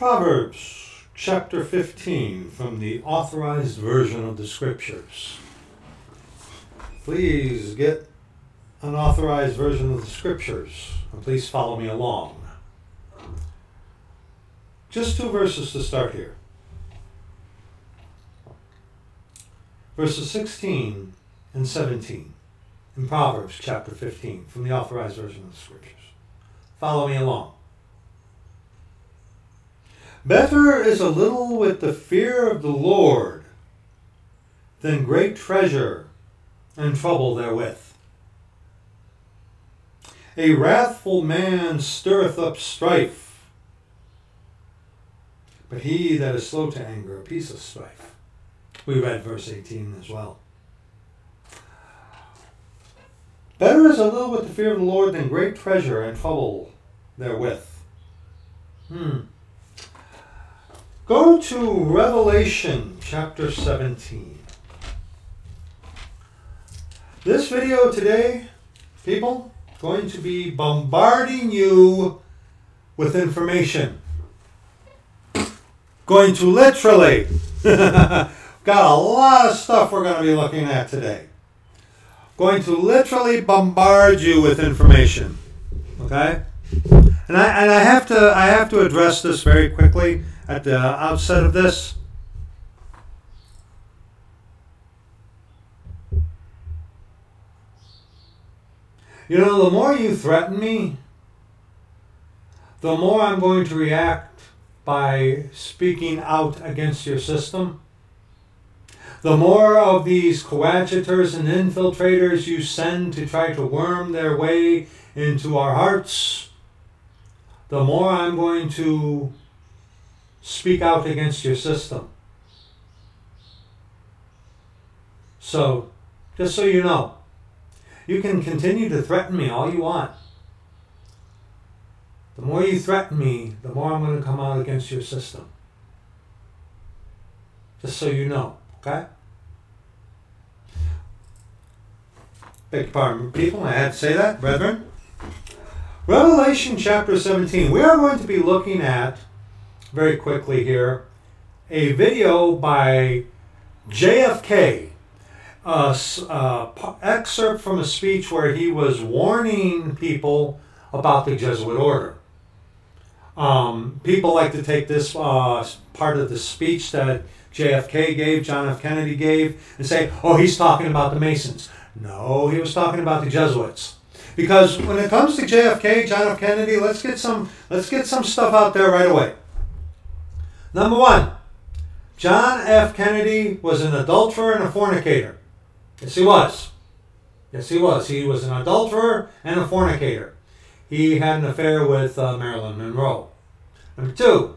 Proverbs chapter 15 from the authorized version of the scriptures. Please get an authorized version of the scriptures and please follow me along. Just two verses to start here. Verses 16 and 17 in Proverbs chapter 15 from the authorized version of the scriptures. Follow me along. Better is a little with the fear of the Lord than great treasure and trouble therewith. A wrathful man stirreth up strife, but he that is slow to anger appeaseth strife. We read verse 18 as well. Better is a little with the fear of the Lord than great treasure and trouble therewith. Hmm. Go to Revelation chapter 17. This video today, people, going to be bombarding you with information. Going to literally, got a lot of stuff we're going to be looking at today. Going to literally bombard you with information. Okay? And I, and I have to I have to address this very quickly at the outset of this. You know, the more you threaten me, the more I'm going to react by speaking out against your system. The more of these coadjutors and infiltrators you send to try to worm their way into our hearts, the more I'm going to speak out against your system. So, just so you know, you can continue to threaten me all you want. The more you threaten me, the more I'm going to come out against your system. Just so you know, okay? Beg your pardon, people, I had to say that, brethren. Revelation chapter 17. We are going to be looking at, very quickly here, a video by JFK, a, a excerpt from a speech where he was warning people about the Jesuit order. Um, people like to take this uh, part of the speech that JFK gave, John F. Kennedy gave, and say, oh, he's talking about the Masons. No, he was talking about the Jesuits. Because when it comes to JFK, John F. Kennedy, let's get some let's get some stuff out there right away. Number one, John F. Kennedy was an adulterer and a fornicator. Yes, he was. Yes, he was. He was an adulterer and a fornicator. He had an affair with uh, Marilyn Monroe. Number two,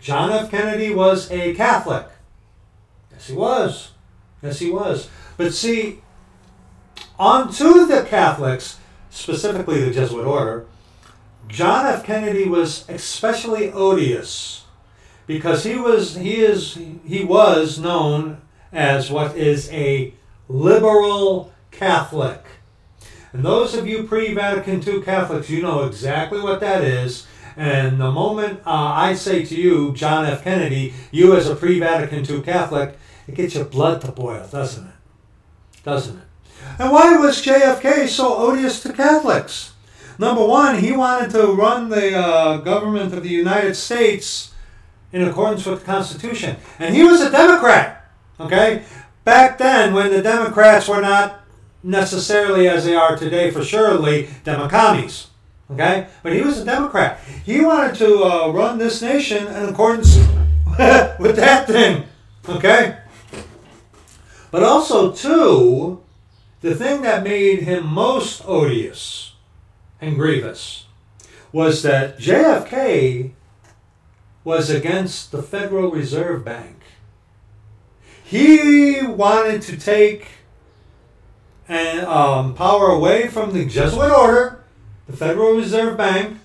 John F. Kennedy was a Catholic. Yes, he was. Yes, he was. But see, onto the Catholics, specifically the Jesuit order, John F. Kennedy was especially odious because he was he is he was known as what is a liberal Catholic. And those of you pre-Vatican II Catholics, you know exactly what that is. And the moment uh, I say to you, John F. Kennedy, you as a pre-Vatican II Catholic, it gets your blood to boil, doesn't it? Doesn't it? And why was JFK so odious to Catholics? Number one, he wanted to run the uh, government of the United States in accordance with the Constitution. And he was a Democrat, okay? Back then, when the Democrats were not necessarily as they are today, for surely, Democommies, okay? But he was a Democrat. He wanted to uh, run this nation in accordance with that thing, okay? But also, too, the thing that made him most odious and grievous was that JFK was against the Federal Reserve Bank. He wanted to take and, um, power away from the Jesuit order, the Federal Reserve Bank,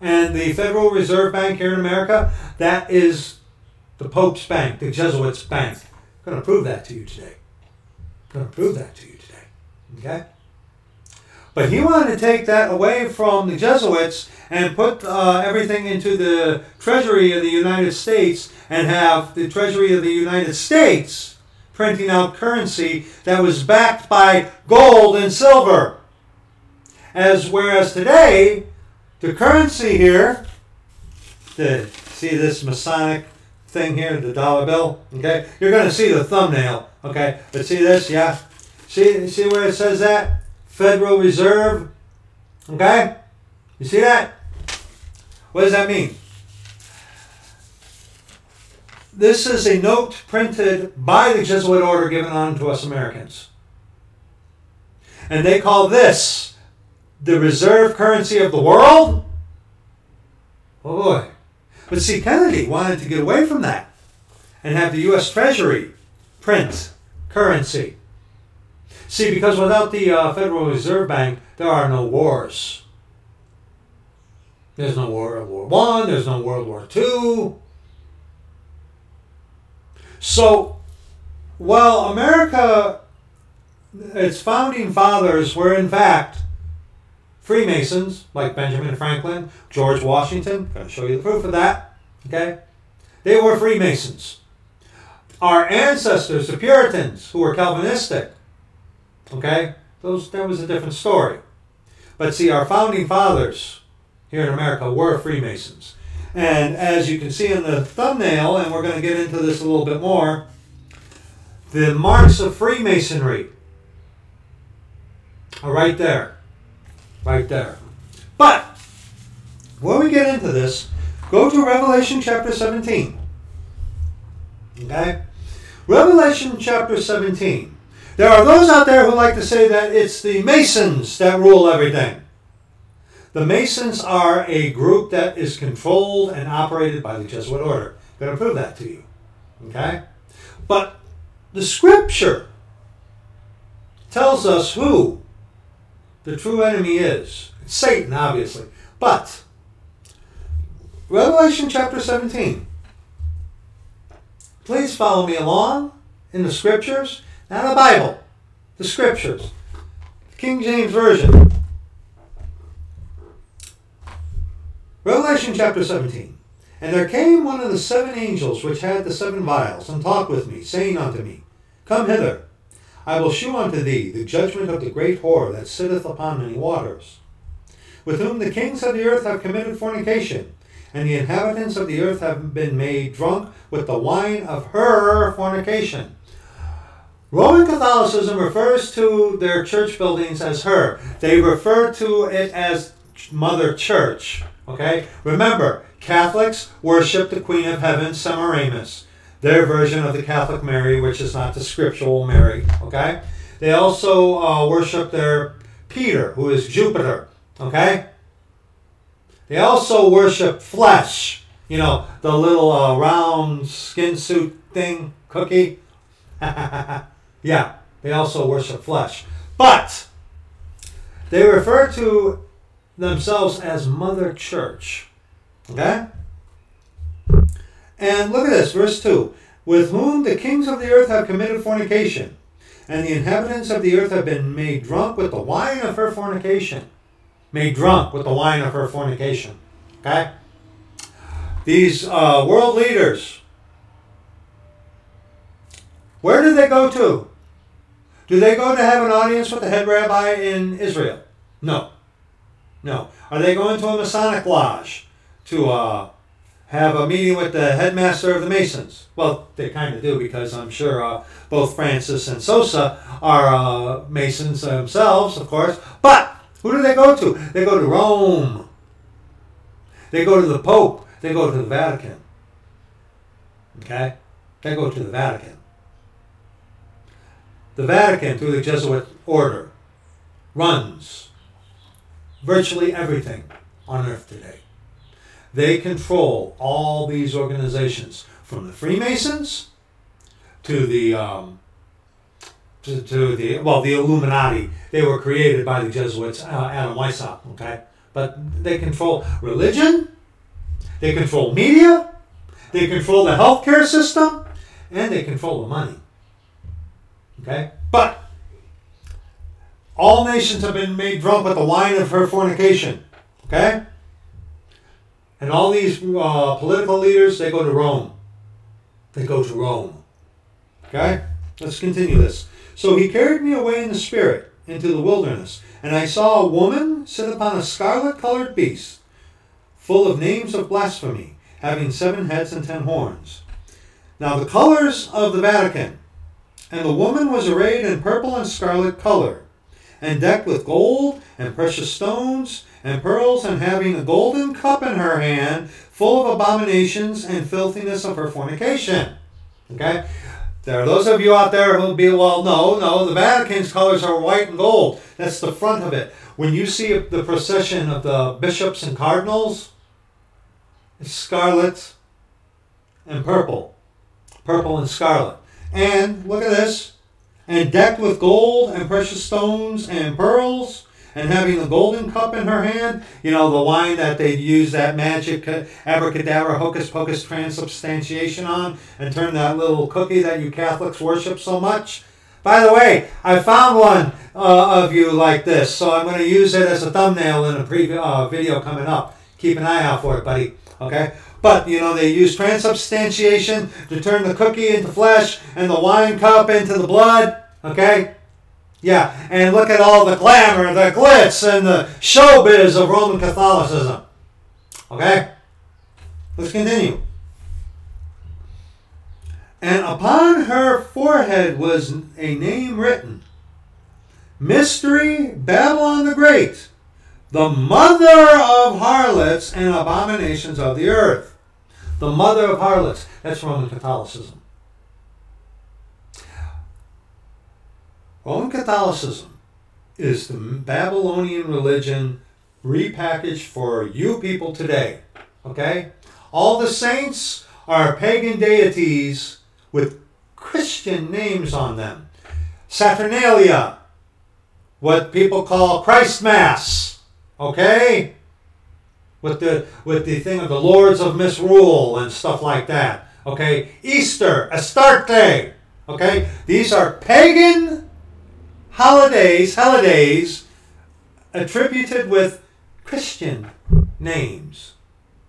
and the Federal Reserve Bank here in America, that is the Pope's bank, the Jesuits' bank. I'm going to prove that to you today. I'm going to prove that to you. Today. Okay? But he wanted to take that away from the Jesuits and put uh, everything into the Treasury of the United States and have the Treasury of the United States printing out currency that was backed by gold and silver. As whereas today, the currency here, the see this Masonic thing here, the dollar bill, okay? You're going to see the thumbnail, okay? But see this, yeah? See, see where it says that? Federal Reserve, okay? You see that? What does that mean? This is a note printed by the Jesuit order given on to us Americans. And they call this the reserve currency of the world? Oh boy. But see, Kennedy wanted to get away from that and have the U.S. Treasury print currency. See, because without the uh, Federal Reserve Bank, there are no wars. There's no World War One. There's no World War Two. So, while America, its founding fathers were in fact Freemasons, like Benjamin Franklin, George Washington, going to show you the proof of that. Okay, they were Freemasons. Our ancestors, the Puritans, who were Calvinistic, okay, those that was a different story. But see, our founding fathers here in America were Freemasons. And as you can see in the thumbnail, and we're going to get into this a little bit more, the marks of Freemasonry are right there. Right there. But, when we get into this, go to Revelation chapter 17. Okay? Revelation chapter 17. There are those out there who like to say that it's the Masons that rule everything. The Masons are a group that is controlled and operated by the Jesuit order. I'm going to prove that to you. Okay? But the scripture tells us who the true enemy is. It's Satan, obviously. But Revelation chapter 17. Please follow me along in the scriptures, not the Bible, the scriptures. King James Version. Revelation chapter 17. And there came one of the seven angels which had the seven vials, and talked with me, saying unto me, Come hither, I will shew unto thee the judgment of the great whore that sitteth upon many waters, with whom the kings of the earth have committed fornication, and the inhabitants of the earth have been made drunk with the wine of her fornication. Roman Catholicism refers to their church buildings as her. They refer to it as Mother Church. Okay? Remember, Catholics worship the Queen of Heaven, Semiramis, their version of the Catholic Mary, which is not the scriptural Mary. Okay? They also uh, worship their Peter, who is Jupiter. Okay? They also worship flesh. You know, the little uh, round skin suit thing, cookie. yeah, they also worship flesh. But they refer to themselves as Mother Church. Okay? And look at this, verse 2. With whom the kings of the earth have committed fornication, and the inhabitants of the earth have been made drunk with the wine of her fornication. Made drunk with the wine of her fornication. Okay? These uh, world leaders, where do they go to? Do they go to have an audience with the head rabbi in Israel? No. No. Are they going to a Masonic lodge to uh, have a meeting with the headmaster of the Masons? Well, they kind of do because I'm sure uh, both Francis and Sosa are uh, Masons themselves, of course. But who do they go to? They go to Rome. They go to the Pope. They go to the Vatican. Okay? They go to the Vatican. The Vatican, through the Jesuit order, runs virtually everything on earth today. They control all these organizations, from the Freemasons to the um, to, to, the well, the Illuminati. They were created by the Jesuits, uh, Adam Weishaupt. Okay, but they control religion. They control media. They control the healthcare system, and they control the money. Okay, but All nations have been made drunk with the wine of her fornication. Okay? And all these uh, political leaders, they go to Rome. They go to Rome. Okay? Let's continue this. So he carried me away in the spirit into the wilderness, and I saw a woman sit upon a scarlet colored beast, full of names of blasphemy, having seven heads and ten horns. Now the colors of the Vatican, and the woman was arrayed in purple and scarlet color, and decked with gold and precious stones and pearls, and having a golden cup in her hand, full of abominations and filthiness of her fornication. Okay? There are those of you out there who'll be, well, no, no, the Vatican's colors are white and gold. That's the front of it. When you see the procession of the bishops and cardinals, it's scarlet and purple. Purple and scarlet. And look at this. And decked with gold and precious stones and pearls, and having the golden cup in her hand, you know, the wine that they use that magic abracadabra hocus pocus transubstantiation on, and turn that little cookie that you Catholics worship so much. By the way, I found one uh, of you like this, so I'm going to use it as a thumbnail in a pre- uh, video coming up. Keep an eye out for it, buddy. Okay? But, you know, they use transubstantiation to turn the cookie into flesh and the wine cup into the blood. Okay? Yeah, and look at all the glamour, the glitz, and the showbiz of Roman Catholicism. Okay? Let's continue. And upon her forehead was a name written Mystery Babylon the Great, the mother of harlots and abominations of the earth the mother of harlots. That's Roman Catholicism. Roman Catholicism is the Babylonian religion repackaged for you people today. Okay? All the saints are pagan deities with Christian names on them. Saturnalia, what people call Christ Mass. Okay? With the with the thing of the lords of misrule and stuff like that. Okay, Easter, Astarte. Okay, these are pagan holidays, holidays attributed with Christian names.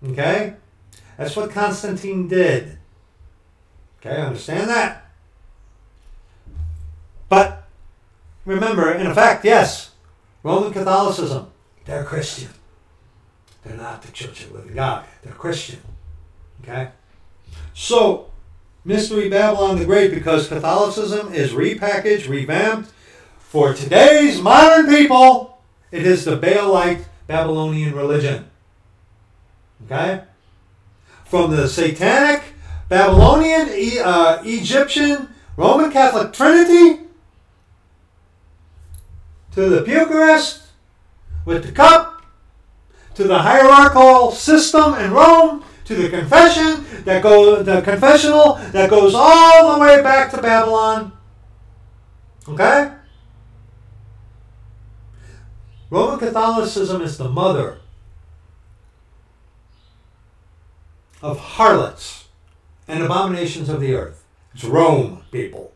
Okay, that's what Constantine did. Okay, understand that. But remember, in effect, yes, Roman Catholicism, they're Christian. They're not the Church of the Living God. They're Christian. Okay? So, Mystery Babylon the Great, because Catholicism is repackaged, revamped. For today's modern people, it is the Baalite Babylonian religion. Okay? From the satanic, Babylonian, uh, Egyptian, Roman Catholic Trinity to the Eucharist with the cup to the hierarchical system in Rome, to the confession that go the confessional that goes all the way back to Babylon. Okay? Roman Catholicism is the mother of harlots and abominations of the earth. It's Rome, people.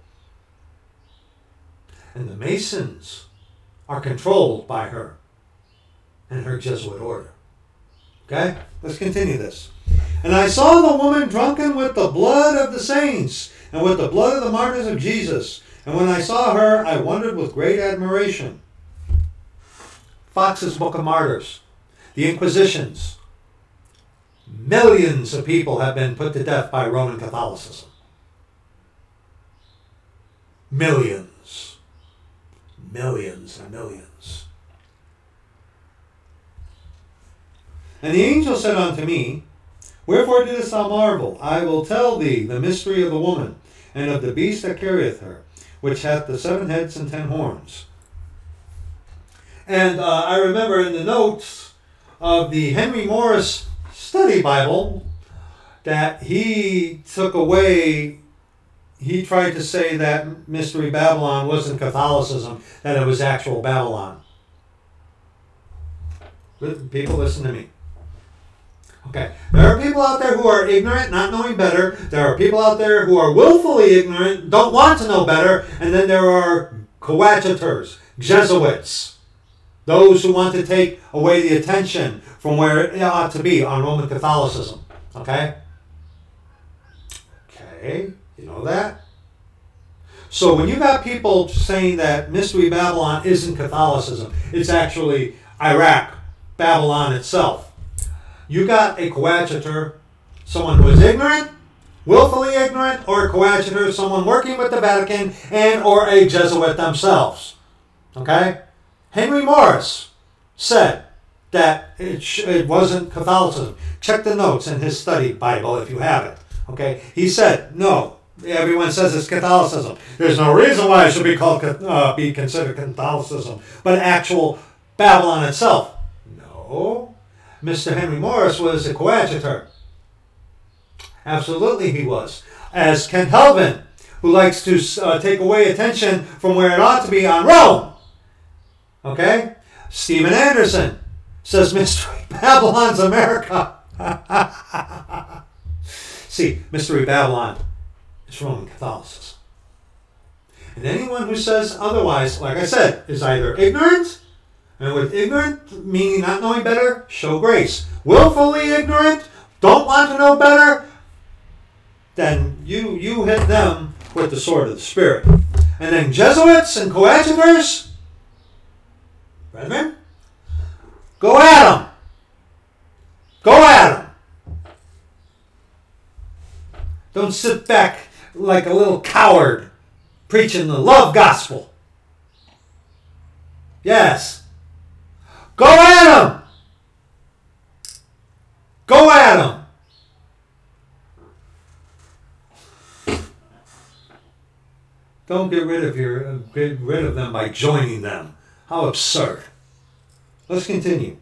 And the Masons are controlled by her and her Jesuit order. Okay? Let's continue this. And I saw the woman drunken with the blood of the saints and with the blood of the martyrs of Jesus. And when I saw her, I wondered with great admiration. Fox's Book of Martyrs, the Inquisitions. Millions of people have been put to death by Roman Catholicism. Millions. Millions and millions. And the angel said unto me, Wherefore didst thou marvel? I will tell thee the mystery of the woman, and of the beast that carrieth her, which hath the seven heads and ten horns. And uh, I remember in the notes of the Henry Morris Study Bible that he took away, he tried to say that Mystery Babylon wasn't Catholicism, that it was actual Babylon. People, listen to me. Okay. There are people out there who are ignorant, not knowing better. There are people out there who are willfully ignorant, don't want to know better. And then there are coadjutors, Jesuits, those who want to take away the attention from where it ought to be on Roman Catholicism. Okay? Okay, you know that? So when you got people saying that Mystery Babylon isn't Catholicism, it's actually Iraq, Babylon itself. You got a coadjutor, someone who is ignorant, willfully ignorant, or a coadjutor, someone working with the Vatican and or a Jesuit themselves. Okay? Henry Morris said that it, sh- it wasn't Catholicism. Check the notes in his study Bible if you have it. Okay? He said, no, everyone says it's Catholicism. There's no reason why it should be called uh, be considered Catholicism, but actual Babylon itself. No, Mr. Henry Morris was a coadjutor. Absolutely, he was. As Kent Hovind, who likes to uh, take away attention from where it ought to be on Rome. Okay, Stephen Anderson says Mystery Babylon's America. See, Mystery Babylon is Roman Catholicism. And anyone who says otherwise, like I said, is either ignorant, and with ignorant meaning not knowing better, show grace. Willfully ignorant, don't want to know better, then you you hit them with the sword of the Spirit. And then Jesuits and coadjutors, brethren, go at them. Go at them. Don't sit back like a little coward preaching the love gospel. Yes. Go at them. Go at them. Don't get rid of your uh, get rid of them by joining them. How absurd. Let's continue.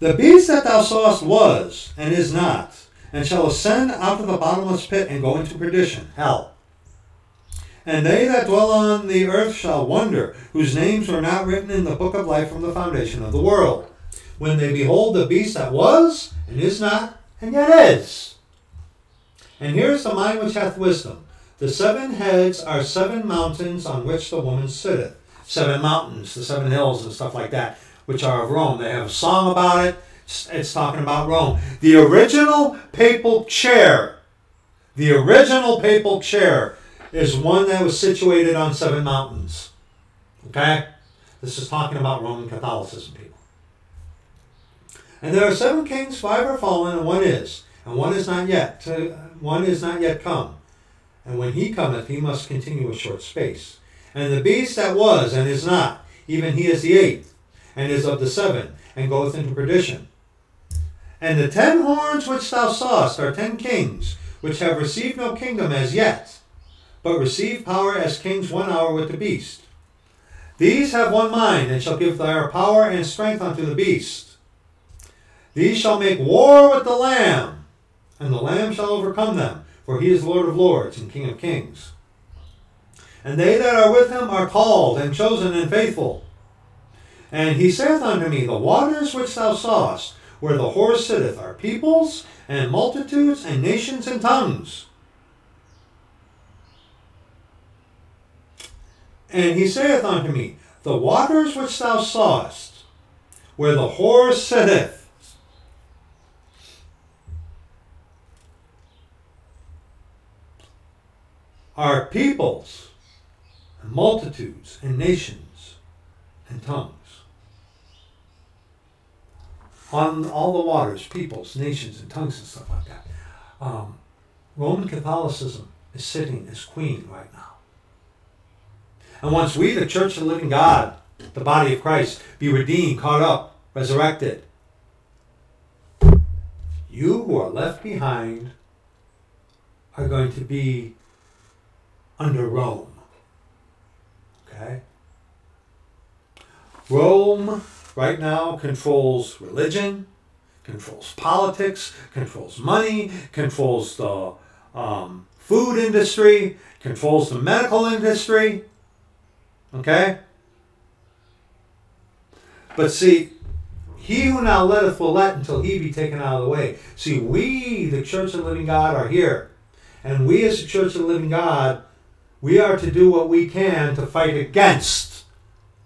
The beast that thou sawest was and is not, and shall ascend out of the bottomless pit and go into perdition, hell. And they that dwell on the earth shall wonder, whose names were not written in the book of life from the foundation of the world, when they behold the beast that was, and is not, and yet is. And here is the mind which hath wisdom. The seven heads are seven mountains on which the woman sitteth. Seven mountains, the seven hills, and stuff like that, which are of Rome. They have a song about it. It's talking about Rome. The original papal chair, the original papal chair is one that was situated on seven mountains. Okay? This is talking about Roman Catholicism, people. And there are seven kings, five are fallen, and one is, and one is not yet. To, one is not yet come. And when he cometh, he must continue a short space. And the beast that was and is not, even he is the eighth, and is of the seven, and goeth into perdition. And the ten horns which thou sawest are ten kings, which have received no kingdom as yet, but receive power as kings one hour with the beast. These have one mind, and shall give their power and strength unto the beast. These shall make war with the Lamb, and the Lamb shall overcome them, for he is Lord of lords and King of kings. And they that are with him are called and chosen and faithful. And he saith unto me, The waters which thou sawest, where the horse sitteth, are peoples and multitudes and nations and tongues. And he saith unto me, The waters which thou sawest, where the horse sitteth, are peoples, and multitudes, and nations, and tongues. On all the waters, peoples, nations, and tongues, and stuff like that. Um, Roman Catholicism is sitting as queen right now. And once we, the Church of the Living God, the body of Christ, be redeemed, caught up, resurrected, you who are left behind are going to be under Rome. Okay? Rome right now controls religion, controls politics, controls money, controls the um, food industry, controls the medical industry. Okay? But see, he who now letteth will let until he be taken out of the way. See, we, the Church of the Living God, are here. And we as the Church of the Living God we are to do what we can to fight against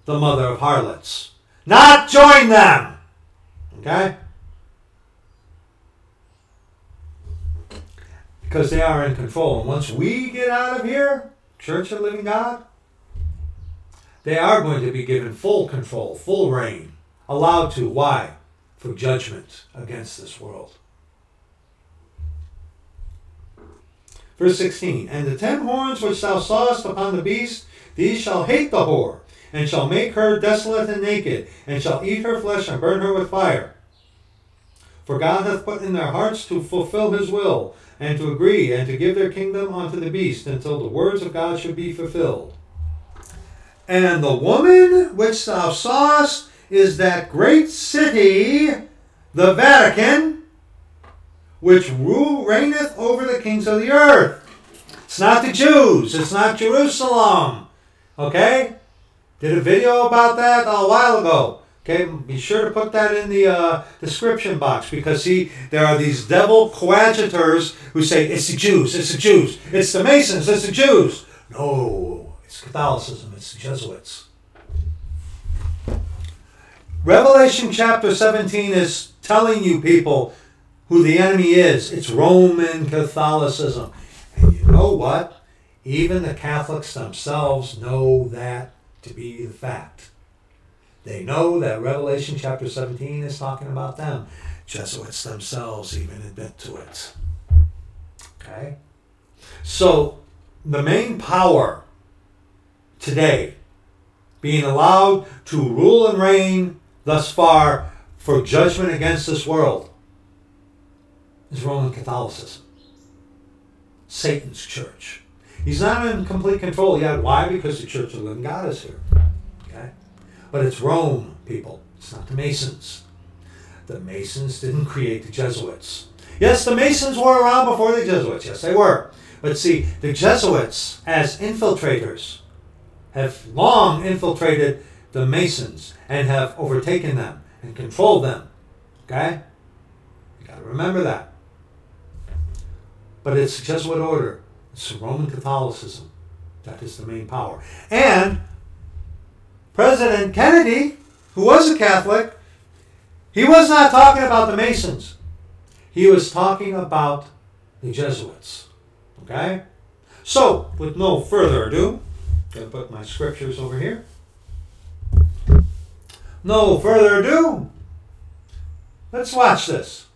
the mother of harlots, not join them. Okay? Because they are in control. And once we get out of here, Church of the Living God, they are going to be given full control, full reign, allowed to. Why? For judgment against this world. Verse 16 And the ten horns which thou sawest upon the beast, these shall hate the whore, and shall make her desolate and naked, and shall eat her flesh and burn her with fire. For God hath put in their hearts to fulfill his will, and to agree, and to give their kingdom unto the beast, until the words of God should be fulfilled. And the woman which thou sawest is that great city, the Vatican, which rule reigneth over the kings of the earth. It's not the Jews. It's not Jerusalem. Okay? Did a video about that a while ago. Okay, be sure to put that in the uh, description box because see, there are these devil coadjutors who say it's the Jews, it's the Jews, it's the Masons, it's the Jews. No, it's Catholicism, it's Jesuits. Revelation chapter 17 is telling you people who the enemy is. It's Roman Catholicism. And you know what? Even the Catholics themselves know that to be the fact. They know that Revelation chapter 17 is talking about them. Jesuits themselves even admit to it. Okay? So, the main power today being allowed to rule and reign thus far for judgment against this world is Roman Catholicism. Satan's church. He's not in complete control yet. Why? Because the Church of the God is here. Okay? But it's Rome, people. It's not the Masons. The Masons didn't create the Jesuits. Yes, the Masons were around before the Jesuits. Yes, they were. But see, the Jesuits, as infiltrators, have long infiltrated the Masons and have overtaken them and controlled them. Okay? You got to remember that. But it's Jesuit order. It's Roman Catholicism. That is the main power. And President Kennedy, who was a Catholic, he was not talking about the Masons. He was talking about the Jesuits. Okay? So, with no further ado, To put my scriptures over here. No further ado, let's watch this.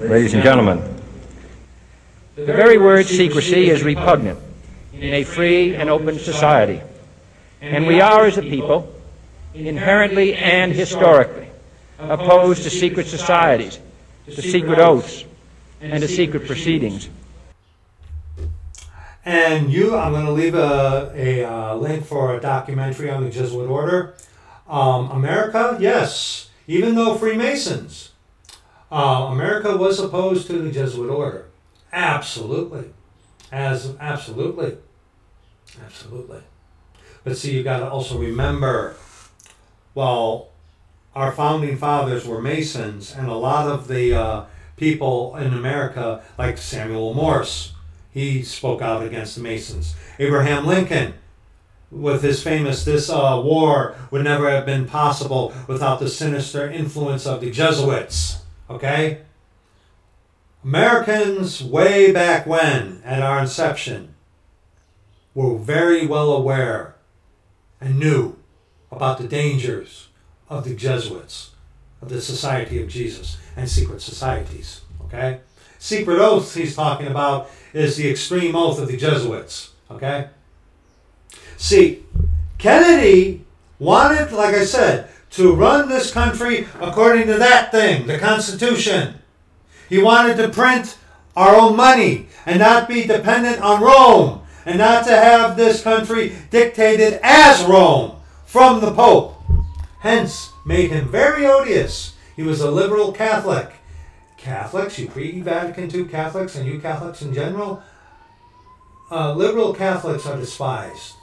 Ladies and gentlemen, the very word secrecy is repugnant in a free and open society. And we are, as a people, inherently and historically opposed to secret societies, to secret oaths, and to secret proceedings. And you, I'm going to leave a, a uh, link for a documentary on the Jesuit order. Um, America, yes, even though Freemasons, uh, America was opposed to the Jesuit order. Absolutely. As absolutely. Absolutely. But see, you got to also remember, while our founding fathers were Masons, and a lot of the uh, people in America, like Samuel Morse, he spoke out against the Masons. Abraham Lincoln, with his famous, this uh, war would never have been possible without the sinister influence of the Jesuits. Okay? Americans, way back when, at our inception, were very well aware and knew about the dangers of the Jesuits, of the Society of Jesus, and secret societies. Okay? Secret oaths he's talking about is the extreme oath of the Jesuits. Okay? See, Kennedy wanted, like I said, to run this country according to that thing, the Constitution. He wanted to print our own money and not be dependent on Rome and not to have this country dictated as Rome from the Pope. Hence, made him very odious. He was a liberal Catholic. Catholics, you pre Vatican II Catholics, and you Catholics in general, uh, liberal Catholics are despised.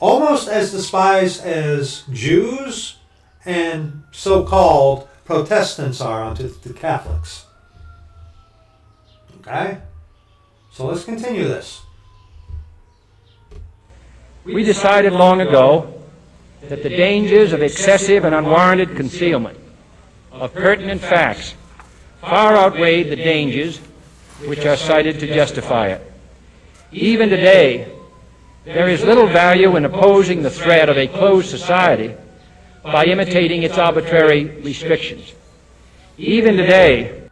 Almost as despised as Jews and so called Protestants are onto the Catholics. Okay? So let's continue this. We decided long ago that the dangers of excessive and unwarranted concealment of pertinent facts far outweighed the dangers which are cited to justify it. Even today, there is little value in opposing the threat of a closed society by imitating its arbitrary restrictions. Even today,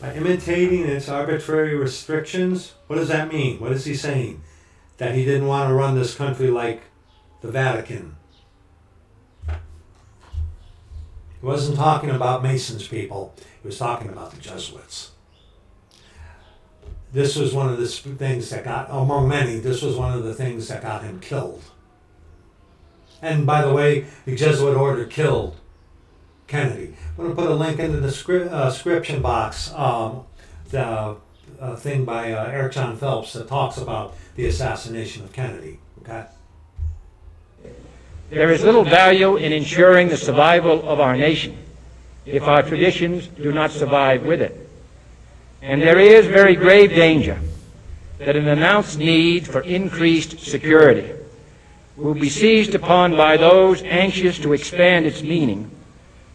by imitating its arbitrary restrictions, what does that mean? What is he saying? That he didn't want to run this country like the Vatican. He wasn't talking about Masons people, he was talking about the Jesuits. This was one of the things that got, among many, this was one of the things that got him killed. And by the way, the Jesuit order killed Kennedy. I'm going to put a link in the uh, description box, um, the uh, thing by uh, Eric John Phelps that talks about the assassination of Kennedy. Okay. There is little value in ensuring the survival of our nation if our traditions do not survive with it. And there is very grave danger that an announced need for increased security will be seized upon by those anxious to expand its meaning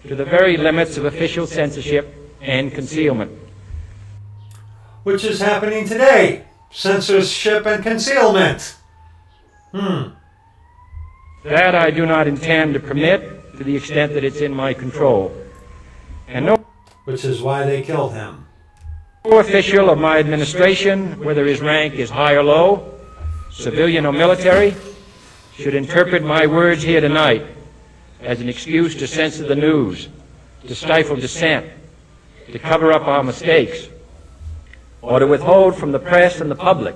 to the very limits of official censorship and concealment. Which is happening today censorship and concealment. Hmm. That I do not intend to permit to the extent that it's in my control. And no which is why they killed him. No official of my administration, whether his rank is high or low, civilian or military, should interpret my words here tonight as an excuse to censor the news, to stifle dissent, to cover up our mistakes, or to withhold from the press and the public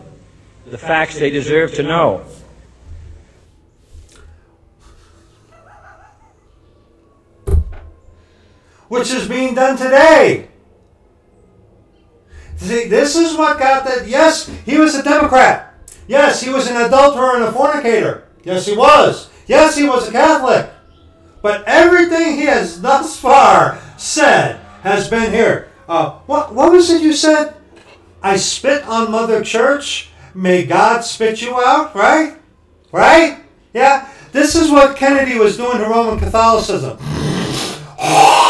the facts they deserve to know. Which is being done today. See, this is what got that. Yes, he was a Democrat. Yes, he was an adulterer and a fornicator. Yes, he was. Yes, he was a Catholic. But everything he has thus far said has been here. Uh, what, what was it you said? I spit on Mother Church. May God spit you out, right? Right? Yeah? This is what Kennedy was doing to Roman Catholicism.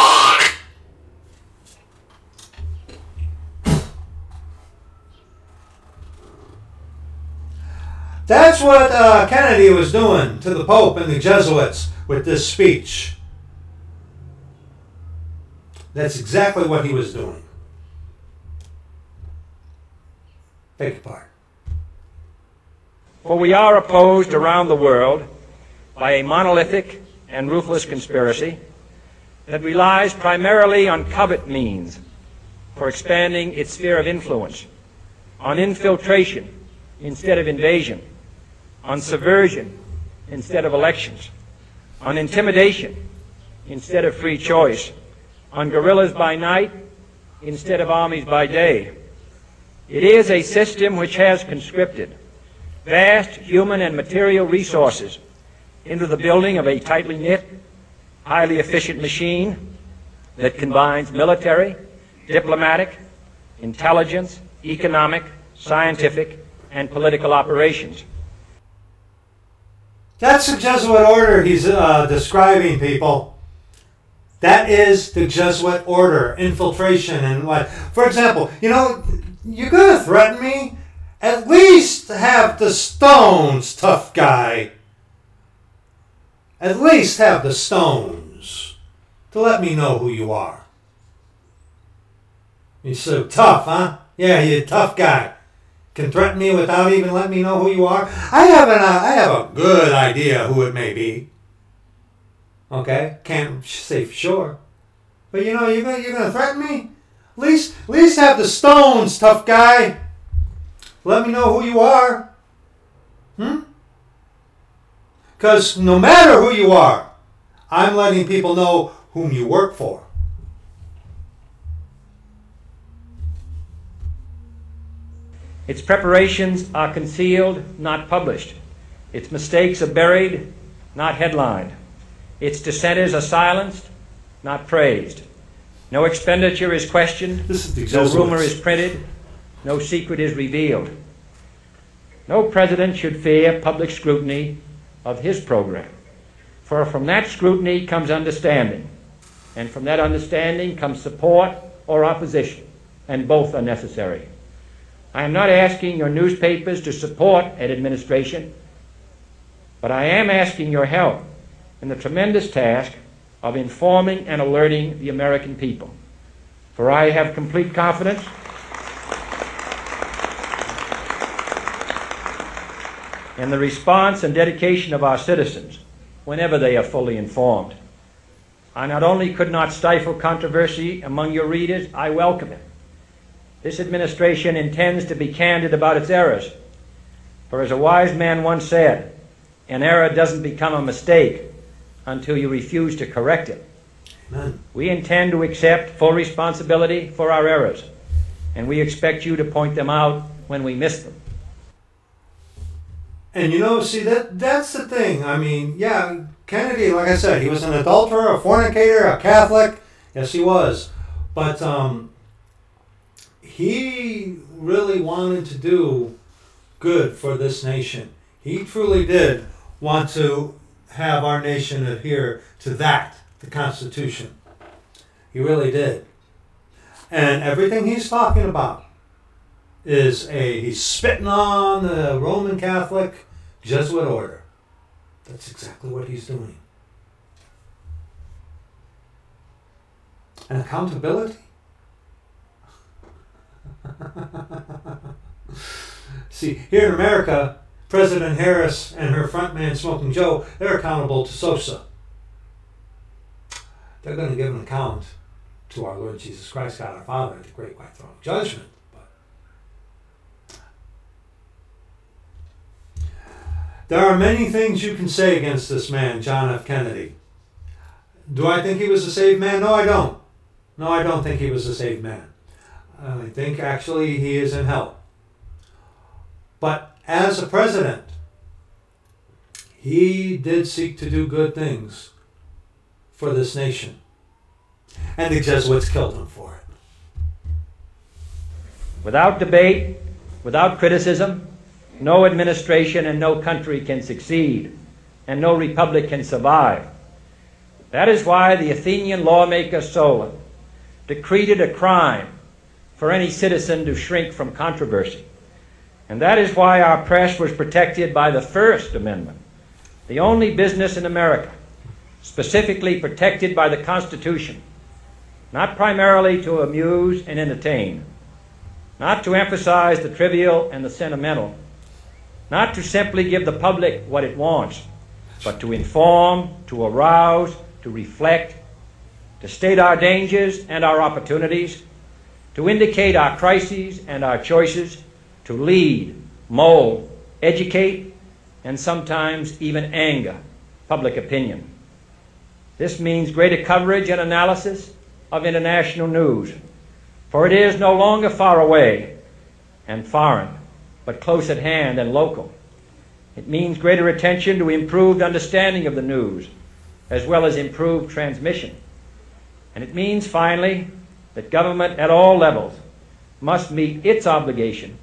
That's what uh, Kennedy was doing to the Pope and the Jesuits with this speech. That's exactly what he was doing. Take your pardon. For we are opposed around the world by a monolithic and ruthless conspiracy that relies primarily on covert means for expanding its sphere of influence, on infiltration instead of invasion, on subversion instead of elections, on intimidation instead of free choice, on guerrillas by night instead of armies by day. It is a system which has conscripted vast human and material resources into the building of a tightly knit, highly efficient machine that combines military, diplomatic, intelligence, economic, scientific, and political operations. That's the Jesuit order he's uh, describing, people. That is the Jesuit order, infiltration and what. For example, you know, you're to threaten me? At least have the stones, tough guy. At least have the stones to let me know who you are. You're so tough, huh? Yeah, you're a tough guy can threaten me without even letting me know who you are. I have an uh, I have a good idea who it may be. Okay, can't say for sure, but you know you're gonna you're gonna threaten me. At least at least have the stones, tough guy. Let me know who you are. Hmm. Because no matter who you are, I'm letting people know whom you work for. Its preparations are concealed, not published. Its mistakes are buried, not headlined. Its dissenters are silenced, not praised. No expenditure is questioned. This is No rumor is printed. No secret is revealed. No president should fear public scrutiny of his program. For from that scrutiny comes understanding. And from that understanding comes support or opposition. And both are necessary. I am not asking your newspapers to support an administration, but I am asking your help in the tremendous task of informing and alerting the American people. For I have complete confidence in the response and dedication of our citizens whenever they are fully informed. I not only could not stifle controversy among your readers, I welcome it. This administration intends to be candid about its errors. For as a wise man once said, an error doesn't become a mistake until you refuse to correct it. Amen. We intend to accept full responsibility for our errors, and we expect you to point them out when we miss them. And you know, see that that's the thing. I mean, yeah, Kennedy, like I said, he was an adulterer, a fornicator, a Catholic. Yes, he was. But um, he really wanted to do good for this nation. He truly did want to have our nation adhere to that, the Constitution. He really did. And everything he's talking about is a he's spitting on the Roman Catholic Jesuit order. That's exactly what he's doing. And accountability. See, here in America, President Harris and her front man Smoking Joe, they're accountable to Sosa. They're going to give an account to our Lord Jesus Christ, God our Father, at the great white throne of judgment. But There are many things you can say against this man, John F. Kennedy. Do I think he was a saved man? No, I don't. No, I don't think he was a saved man. Uh, I think actually he is in hell. But as a president, he did seek to do good things for this nation. And the Jesuits killed him for it. Without debate, without criticism, no administration and no country can succeed, and no republic can survive. That is why the Athenian lawmaker Solon decreed it a crime for any citizen to shrink from controversy. And that is why our press was protected by the First Amendment, the only business in America specifically protected by the Constitution, not primarily to amuse and entertain, not to emphasize the trivial and the sentimental, not to simply give the public what it wants, but to inform, to arouse, to reflect, to state our dangers and our opportunities, to indicate our crises and our choices, to lead, mold, educate, and sometimes even anger public opinion. This means greater coverage and analysis of international news, for it is no longer far away and foreign, but close at hand and local. It means greater attention to improved understanding of the news, as well as improved transmission. And it means, finally, that government at all levels must meet its obligation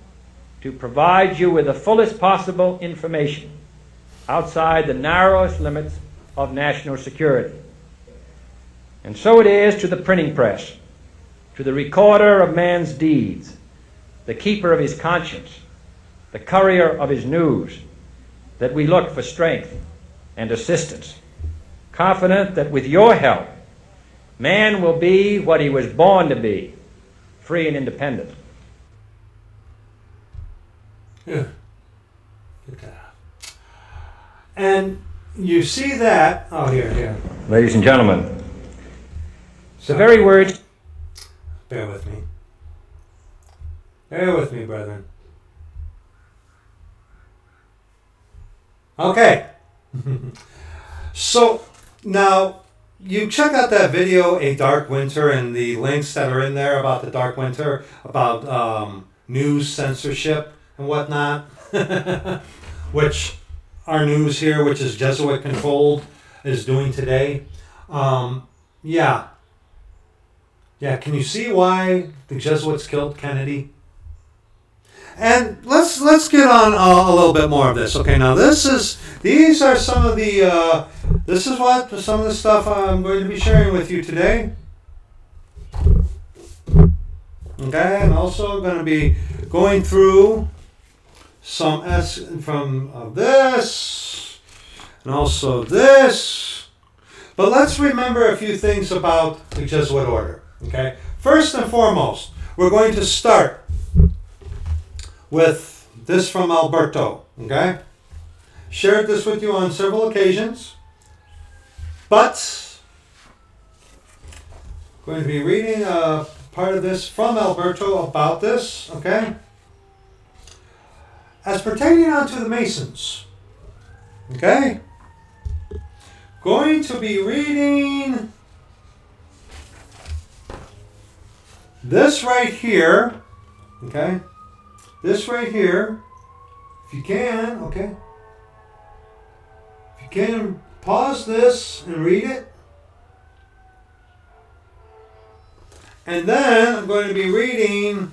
to provide you with the fullest possible information outside the narrowest limits of national security. And so it is to the printing press, to the recorder of man's deeds, the keeper of his conscience, the courier of his news, that we look for strength and assistance, confident that with your help, man will be what he was born to be, free and independent. Yeah. Get that out. And you see that. Oh, here, here. Ladies and gentlemen, the very words Bear with me. Bear with me, brethren. Okay. so now you check out that video, A Dark Winter, and the links that are in there about the Dark Winter, about um, news censorship and whatnot, which our news here, which is Jesuit controlled, is doing today. Um, yeah. Yeah, can you see why the Jesuits killed Kennedy? And let's let's get on a, a, little bit more of this. Okay, now this is these are some of the uh, this is what some of the stuff I'm going to be sharing with you today. Okay, I'm also going to be going through some S from uh, this and also this. But let's remember a few things about the Jesuit order. Okay, first and foremost, we're going to start with this from Alberto. Okay? Shared this with you on several occasions. But going to be reading a part of this from Alberto about this. Okay? As pertaining unto the Masons. Okay? Going to be reading this right here. Okay? This right here, if you can, okay, if you can, pause this and read it. And then I'm going to be reading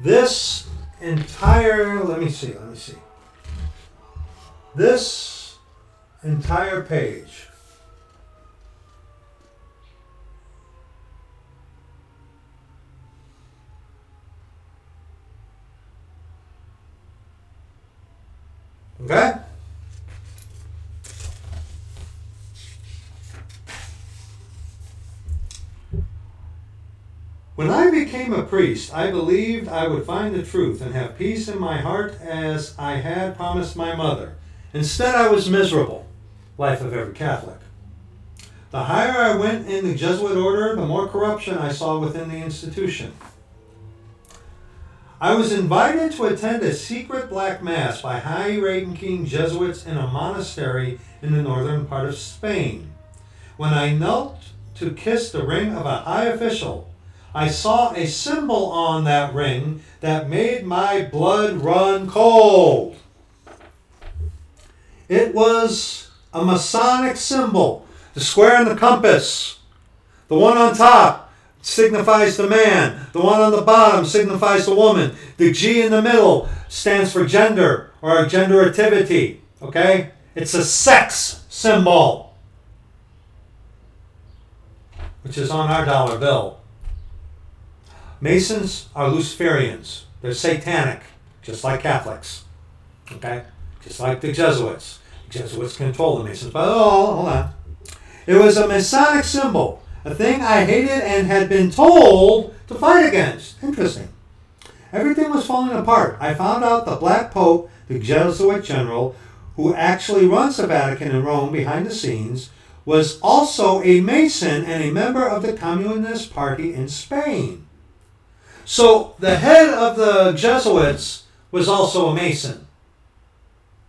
this entire, let me see, let me see. This entire page. Okay? When I became a priest, I believed I would find the truth and have peace in my heart as I had promised my mother. Instead, I was miserable. Life of every Catholic. The higher I went in the Jesuit order, the more corruption I saw within the institution. I was invited to attend a secret black mass by high ranking Jesuits in a monastery in the northern part of Spain. When I knelt to kiss the ring of a high official, I saw a symbol on that ring that made my blood run cold. It was a Masonic symbol, the square and the compass. The one on top signifies the man. The one on the bottom signifies the woman. The G in the middle stands for gender or generativity. Okay? It's a sex symbol, which is on our dollar bill. Masons are Luciferians. They're satanic, just like Catholics. Okay? Just like the Jesuits. Jesuits control the Masons. But oh, hold on. It was a Masonic symbol a thing I hated and had been told to fight against. Interesting. Everything was falling apart. I found out the Black Pope, the Jesuit general, who actually runs the Vatican in Rome behind the scenes, was also a Mason and a member of the Communist Party in Spain. So the head of the Jesuits was also a Mason.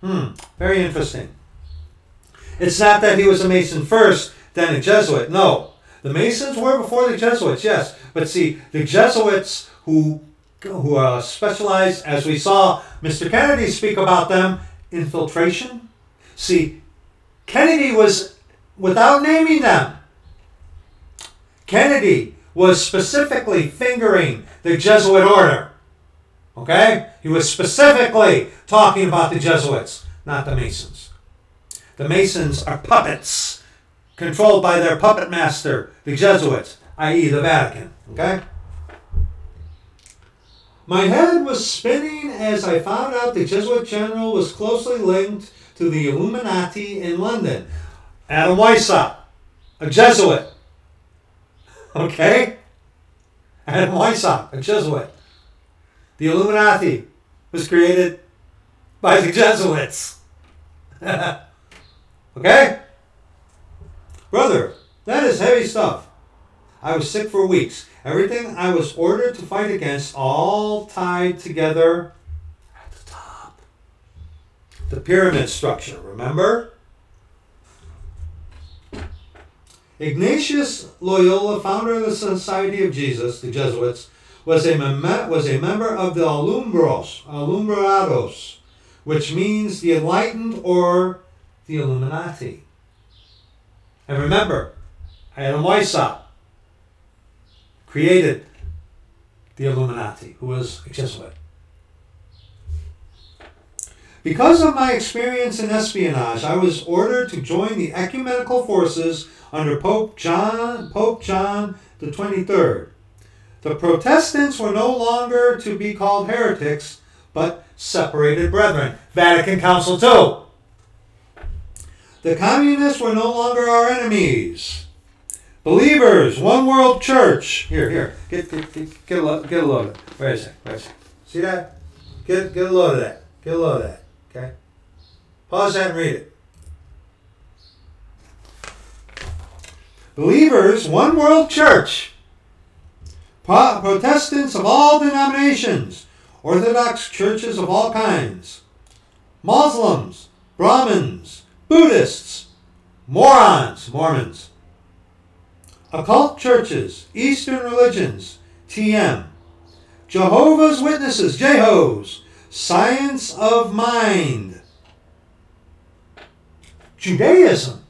Hmm, very interesting. It's not that he was a Mason first, then a Jesuit. No, the Masons were before the Jesuits, yes. But see, the Jesuits who who uh, specialized, as we saw Mr. Kennedy speak about them, infiltration. See, Kennedy was, without naming them, Kennedy was specifically fingering the Jesuit order. Okay? He was specifically talking about the Jesuits, not the Masons. The Masons are puppets controlled by their puppet master, the Jesuits, i.e., the Vatican. Okay? My head was spinning as I found out the Jesuit general was closely linked to the Illuminati in London. Adam Weishaupt, a Jesuit. Okay? Adam Weishaupt, a Jesuit. The Illuminati was created by the Jesuits. okay? Brother, that is heavy stuff. I was sick for weeks. Everything I was ordered to fight against all tied together at the top. The pyramid structure, remember? Ignatius Loyola, founder of the Society of Jesus, the Jesuits, was a, was a member of the Alumbros, Alumbrados, which means the enlightened or the Illuminati. And remember, Weishaupt, created the Illuminati, who was a Jesuit. Because of my experience in espionage, I was ordered to join the ecumenical forces under Pope John, Pope John the 23rd. The Protestants were no longer to be called heretics, but separated brethren. Vatican Council II. The communists were no longer our enemies. Believers, one world church. Here, here, get get get, get a load, get a load of it. Wait a sec, wait a sec. See that? Get get a load of that. Get a load of that. Okay. Pause that and read it. Believers, one world church. Pro- Protestants of all denominations, Orthodox churches of all kinds, Muslims, Brahmins, Buddhists, morons, Mormons, occult churches, Eastern religions, TM, Jehovah's Witnesses, Jehos, science of mind, Judaism,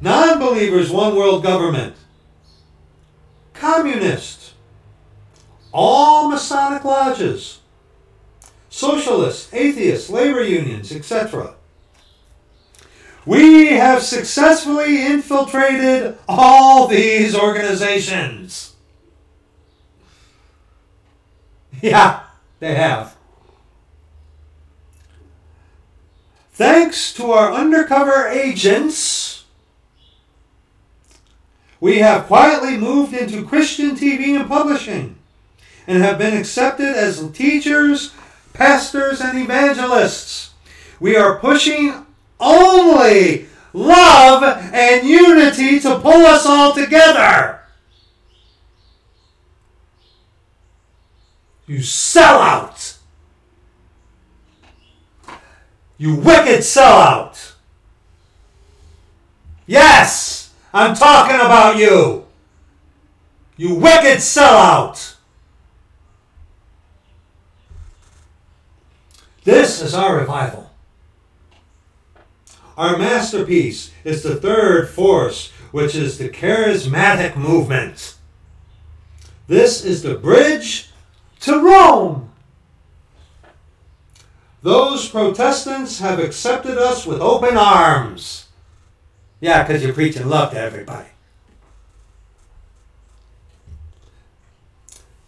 non believers, one world government, communists, all Masonic lodges, socialists, atheists, labor unions, etc. We have successfully infiltrated all these organizations. Yeah, they have. Thanks to our undercover agents, we have quietly moved into Christian TV and publishing and have been accepted as teachers, pastors, and evangelists. We are pushing only love and unity to pull us all together. You sellout. You wicked sellout. Yes, I'm talking about you. You wicked sellout. This is our revival. Our masterpiece is the third force, which is the charismatic movement. This is the bridge to Rome. Those Protestants have accepted us with open arms. Yeah, because you're preaching love to everybody.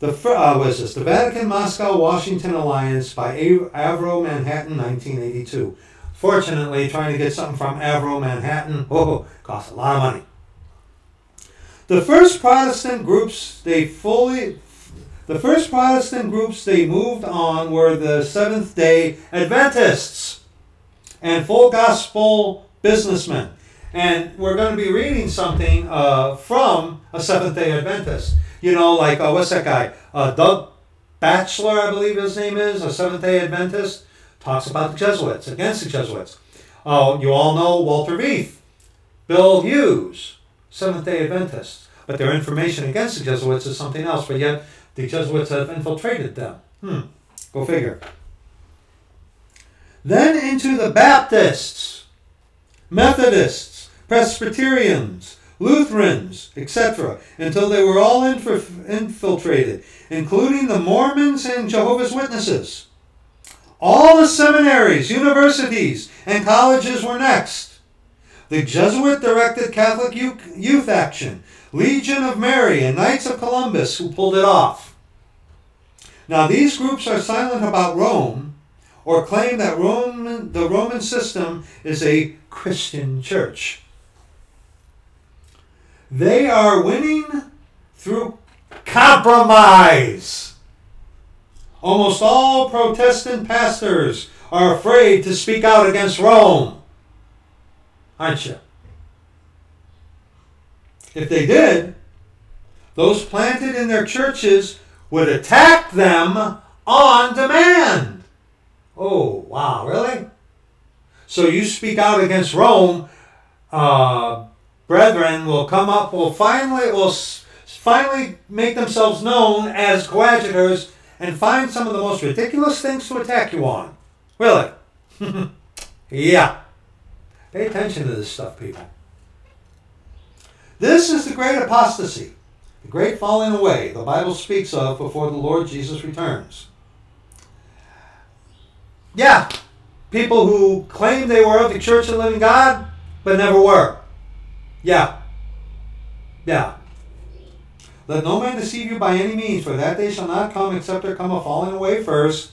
The uh, was this the Vatican Moscow Washington Alliance by Avro Manhattan 1982. Fortunately, trying to get something from Avro Manhattan, oh, costs a lot of money. The first Protestant groups they fully the first Protestant groups they moved on were the Seventh day Adventists and full gospel businessmen. And we're going to be reading something uh, from a Seventh day Adventist. You know, like, uh, what's that guy? Uh, Doug Batchelor, I believe his name is, a Seventh day Adventist, talks about the Jesuits, against the Jesuits. Uh, you all know Walter Veith, Bill Hughes, Seventh day Adventists. But their information against the Jesuits is something else, but yet the Jesuits have infiltrated them. Hmm, go figure. Then into the Baptists, Methodists, Presbyterians, Lutherans, etc., until they were all inf- infiltrated, including the Mormons and Jehovah's Witnesses. All the seminaries, universities, and colleges were next. The Jesuit directed Catholic Youth Action, Legion of Mary, and Knights of Columbus who pulled it off. Now, these groups are silent about Rome or claim that Roman, the Roman system is a Christian church. They are winning through compromise. Almost all Protestant pastors are afraid to speak out against Rome. Aren't you? If they did, those planted in their churches would attack them on demand. Oh, wow, really? So you speak out against Rome, uh, brethren will come up, will finally, will finally make themselves known as coadjutors and find some of the most ridiculous things to attack you on. Really? yeah. Pay attention to this stuff, people. This is the great apostasy, the great falling away the Bible speaks of before the Lord Jesus returns. Yeah, people who claim they were of the Church of the Living God, but never were. Yeah. Yeah. Let no man deceive you by any means, for that day shall not come except there come a falling away first,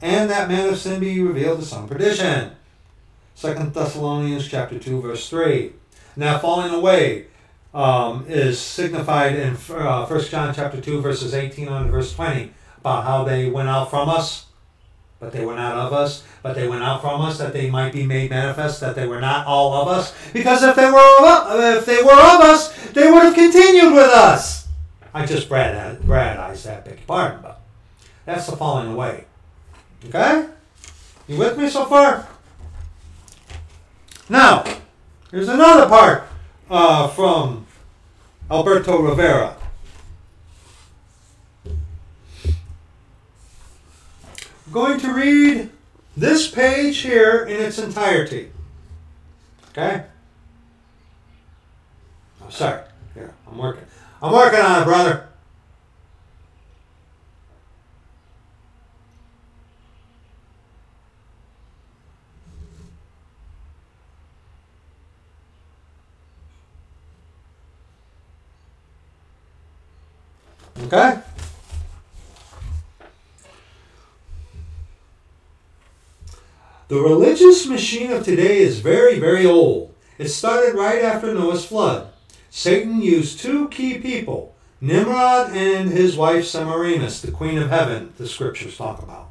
and that man of sin be revealed to some perdition. Second Thessalonians chapter 2, verse 3. Now falling away um, is signified in uh, 1 John chapter 2, verses 18 on verse 20, about how they went out from us, but they were not of us, but they went out from us that they might be made manifest that they were not all of us. Because if they were of, if they were of us, they would have continued with us. I just Brad Bradized that, your pardon, but that's the falling away. Okay? You with me so far? Now, here's another part uh, from Alberto Rivera. Going to read this page here in its entirety. Okay? I'm oh, sorry. Here, I'm working. I'm working on it, brother. Okay? The religious machine of today is very, very old. It started right after Noah's flood. Satan used two key people, Nimrod and his wife Semiramis, the queen of heaven, the scriptures talk about,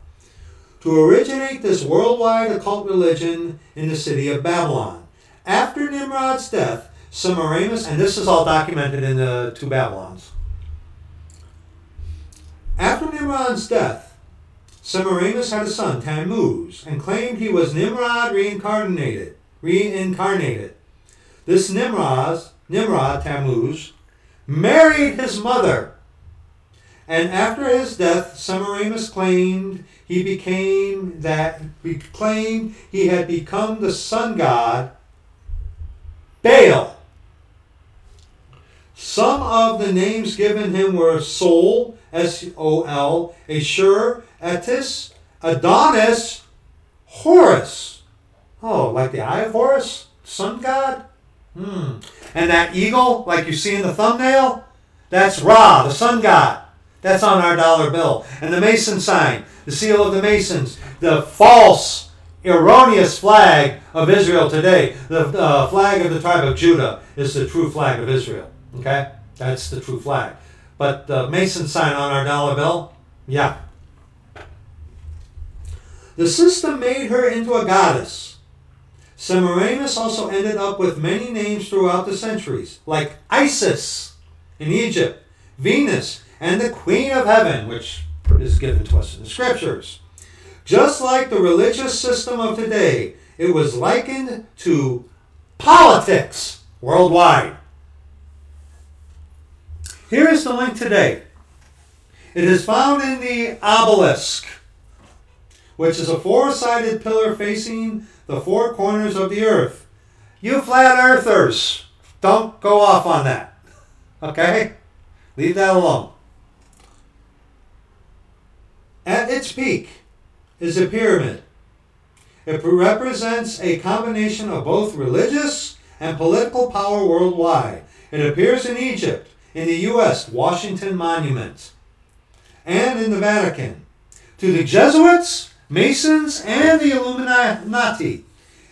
to originate this worldwide occult religion in the city of Babylon. After Nimrod's death, Semiramis, and this is all documented in the two Babylons, after Nimrod's death, Semiramis had a son, Tammuz, and claimed he was Nimrod reincarnated. Reincarnated. This Nimrod, Nimrod, Tammuz, married his mother. And after his death, Semiramis claimed he became that he claimed he had become the sun god Baal. Some of the names given him were Sol, S O L, Ashur, Etis, Adonis, Horus. Oh, like the eye of Horus? Sun god? Hmm. And that eagle, like you see in the thumbnail? That's Ra, the sun god. That's on our dollar bill. And the Mason sign, the seal of the Masons, the false, erroneous flag of Israel today. The uh, flag of the tribe of Judah is the true flag of Israel. Okay? That's the true flag. But the Mason sign on our dollar bill, yeah. The system made her into a goddess. Semiramis also ended up with many names throughout the centuries, like Isis in Egypt, Venus, and the Queen of Heaven, which is given to us in the scriptures. Just like the religious system of today, it was likened to politics worldwide. Here is the link today. It is found in the obelisk, which is a four sided pillar facing the four corners of the earth. You flat earthers, don't go off on that. Okay? Leave that alone. At its peak is a pyramid. It represents a combination of both religious and political power worldwide. It appears in Egypt in the U.S. Washington Monument, and in the Vatican. To the Jesuits, Masons, and the Illuminati,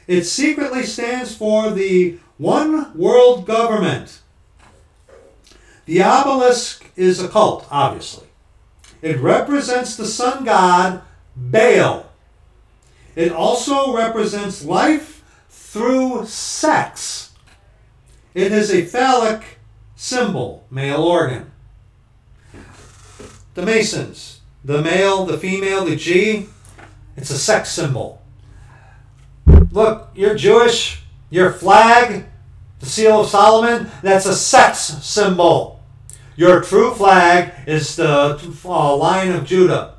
it secretly stands for the One World Government. The obelisk is a cult, obviously. It represents the sun god Baal. It also represents life through sex. It is a phallic symbol, male organ. The Masons, the male, the female, the G, it's a sex symbol. Look, you're Jewish, your flag, the seal of Solomon, that's a sex symbol. Your true flag is the uh, line of Judah.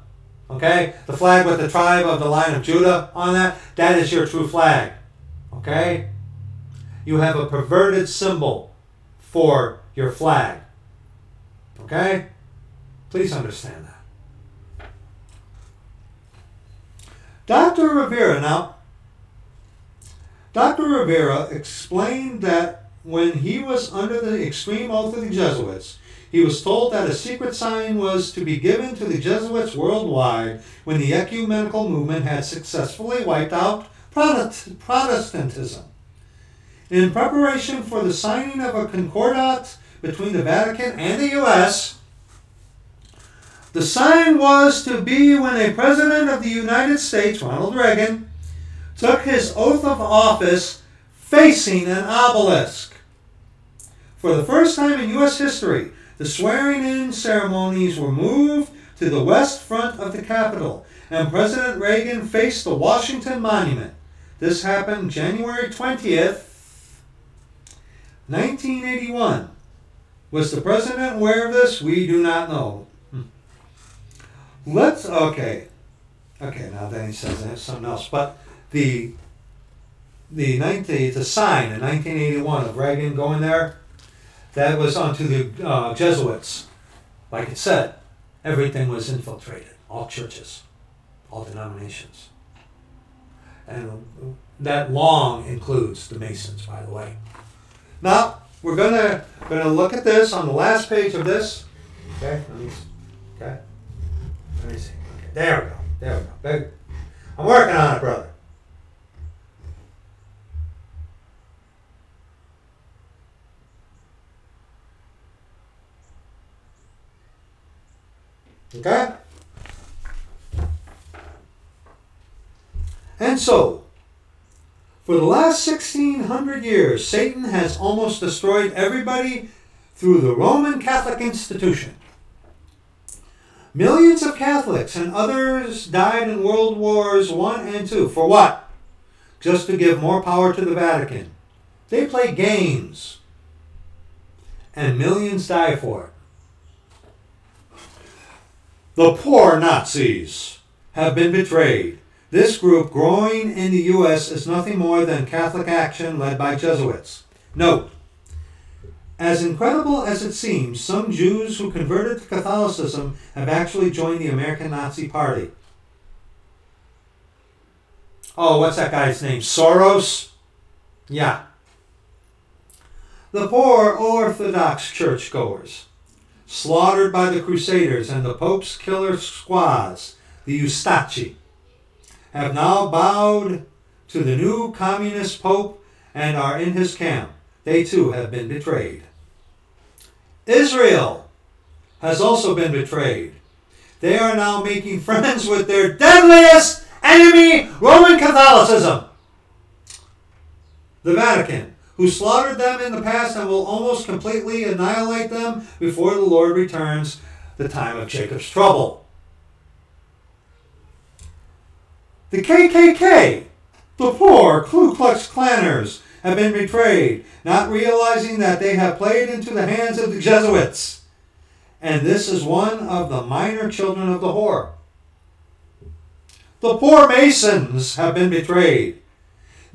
Okay? The flag with the tribe of the line of Judah on that, that is your true flag. Okay? You have a perverted symbol for your flag. Okay? Please understand that. Dr. Rivera, now, Dr. Rivera explained that when he was under the extreme oath of the Jesuits, he was told that a secret sign was to be given to the Jesuits worldwide when the ecumenical movement had successfully wiped out Protestantism. In preparation for the signing of a concordat between the Vatican and the U.S., the sign was to be when a president of the United States, Ronald Reagan, took his oath of office facing an obelisk. For the first time in U.S. history, the swearing in ceremonies were moved to the west front of the Capitol, and President Reagan faced the Washington Monument. This happened January 20th, 1981. Was the president aware of this? We do not know. Let's, okay. Okay, now then he says something else. But the the 19, the sign in 1981 of Reagan going there, that was onto the uh, Jesuits. Like it said, everything was infiltrated. All churches, all denominations. And that long includes the Masons, by the way. Now, we're gonna gonna look at this on the last page of this. Okay, okay. Let me see. Okay, there we go. There we go. There, I'm working on it, brother. Okay? And so, for the last 1600 years, Satan has almost destroyed everybody through the Roman Catholic institution. Millions of Catholics and others died in World Wars I and II. For what? Just to give more power to the Vatican. They play games. And millions die for it. The poor Nazis have been betrayed. This group, growing in the U.S., is nothing more than Catholic action led by Jesuits. Note, as incredible as it seems, some Jews who converted to Catholicism have actually joined the American Nazi Party. Oh, what's that guy's name? Soros? Yeah. The poor Orthodox churchgoers slaughtered by the Crusaders and the Pope's killer squads, the Ustachi, have now bowed to the new communist Pope and are in his camp. They too have been betrayed. Israel has also been betrayed. They are now making friends with their deadliest enemy, Roman Catholicism. The Vatican who slaughtered them in the past and will almost completely annihilate them before the Lord returns, the time of Jacob's trouble. The KKK, the poor Ku Klux Klanners, have been betrayed, not realizing that they have played into the hands of the Jesuits. And this is one of the minor children of the whore. The poor Masons have been betrayed,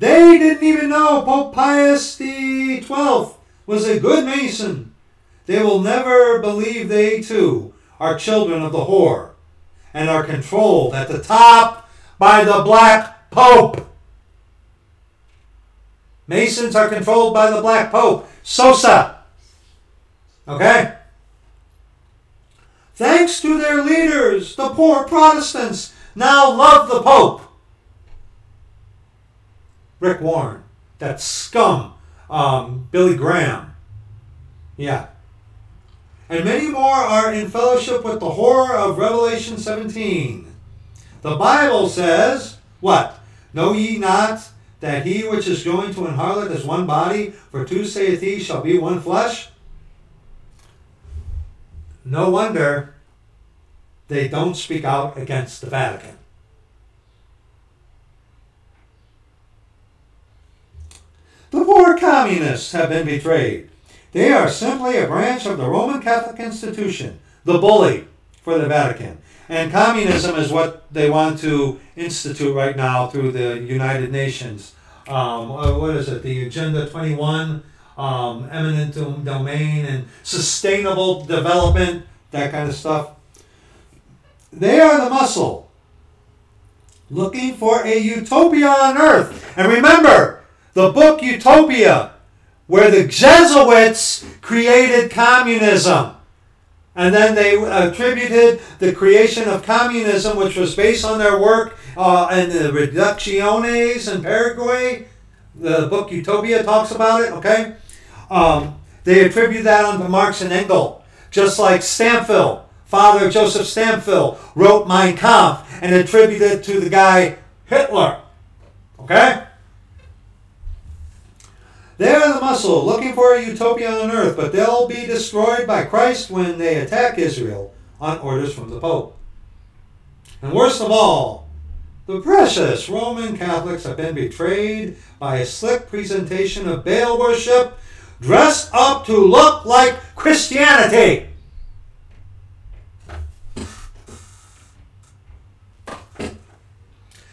they didn't even know Pope Pius XII was a good Mason. They will never believe they too are children of the whore and are controlled at the top by the Black Pope. Masons are controlled by the Black Pope. Sosa. Okay? Thanks to their leaders, the poor Protestants now love the Pope. Rick Warren, that scum, um, Billy Graham. Yeah. And many more are in fellowship with the horror of Revelation 17. The Bible says, what? Know ye not that he which is going to an harlot is one body, for two saith he shall be one flesh? No wonder they don't speak out against the Vatican. The poor communists have been betrayed. They are simply a branch of the Roman Catholic institution, the bully for the Vatican. And communism is what they want to institute right now through the United Nations. Um, uh, what is it? The Agenda 21, um, eminent domain and sustainable development, that kind of stuff. They are the muscle looking for a utopia on earth. And remember, the book Utopia, where the Jesuits created communism. And then they attributed the creation of communism, which was based on their work uh, in the Reducciones in Paraguay. The book Utopia talks about it, okay? Um, they attribute that onto Marx and Engels, just like Stampfel, Father Joseph Stampfel, wrote Mein Kampf and attributed to the guy Hitler, okay? They are the muscle looking for a utopia on earth, but they'll be destroyed by Christ when they attack Israel on orders from the Pope. And worst of all, the precious Roman Catholics have been betrayed by a slick presentation of Baal worship dressed up to look like Christianity.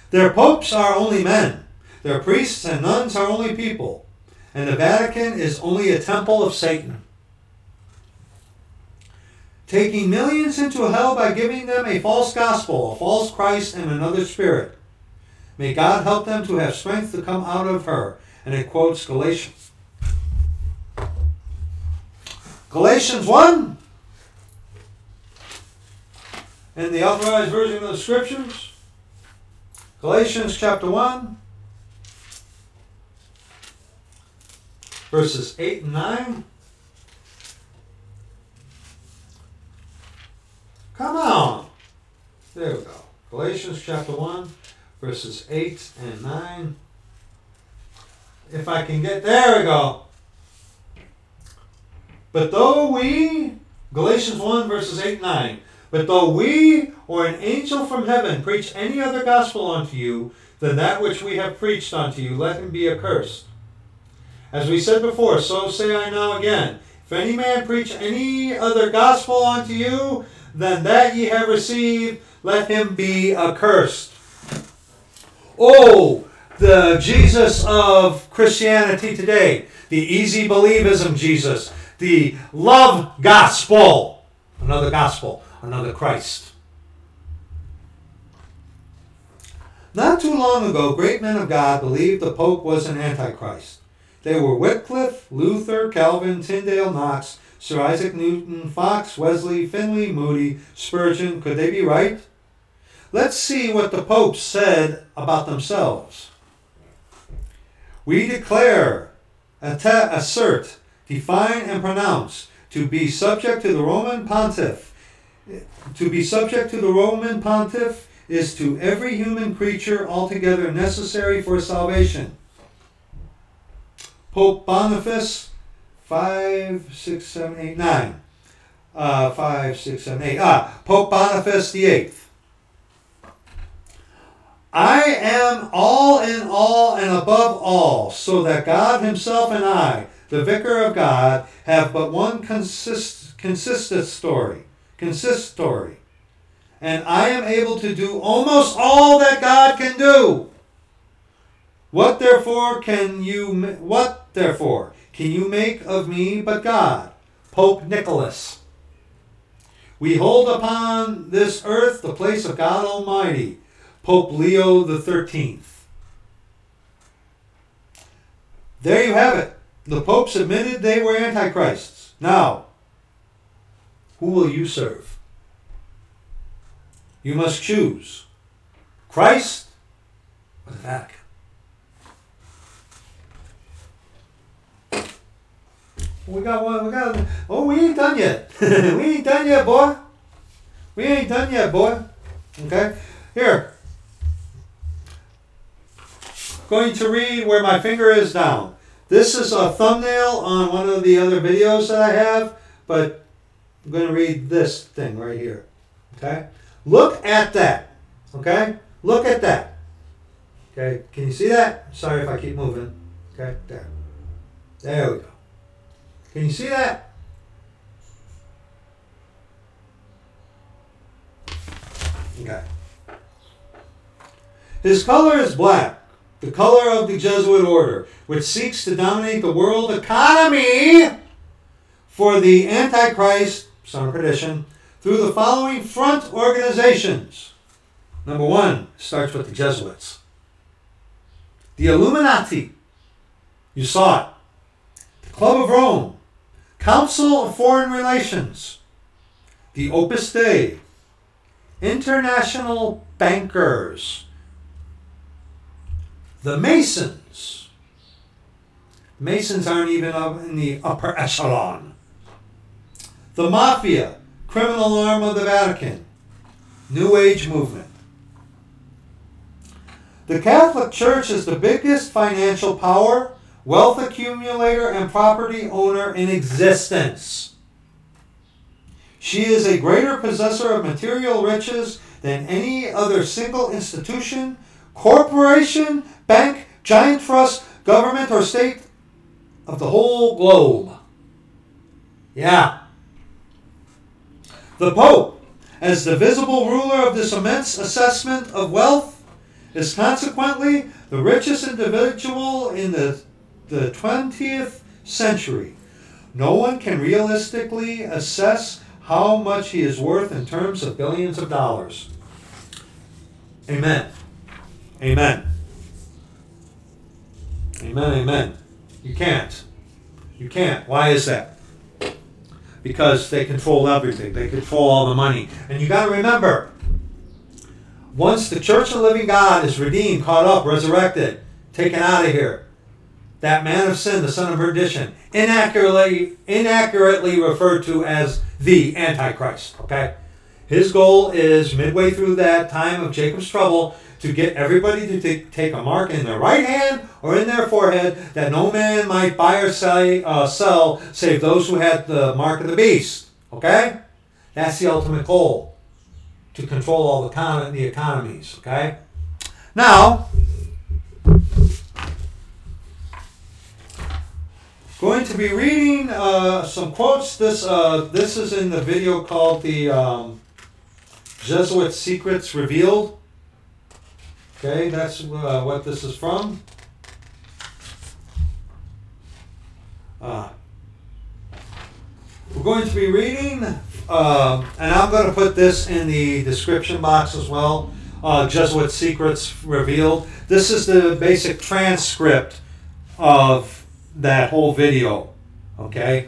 Their popes are only men, their priests and nuns are only people, and the Vatican is only a temple of Satan. Taking millions into hell by giving them a false gospel, a false Christ, and another spirit. May God help them to have strength to come out of her. And it quotes Galatians. Galatians 1 in the authorized version of the scriptures. Galatians chapter 1, verses 8 and 9. Come on. There we go. Galatians chapter 1, verses 8 and 9. If I can get there we go. But though we, Galatians 1, verses 8 and 9, but though we or an angel from heaven preach any other gospel unto you than that which we have preached unto you, let him be accursed. As we said before, so say I now again. If any man preach any other gospel unto you than that ye have received, let him be accursed. Oh, the Jesus of Christianity today, the easy believism Jesus, the love gospel, another gospel, another Christ. Not too long ago, great men of God believed the Pope was an Antichrist. They were Wycliffe, Luther, Calvin, Tyndale, Knox, Sir Isaac Newton, Fox, Wesley, Finley, Moody, Spurgeon. Could they be right? Let's see what the popes said about themselves. We declare, assert, define, and pronounce to be subject to the Roman pontiff. To be subject to the Roman pontiff is to every human creature altogether necessary for salvation. Pope Boniface, 5, 6, 7, 8, 9. Uh, 5, 6, 7, 8. Ah, Pope Boniface the Eighth. I am all in all and above all, so that God Himself and I, the Vicar of God, have but one consist, consistent story. Consist story. And I am able to do almost all that God can do. What therefore can you therefore can you make of me but God? Pope Nicholas. We hold upon this earth the place of God Almighty. Pope Leo the Thirteenth. There you have it. The popes admitted they were antichrists. Now, who will you serve? You must choose Christ or the Vatican. We got one. We got. Oh, we ain't done yet. we ain't done yet, boy. We ain't done yet, boy. Okay. Here. Going to read where my finger is down. This is a thumbnail on one of the other videos that I have, but I'm going to read this thing right here. Okay? Look at that. Okay? Look at that. Okay? Can you see that? Sorry if I keep moving. Okay? There. There we go. Can you see that? Okay. His color is black. the color of the Jesuit order, which seeks to dominate the world economy for the Antichrist, son of perdition, through the following front organizations. Number one starts with the Jesuits. The Illuminati. You saw it. The Club of Rome. Council of Foreign Relations. The Opus Dei. International Bankers. The Masons. Masons aren't even up in the upper echelon. The Mafia, criminal arm of the Vatican. New Age movement. The Catholic Church is the biggest financial power, wealth accumulator, and property owner in existence. She is a greater possessor of material riches than any other single institution, corporation, bank, giant trust, government, or state of the whole globe. Yeah. The Pope, as the visible ruler of this immense assessment of wealth, is consequently the richest individual in the, the 20th century. No one can realistically assess how much he is worth in terms of billions of dollars. Amen. Amen. Amen, amen. You can't. You can't. Why is that? Because they control everything. They control all the money. And you got to remember, once the church of the living God is redeemed, caught up, resurrected, taken out of here, that man of sin, the son of perdition, inaccurately, inaccurately referred to as the Antichrist. Okay? His goal is midway through that time of Jacob's trouble to get everybody to t- take a mark in their right hand or in their forehead that no man might buy or sell, uh, sell save those who had the mark of the beast. Okay? That's the ultimate goal to control all the, con- the economies. Okay? Now, going to be reading uh, some quotes. This uh, this is in the video called the um, Jesuit Secrets Revealed. Okay, that's uh, what this is from. Uh, we're going to be reading uh, and I'm going to put this in the description box as well. Uh, Jesuit Secrets Revealed. This is the basic transcript of that whole video. Okay.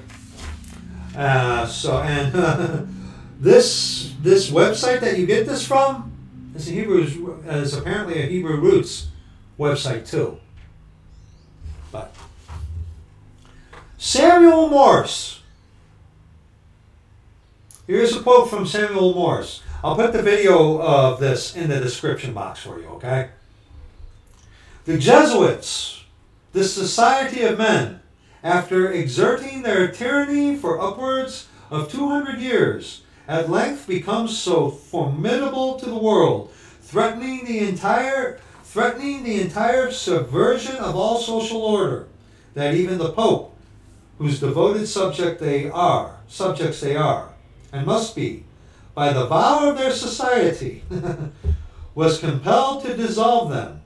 Uh, so and this this website that you get this from is a Hebrew is apparently a Hebrew roots website too. But Samuel Morse Here's a quote from Samuel Morse. I'll put the video of this in the description box for you, okay? The Jesuits, this society of men, after exerting their tyranny for upwards of 200 years, at length becomes so formidable to the world, threatening the entire threatening the entire subversion of all social order, that even the Pope, whose devoted subject they are, subjects they are, and must be, by the vow of their society, was compelled to dissolve them.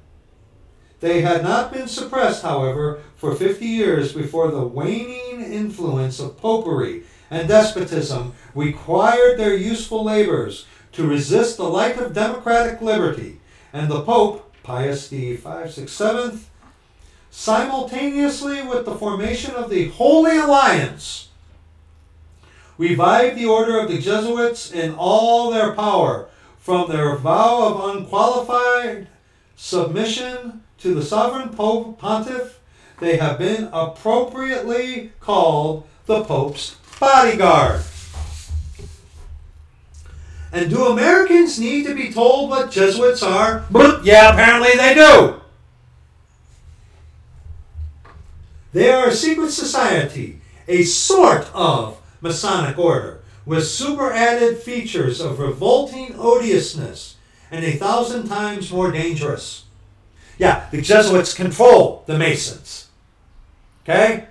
They had not been suppressed, however, for fifty years before the waning influence of popery and despotism required their useful labors to resist the light of democratic liberty, and the Pope, Pius V, 6, simultaneously with the formation of the Holy Alliance, revived the order of the Jesuits in all their power, from their vow of unqualified submission to the sovereign Pope Pontiff, they have been appropriately called the Pope's bodyguard. And do Americans need to be told what Jesuits are? But Yeah, apparently they do. They are a secret society, a sort of Masonic order, with superadded features of revolting odiousness and a thousand times more dangerous. Yeah, the Jesuits control the Masons. Okay?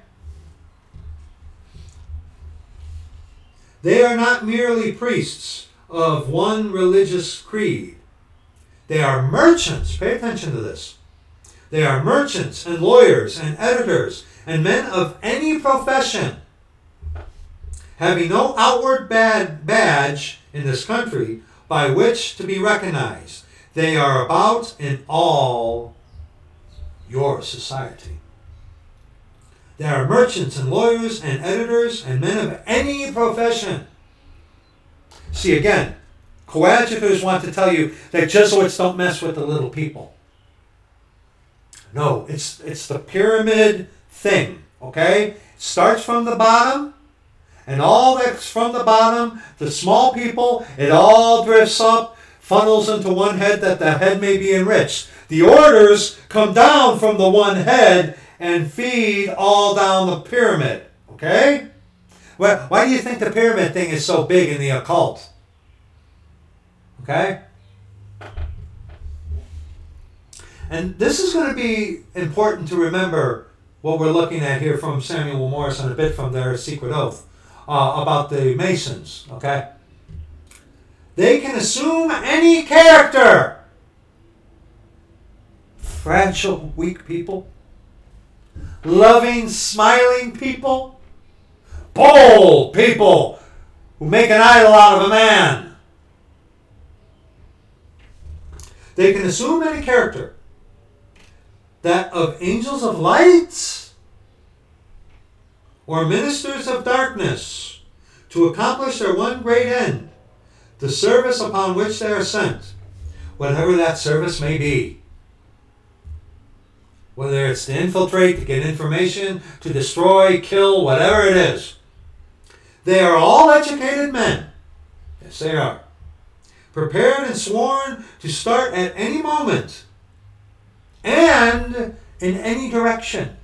They are not merely priests of one religious creed. They are merchants. Pay attention to this. They are merchants and lawyers and editors and men of any profession, having no outward bad badge in this country by which to be recognized. They are about in all your society. There are merchants and lawyers and editors and men of any profession. See, again, coadjutors want to tell you that Jesuits don't mess with the little people. No, it's, it's the pyramid thing, okay? Starts from the bottom, and all that's from the bottom, the small people, it all drifts up, funnels into one head that the head may be enriched. The orders come down from the one head and feed all down the pyramid, okay? Well, why do you think the pyramid thing is so big in the occult? Okay? And this is going to be important to remember what we're looking at here from Samuel Morse and a bit from their secret oath uh, about the Masons. Okay? They can assume any character. Fragile, weak people, loving, smiling people, bold people who make an idol out of a man. They can assume any character that of angels of light or ministers of darkness to accomplish their one great end, the service upon which they are sent, whatever that service may be. Whether it's to infiltrate, to get information, to destroy, kill, whatever it is. They are all educated men. Yes, they are. Prepared and sworn to start at any moment and in any direction.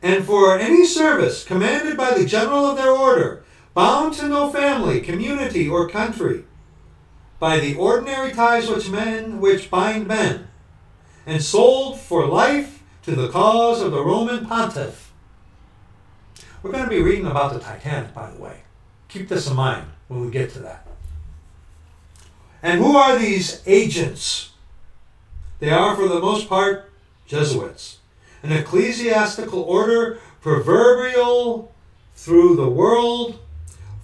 And for any service commanded by the general of their order, bound to no family, community, or country, by the ordinary ties which men which bind men, and sold for life to the cause of the Roman pontiff. We're going to be reading about the Titanic, by the way. Keep this in mind when we get to that. And who are these agents? They are, for the most part, Jesuits, an ecclesiastical order proverbial through the world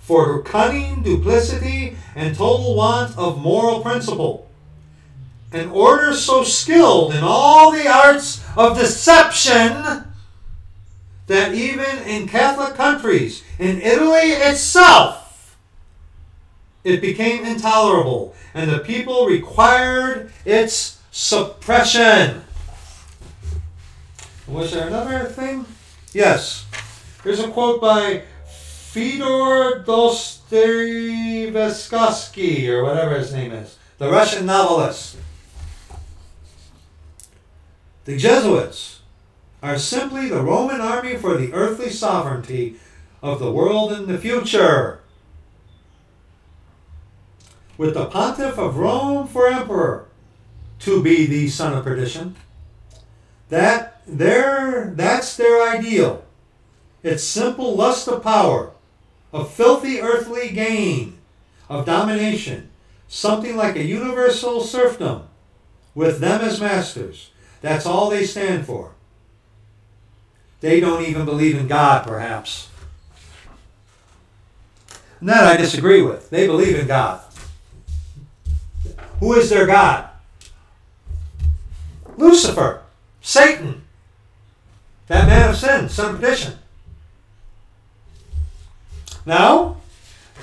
for her cunning, duplicity, and total want of moral principle. An order so skilled in all the arts of deception that even in Catholic countries, in Italy itself, it became intolerable, and the people required its suppression. Was there another thing? Yes. Here's a quote by Fyodor Dostoevsky, or whatever his name is, the Russian novelist. The Jesuits are simply the Roman army for the earthly sovereignty of the world in the future. With the pontiff of Rome for emperor, to be the son of perdition. That their that's their ideal. It's simple lust of power, of filthy earthly gain, of domination, something like a universal serfdom, with them as masters. That's all they stand for. They don't even believe in God, perhaps. And that I disagree with. They believe in God. Who is their God? Lucifer, Satan, that man of sin, son of perdition. Now,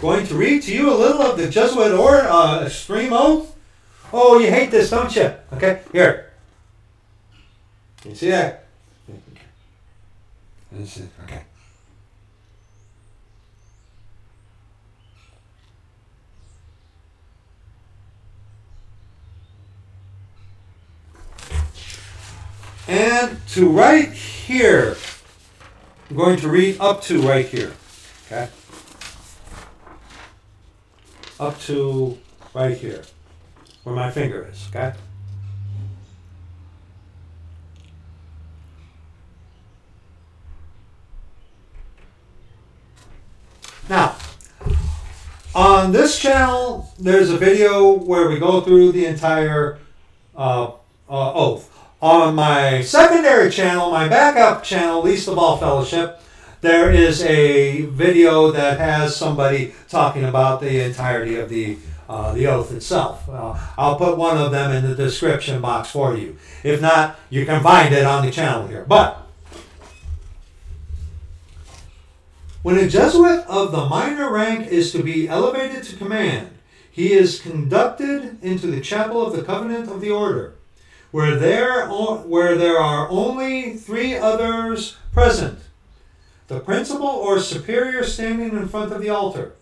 going to read to you a little of the Jesuit or uh, extreme oath. Oh, you hate this, don't you? Okay, here. You see that? Okay. And to right here, I'm going to read up to right here. Okay? Up to right here, where my finger is. Okay? Now, on this channel, there's a video where we go through the entire uh, uh, oath. On my secondary channel, my backup channel, Least of All Fellowship, there is a video that has somebody talking about the entirety of the uh, the oath itself. Uh, I'll put one of them in the description box for you. If not, you can find it on the channel here. But when a Jesuit of the minor rank is to be elevated to command, he is conducted into the chapel of the covenant of the order, where there, where there are only three others present the principal or superior standing in front of the altar.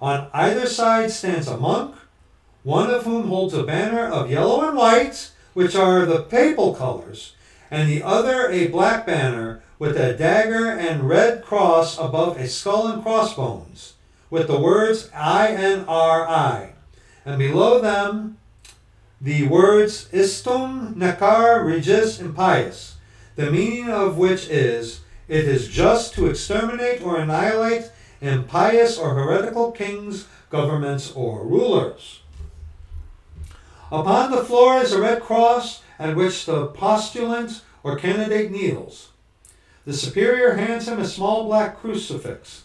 On either side stands a monk, one of whom holds a banner of yellow and white, which are the papal colors, and the other a black banner with a dagger and red cross above a skull and crossbones, with the words INRI, and below them the words Istum Necar Regis Impius, the meaning of which is, It is just to exterminate or annihilate impious or heretical kings, governments, or rulers. Upon the floor is a red cross at which the postulant or candidate kneels. The superior hands him a small black crucifix,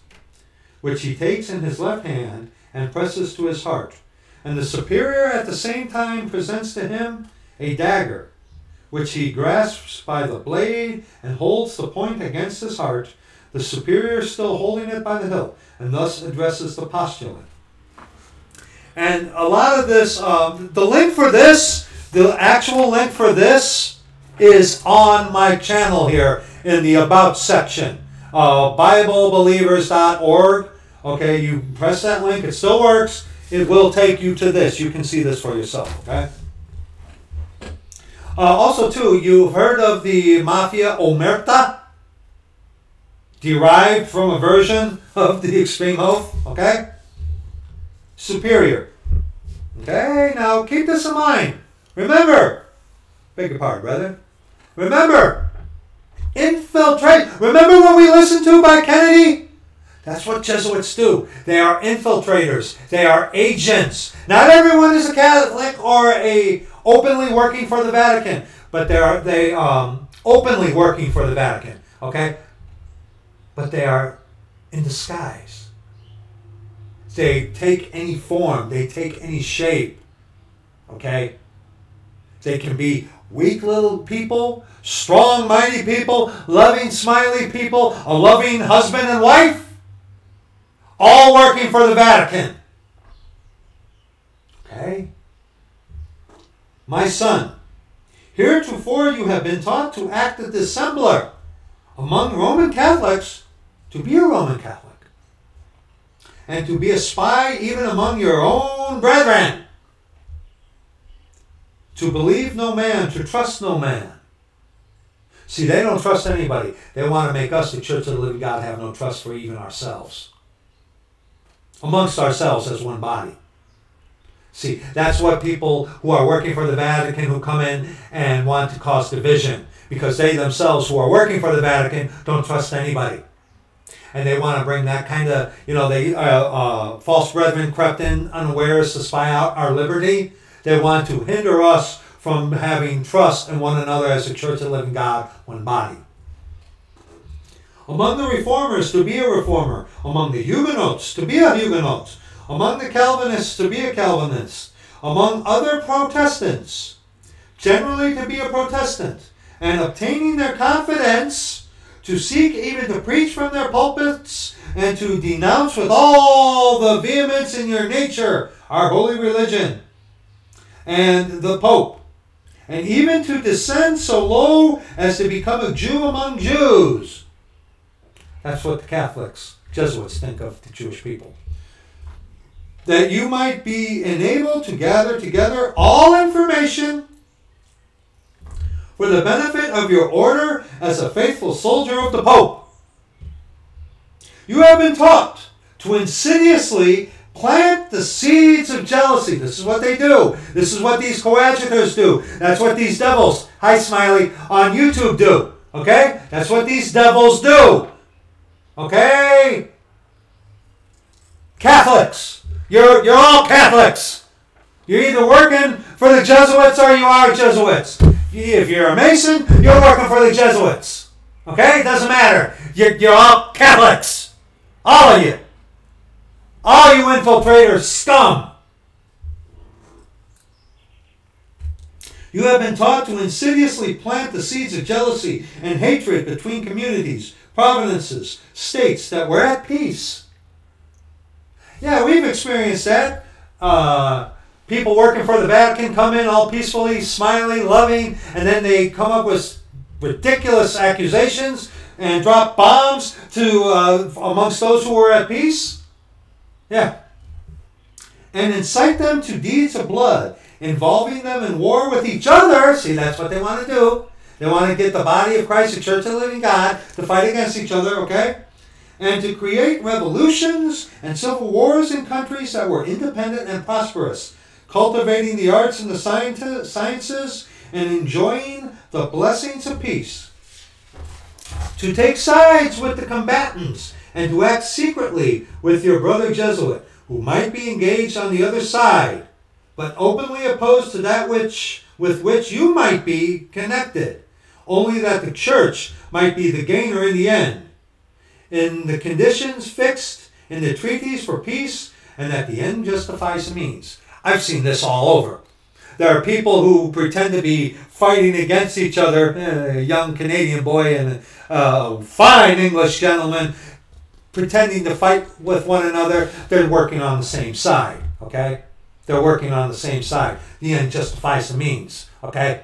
which he takes in his left hand and presses to his heart. And the superior at the same time presents to him a dagger, which he grasps by the blade and holds the point against his heart, the superior still holding it by the hilt, and thus addresses the postulant. And a lot of this, um, the link for this, the actual link for this is on my channel here in the About section. Uh, BibleBelievers.org. Okay, you press that link, it still works. It will take you to this. You can see this for yourself, okay? Uh, also, too, you've heard of the Mafia Omerta? derived from a version of the extreme oath, okay? Superior. Okay, now keep this in mind. Remember, beg your pardon, brother. Remember, infiltrate. Remember what we listened to by Kennedy? That's what Jesuits do. They are infiltrators. They are agents. Not everyone is a Catholic or a openly working for the Vatican, but they are they um, openly working for the Vatican. Okay, but they are in disguise. They take any form, they take any shape. Okay? They can be weak little people, strong, mighty people, loving, smiley people, a loving husband and wife, all working for the Vatican. Okay? My son, heretofore you have been taught to act as dissembler among Roman Catholics to be a Roman Catholic and to be a spy even among your own brethren. To believe no man, to trust no man. See, they don't trust anybody. They want to make us, the Church of the Living God, have no trust for even ourselves. Amongst ourselves as one body. See, that's what people who are working for the Vatican who come in and want to cause division because they themselves who are working for the Vatican don't trust anybody and they want to bring that kind of, you know, they uh, uh, false brethren crept in unawares to spy out our liberty. They want to hinder us from having trust in one another as a church of living God, one body. Among the reformers, to be a reformer. Among the Huguenots, to be a Huguenot. Among the Calvinists, to be a Calvinist. Among other Protestants, generally to be a Protestant. And obtaining their confidence to seek even to preach from their pulpits and to denounce with all the vehemence in your nature our holy religion and the Pope, and even to descend so low as to become a Jew among Jews. That's what the Catholics, Jesuits, think of the Jewish people. That you might be enabled to gather together all information for the benefit of your order as a faithful soldier of the Pope. You have been taught to insidiously plant the seeds of jealousy. This is what they do. This is what these coadjutors do. That's what these devils, hi Smiley, on YouTube do. Okay? That's what these devils do. Okay? Catholics. You're, you're all Catholics. You're either working for the Jesuits or you are Jesuits. if you're a Mason, you're working for the Jesuits. Okay? It doesn't matter. You're, you're all Catholics. All of you. All you infiltrators, scum. You have been taught to insidiously plant the seeds of jealousy and hatred between communities, provinces, states that were at peace. Yeah, we've experienced that. Uh, people working for the Vatican come in all peacefully, smiling, loving, and then they come up with ridiculous accusations and drop bombs to uh, amongst those who were at peace. Yeah. And incite them to deeds of blood, involving them in war with each other. See, that's what they want to do. They want to get the body of Christ, the Church of the Living God, to fight against each other, okay? And to create revolutions and civil wars in countries that were independent and prosperous, cultivating the arts and the sciences, and enjoying the blessings of peace. To take sides with the combatants and to act secretly with your brother Jesuit, who might be engaged on the other side, but openly opposed to that which with which you might be connected, only that the church might be the gainer in the end. In the conditions fixed in the treaties for peace, and that the end justifies the means. I've seen this all over. There are people who pretend to be fighting against each other. A young Canadian boy and a fine English gentleman pretending to fight with one another. They're working on the same side. Okay, they're working on the same side. The end justifies the means. Okay,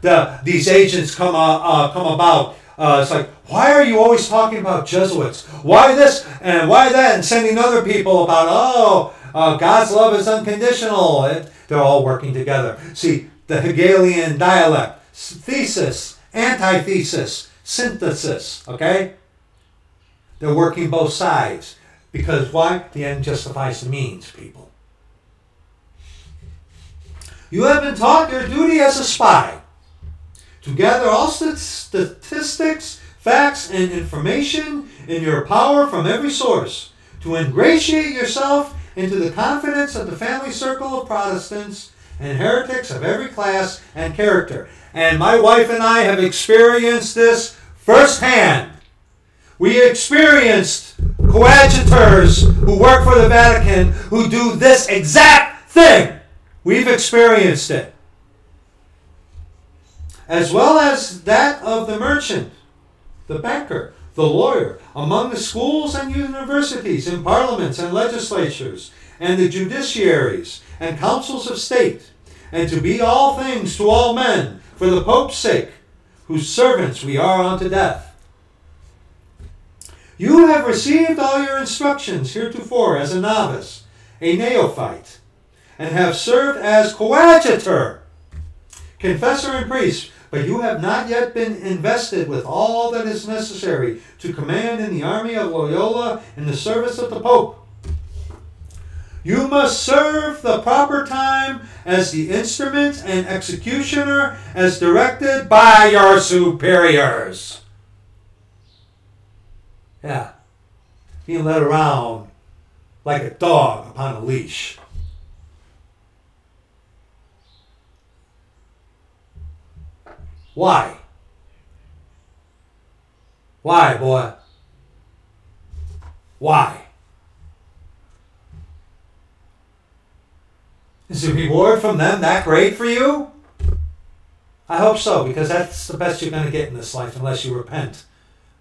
the these agents come uh, uh, come about. Uh, it's like, why are you always talking about Jesuits? Why this and why that? And sending other people about, oh, uh, God's love is unconditional. It, they're all working together. See, the Hegelian dialect, thesis, antithesis, synthesis, okay? They're working both sides. Because why? The end justifies the means, people. You have been taught your duty as a spy to gather all statistics, facts, and information in your power from every source, to ingratiate yourself into the confidence of the family circle of Protestants and heretics of every class and character. And my wife and I have experienced this firsthand. We experienced coadjutors who work for the Vatican who do this exact thing. We've experienced it. As well as that of the merchant, the banker, the lawyer, among the schools and universities, in parliaments and legislatures, and the judiciaries and councils of state, and to be all things to all men, for the Pope's sake, whose servants we are unto death. You have received all your instructions heretofore as a novice, a neophyte, and have served as coadjutor, confessor, and priest but you have not yet been invested with all that is necessary to command in the army of Loyola in the service of the Pope. You must serve the proper time as the instrument and executioner as directed by your superiors. Yeah. Being led around like a dog upon a leash. Why? Why, boy? Why? Is the reward from them that great for you? I hope so, because that's the best you're going to get in this life unless you repent.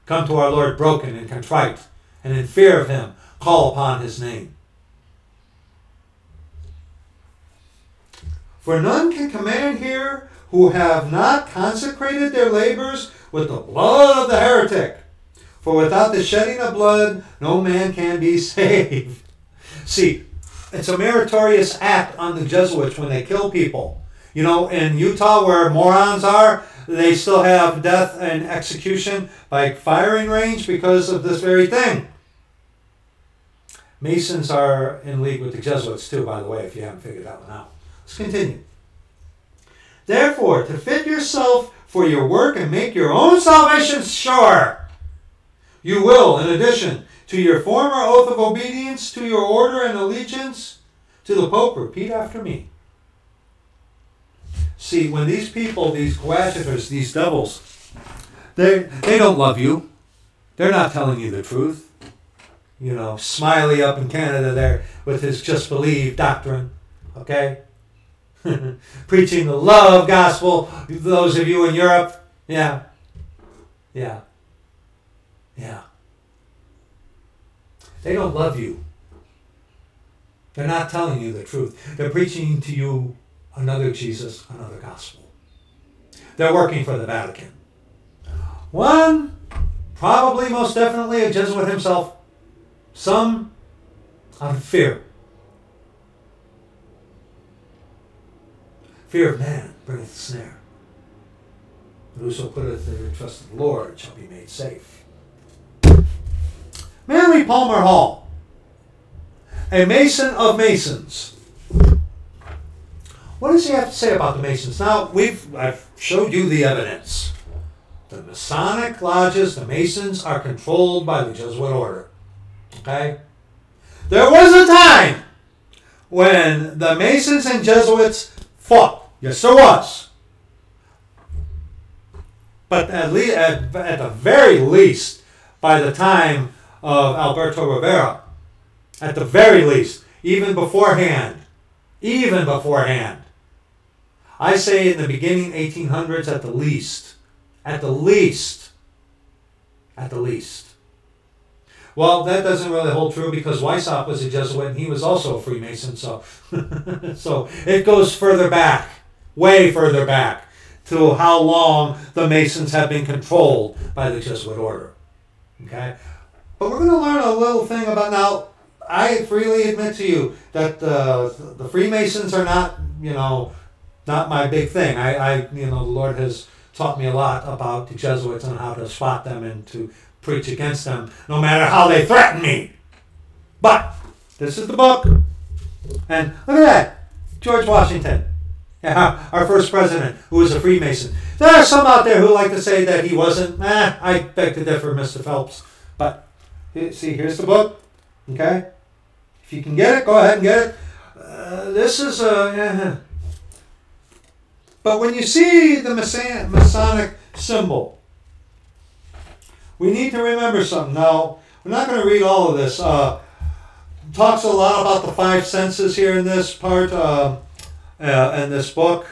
Come to our Lord broken and contrite, and in fear of Him, call upon His name. For none can command here who have not consecrated their labors with the blood of the heretic. For without the shedding of blood, no man can be saved. See, it's a meritorious act on the Jesuits when they kill people. You know, in Utah, where morons are, they still have death and execution by firing range because of this very thing. Masons are in league with the Jesuits, too, by the way, if you haven't figured that one out. Let's continue. Therefore, to fit yourself for your work and make your own salvation sure, you will, in addition to your former oath of obedience to your order and allegiance to the Pope, repeat after me. See, when these people, these coadjutors, these devils, they they don't love you. They're not telling you the truth. You know, Smiley up in Canada there with his just believe doctrine. Okay? Preaching the love gospel. Those of you in Europe, yeah. Yeah. Yeah. They don't love you. They're not telling you the truth. They're preaching to you another Jesus, another gospel. They're working for the Vatican. One, probably most definitely a Jesuit himself. Some of fear. Fear of man bringeth snare. But whoso putteth their trust in the Lord shall be made safe. Manly Palmer Hall, a mason of masons. What does he have to say about the masons? Now we've I've showed you the evidence. The Masonic lodges, the masons, are controlled by the Jesuit order. Okay? There was a time when the Masons and Jesuits fought. Yes, there was. But at, least, at, at the very least, by the time of Alberto Rivera, at the very least, even beforehand, even beforehand, I say in the beginning 1800s at the least, at the least, at the least. Well, that doesn't really hold true because Weishaupt was a Jesuit and he was also a Freemason. So, so it goes further back, way further back, to how long the Masons have been controlled by the Jesuit order. Okay, but we're going to learn a little thing about now. I freely admit to you that uh, the Freemasons are not, you know, not my big thing. I, I, you know, the Lord has taught me a lot about the Jesuits and how to spot them and to preach against them, no matter how they threaten me. But this is the book, and look at that, George Washington, yeah, our first president, who was a Freemason. There are some out there who like to say that he wasn't. Eh, I beg to differ, Mr. Phelps. But see, here's the book. Okay, if you can get it, go ahead and get it. Uh, this is a. But when you see the Masonic symbol, we need to remember something. Now, we're not going to read all of this. Uh, talks a lot about the five senses here in this part, uh, in this book.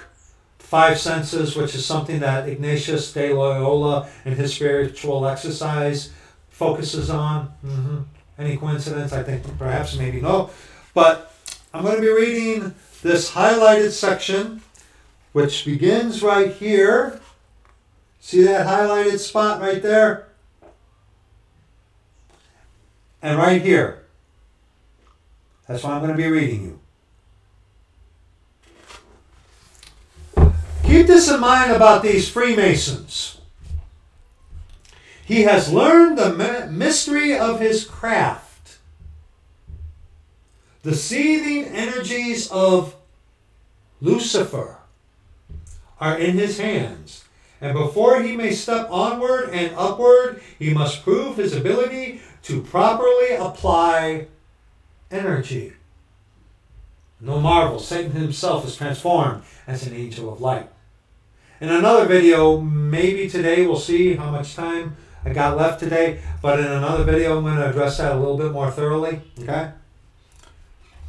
Five senses, which is something that Ignatius de Loyola in his spiritual exercise focuses on. Mm-hmm. Any coincidence? I think perhaps, maybe no. But I'm going to be reading this highlighted section which begins right here. See that highlighted spot right there? And right here. That's what I'm going to be reading you. Keep this in mind about these Freemasons. He has learned the mystery of his craft, the seething energies of Lucifer are in his hands. And before he may step onward and upward, he must prove his ability to properly apply energy. No marvel, Satan himself is transformed as an angel of light. In another video, maybe today we'll see how much time I got left today, but in another video I'm going to address that a little bit more thoroughly. Okay?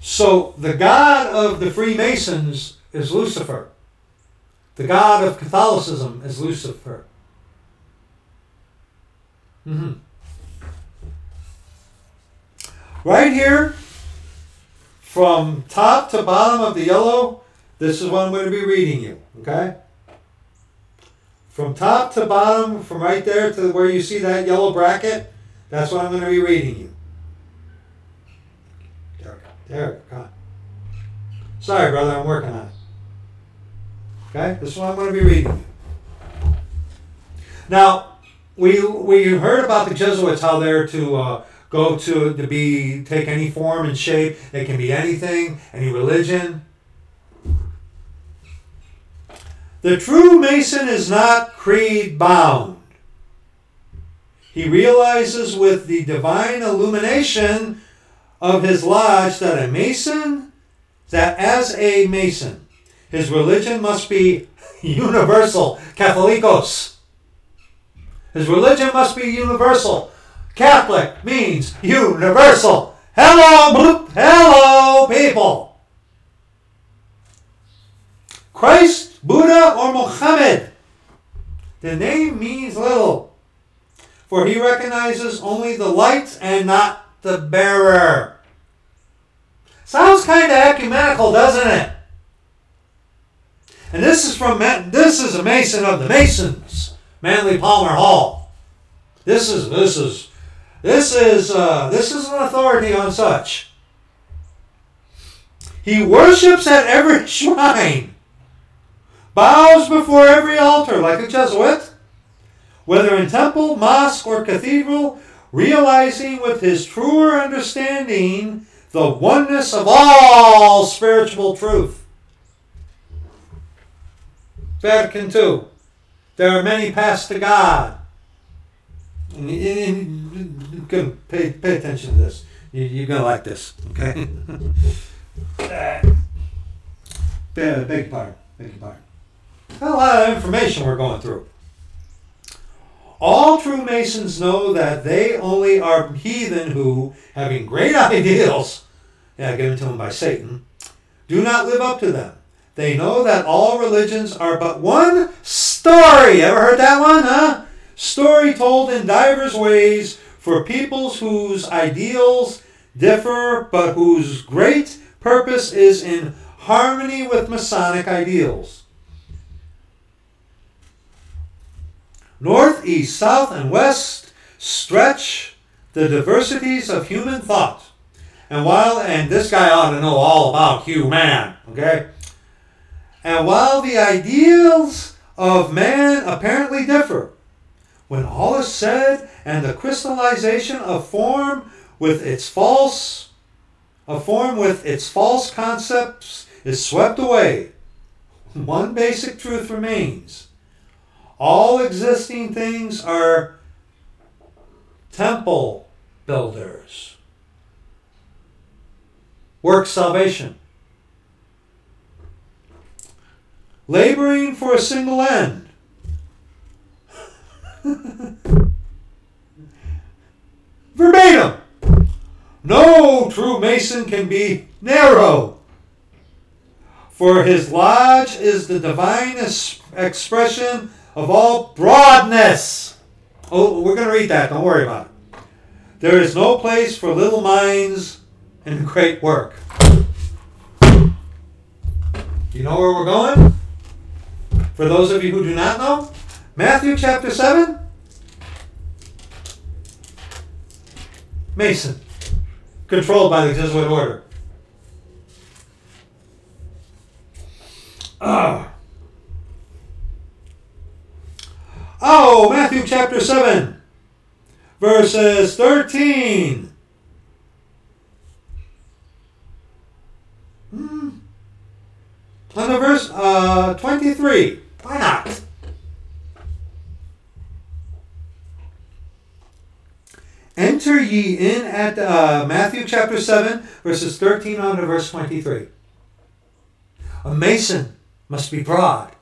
So the God of the Freemasons is Lucifer. The god of Catholicism is Lucifer. Mm-hmm. Right here, from top to bottom of the yellow, this is what I'm going to be reading you, okay? From top to bottom, from right there to where you see that yellow bracket, that's what I'm going to be reading you. There, there. Sorry, brother, I'm working on it. Okay, this is what I'm going to be reading. You. Now, we we heard about the Jesuits how they're to uh, go to to be take any form and shape. They can be anything, any religion. The true Mason is not creed bound. He realizes with the divine illumination of his lodge that a Mason, that as a Mason, His religion must be universal, Catholicos. His religion must be universal. Catholic means universal. Hello, hello, people. Christ, Buddha, or Mohammed. The name means little, for he recognizes only the light and not the bearer. Sounds kind of ecumenical, doesn't it? And this is from this is a Mason of the Masons, Manly Palmer Hall. This is this is this is uh, this is an authority on such. He worships at every shrine, bows before every altar like a Jesuit, whether in temple, mosque, or cathedral, realizing with his truer understanding the oneness of all spiritual truth. Vatican II. There are many paths to God. And, and, and, pay, pay attention to this. You, are going to like this, okay? beg, beg your pardon. Beg your pardon. A lot of information we're going through. All true Masons know that they only are heathen who, having great ideals, yeah, given to them by Satan, do not live up to them. They know that all religions are but one story. Ever heard that one, huh? Story told in divers ways for peoples whose ideals differ, but whose great purpose is in harmony with Masonic ideals. North, east, south, and west stretch the diversities of human thought. And while, and this guy ought to know all about human, okay? And while the ideals of man apparently differ, when all is said and the crystallization of form with its false a form with its false concepts is swept away, one basic truth remains. All existing things are temple builders. Work salvation. laboring for a single end. Verbatim. No true Mason can be narrow, for his lodge is the divine expression of all broadness. Oh, we're going to read that. Don't worry about it. There is no place for little minds in great work. You know where we're going? For those of you who do not know, Matthew chapter 7, Mason, controlled by the Jesuit order. Uh. Oh, Matthew chapter 7, verses 13. Hmm. Verse uh, 23. Why not? Enter ye in at uh, Matthew chapter 7, verses 13 on to verse 23. A mason must be broad,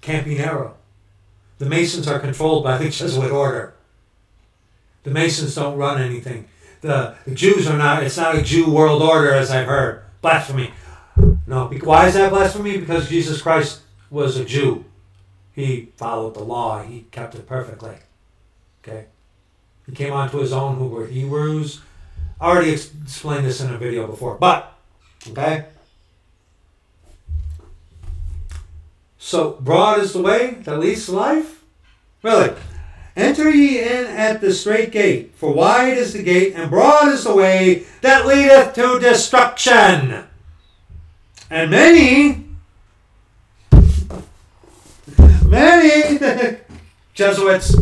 can't be narrow. The Masons are controlled by the Jesuit order. The Masons don't run anything. The, the Jews are not, it's not a Jew world order as I've heard. Blasphemy. No, why is that blasphemy? Because Jesus Christ was a Jew. He followed the law. He kept it perfectly. Okay? He came onto his own who were Hebrews. I already explained this in a video before. But, okay? So, broad is the way that leads to life? Really? Enter ye in at the straight gate, for wide is the gate, and broad is the way that leadeth to destruction. And many many Jesuits,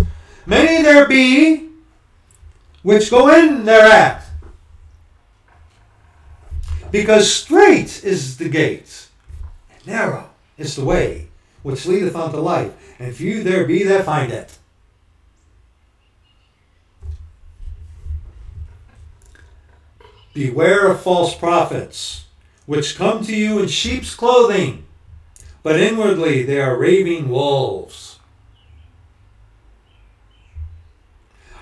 many there be which go in thereat. Because straight is the gate, and narrow is the way which leadeth unto life, and few there be that find it. Beware of false prophets, which come to you in sheep's clothing but inwardly they are raving wolves.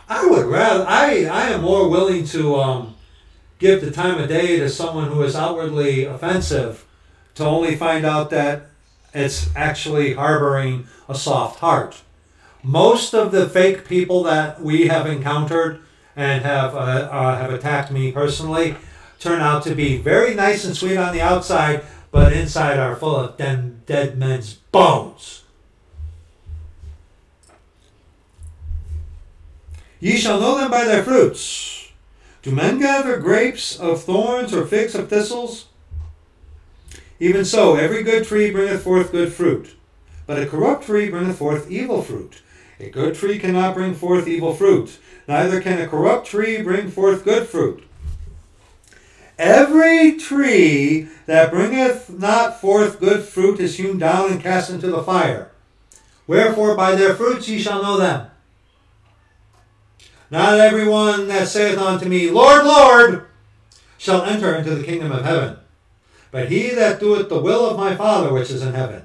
I would rather, I, I am more willing to um, give the time of day to someone who is outwardly offensive to only find out that it's actually harboring a soft heart. Most of the fake people that we have encountered and have, uh, uh, have attacked me personally turn out to be very nice and sweet on the outside, but inside are full of dead, dead men's bones. Ye shall know them by their fruits. Do men gather grapes of thorns or figs of thistles? Even so, every good tree bringeth forth good fruit, but a corrupt tree bringeth forth evil fruit. A good tree cannot bring forth evil fruit, neither can a corrupt tree bring forth good fruit. Every tree that bringeth not forth good fruit is hewn down and cast into the fire. Wherefore by their fruits ye shall know them. Not every one that saith unto me, Lord, Lord, shall enter into the kingdom of heaven, but he that doeth the will of my Father which is in heaven.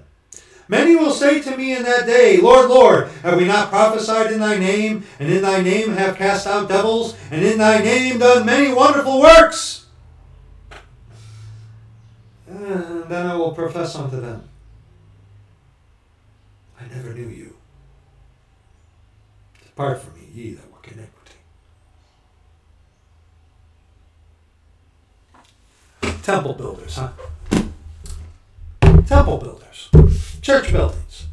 Many will say to me in that day, Lord, Lord, have we not prophesied in thy name, and in thy name have cast out devils, and in thy name done many wonderful works? And then I will profess unto them, I never knew you. Depart from me, ye that work iniquity. Temple builders, huh? Temple builders. Church buildings.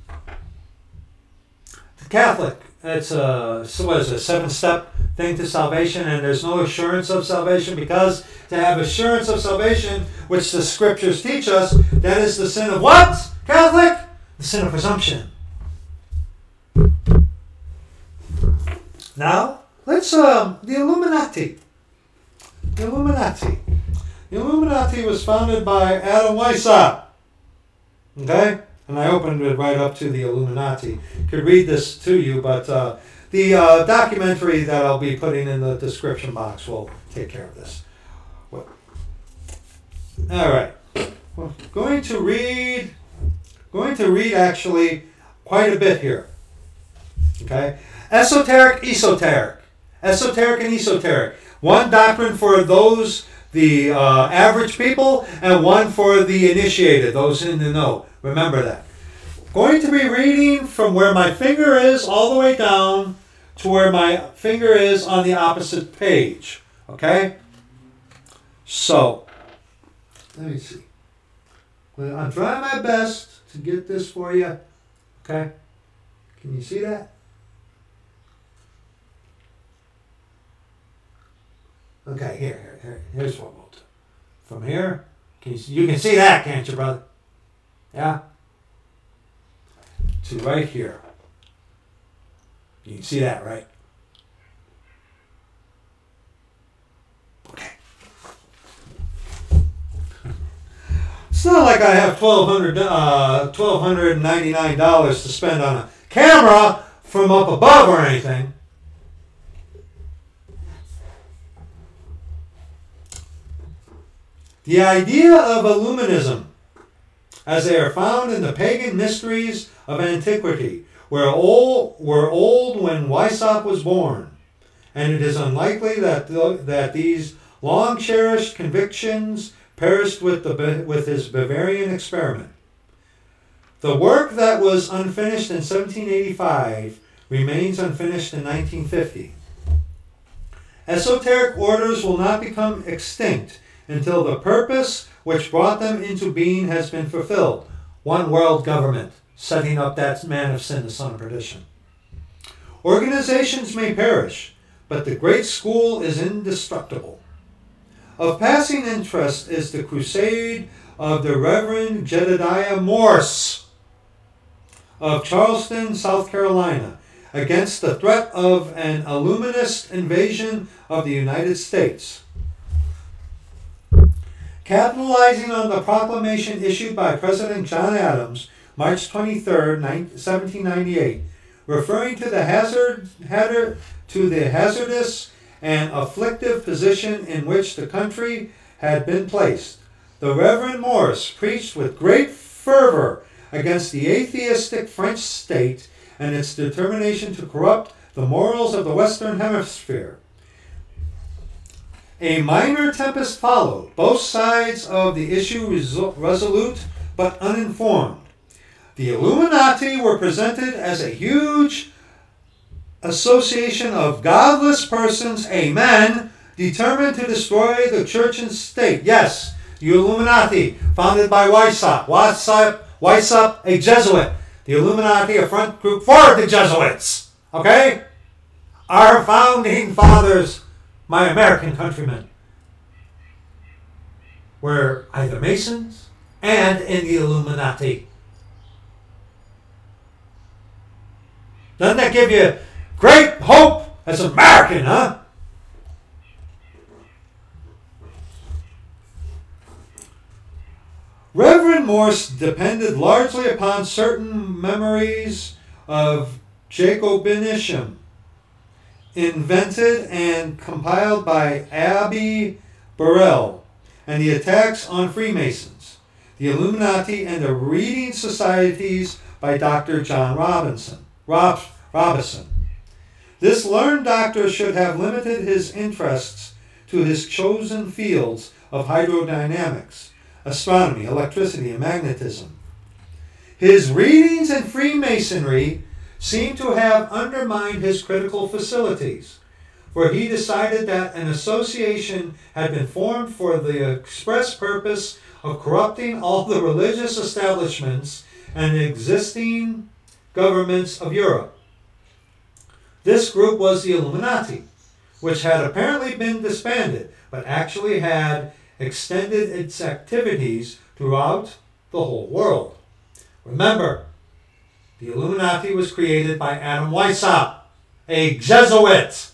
The Catholic, it's a, what is it, seven step thing to salvation, and there's no assurance of salvation because to have assurance of salvation, which the scriptures teach us, that is the sin of what? Catholic? The sin of presumption. Now, let's, um, the Illuminati. The Illuminati. The Illuminati was founded by Adam Weishaupt. Okay? And I opened it right up to the Illuminati. Could read this to you, but uh, the uh, documentary that I'll be putting in the description box will take care of this. Well, all right. Well, going to read, going to read actually quite a bit here. Okay, esoteric, esoteric, esoteric and esoteric. One doctrine for those the uh, average people and one for the initiated, those in the know. Remember that. Going to be reading from where my finger is all the way down to where my finger is on the opposite page. Okay? So, let me see. I'm trying my best to get this for you. Okay? Can you see that? Okay, here, here, here. Here's what we'll do. From here, can you, see, you can see that, can't you, brother? Yeah? To right here. You can see that, right? Okay. It's not like I have 1,200, uh, $1,299 to spend on a camera from up above or anything. The idea of Illuminism, as they are found in the pagan mysteries of antiquity, were old, were old when Weishaupt was born, and it is unlikely that, the, that these long cherished convictions perished with, the, with his Bavarian experiment. The work that was unfinished in 1785 remains unfinished in 1950. Esoteric orders will not become extinct until the purpose which brought them into being has been fulfilled. One world government, setting up that man of sin, the son of perdition. Organizations may perish, but the great school is indestructible. Of passing interest is the crusade of the Reverend Jedediah Morse of Charleston, South Carolina, against the threat of an Illuminist invasion of the United States. Capitalizing on the proclamation issued by President John Adams, March 23, 1798, referring to the hazard, hazard to the hazardous and afflictive position in which the country had been placed. The Reverend Morse preached with great fervor against the atheistic French state and its determination to corrupt the morals of the Western Hemisphere. A minor tempest followed, both sides of the issue resolute but uninformed. The Illuminati were presented as a huge association of godless persons, amen, determined to destroy the church and state. Yes, the Illuminati, founded by Weishaupt. Weishaupt, Weishaupt a Jesuit. The Illuminati, a front group for the Jesuits. Okay? Our founding fathers, my American countrymen, were either Masons and in the Illuminati. Doesn't that give you great hope as an American, huh? Reverend Morse depended largely upon certain memories of Jacobinism, invented and compiled by Abbe Barruel, and the attacks on Freemasons, the Illuminati, and the reading societies by Dr. John Robinson. Rob, Robison. This learned doctor should have limited his interests to his chosen fields of hydrodynamics astronomy, electricity, and magnetism. His readings in Freemasonry seem to have undermined his critical facilities, for he decided that an association had been formed for the express purpose of corrupting all the religious establishments and existing governments of Europe. This group was the Illuminati, which had apparently been disbanded, but actually had extended its activities throughout the whole world. Remember, the Illuminati was created by Adam Weishaupt, a Jesuit.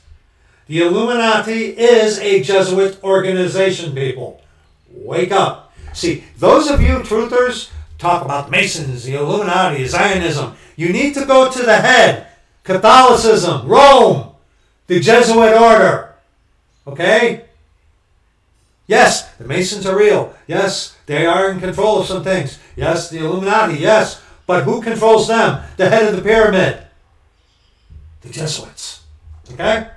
The Illuminati is a Jesuit organization, people. Wake up. See, those of you truthers talk about Masons, the Illuminati, Zionism. You need to go to the head Catholicism, Rome, the Jesuit order. Okay? Yes, the Masons are real. Yes, they are in control of some things. Yes, the Illuminati. Yes, but who controls them? The head of the pyramid. The Jesuits. Okay?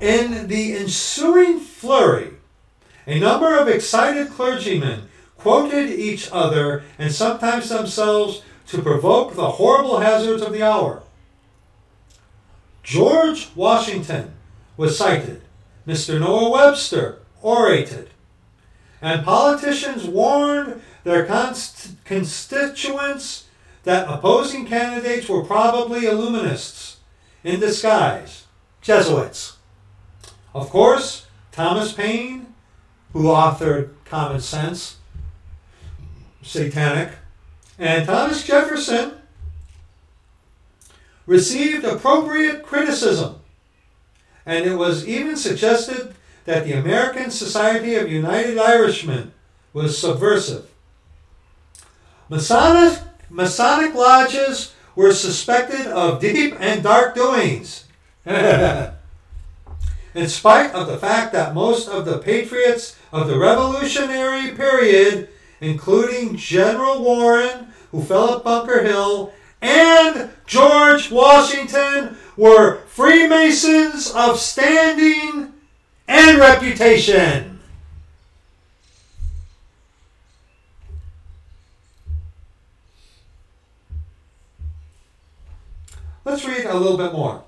In the ensuing flurry, a number of excited clergymen quoted each other and sometimes themselves to provoke the horrible hazards of the hour. George Washington was cited. Mr. Noah Webster orated. And politicians warned their const- constituents that opposing candidates were probably Illuminists in disguise, Jesuits. Of course, Thomas Paine, who authored Common Sense, Satanic, and Thomas Jefferson received appropriate criticism and it was even suggested that the American Society of United Irishmen was subversive. Masonic, Masonic lodges were suspected of deep and dark doings. in spite of the fact that most of the patriots of the Revolutionary period, including General Warren, who fell at Bunker Hill, and George Washington were Freemasons of standing and reputation. Let's read a little bit more.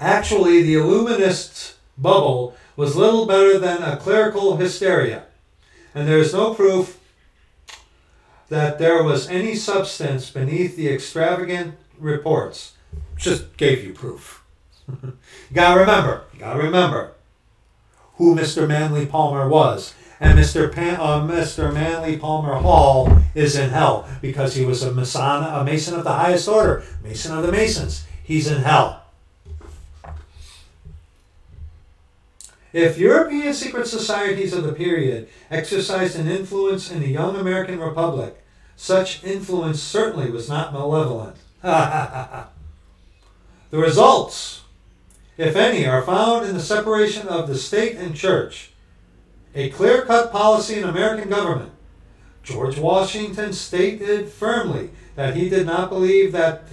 Actually, the Illuminist bubble was little better than a clerical hysteria, and there is no proof that there was any substance beneath the extravagant reports just gave you proof. you gotta remember, you gotta remember who Mr. Manly Palmer was. And Mr. Pan, uh, Mr. Manly Palmer Hall is in hell because he was a Mason, a Mason of the highest order, Mason of the Masons. He's in hell. If European secret societies of the period exercised an influence in the young American Republic, such influence certainly was not malevolent. The results, if any, are found in the separation of the state and church. a clear cut policy in American government. George Washington stated firmly that he did not believe that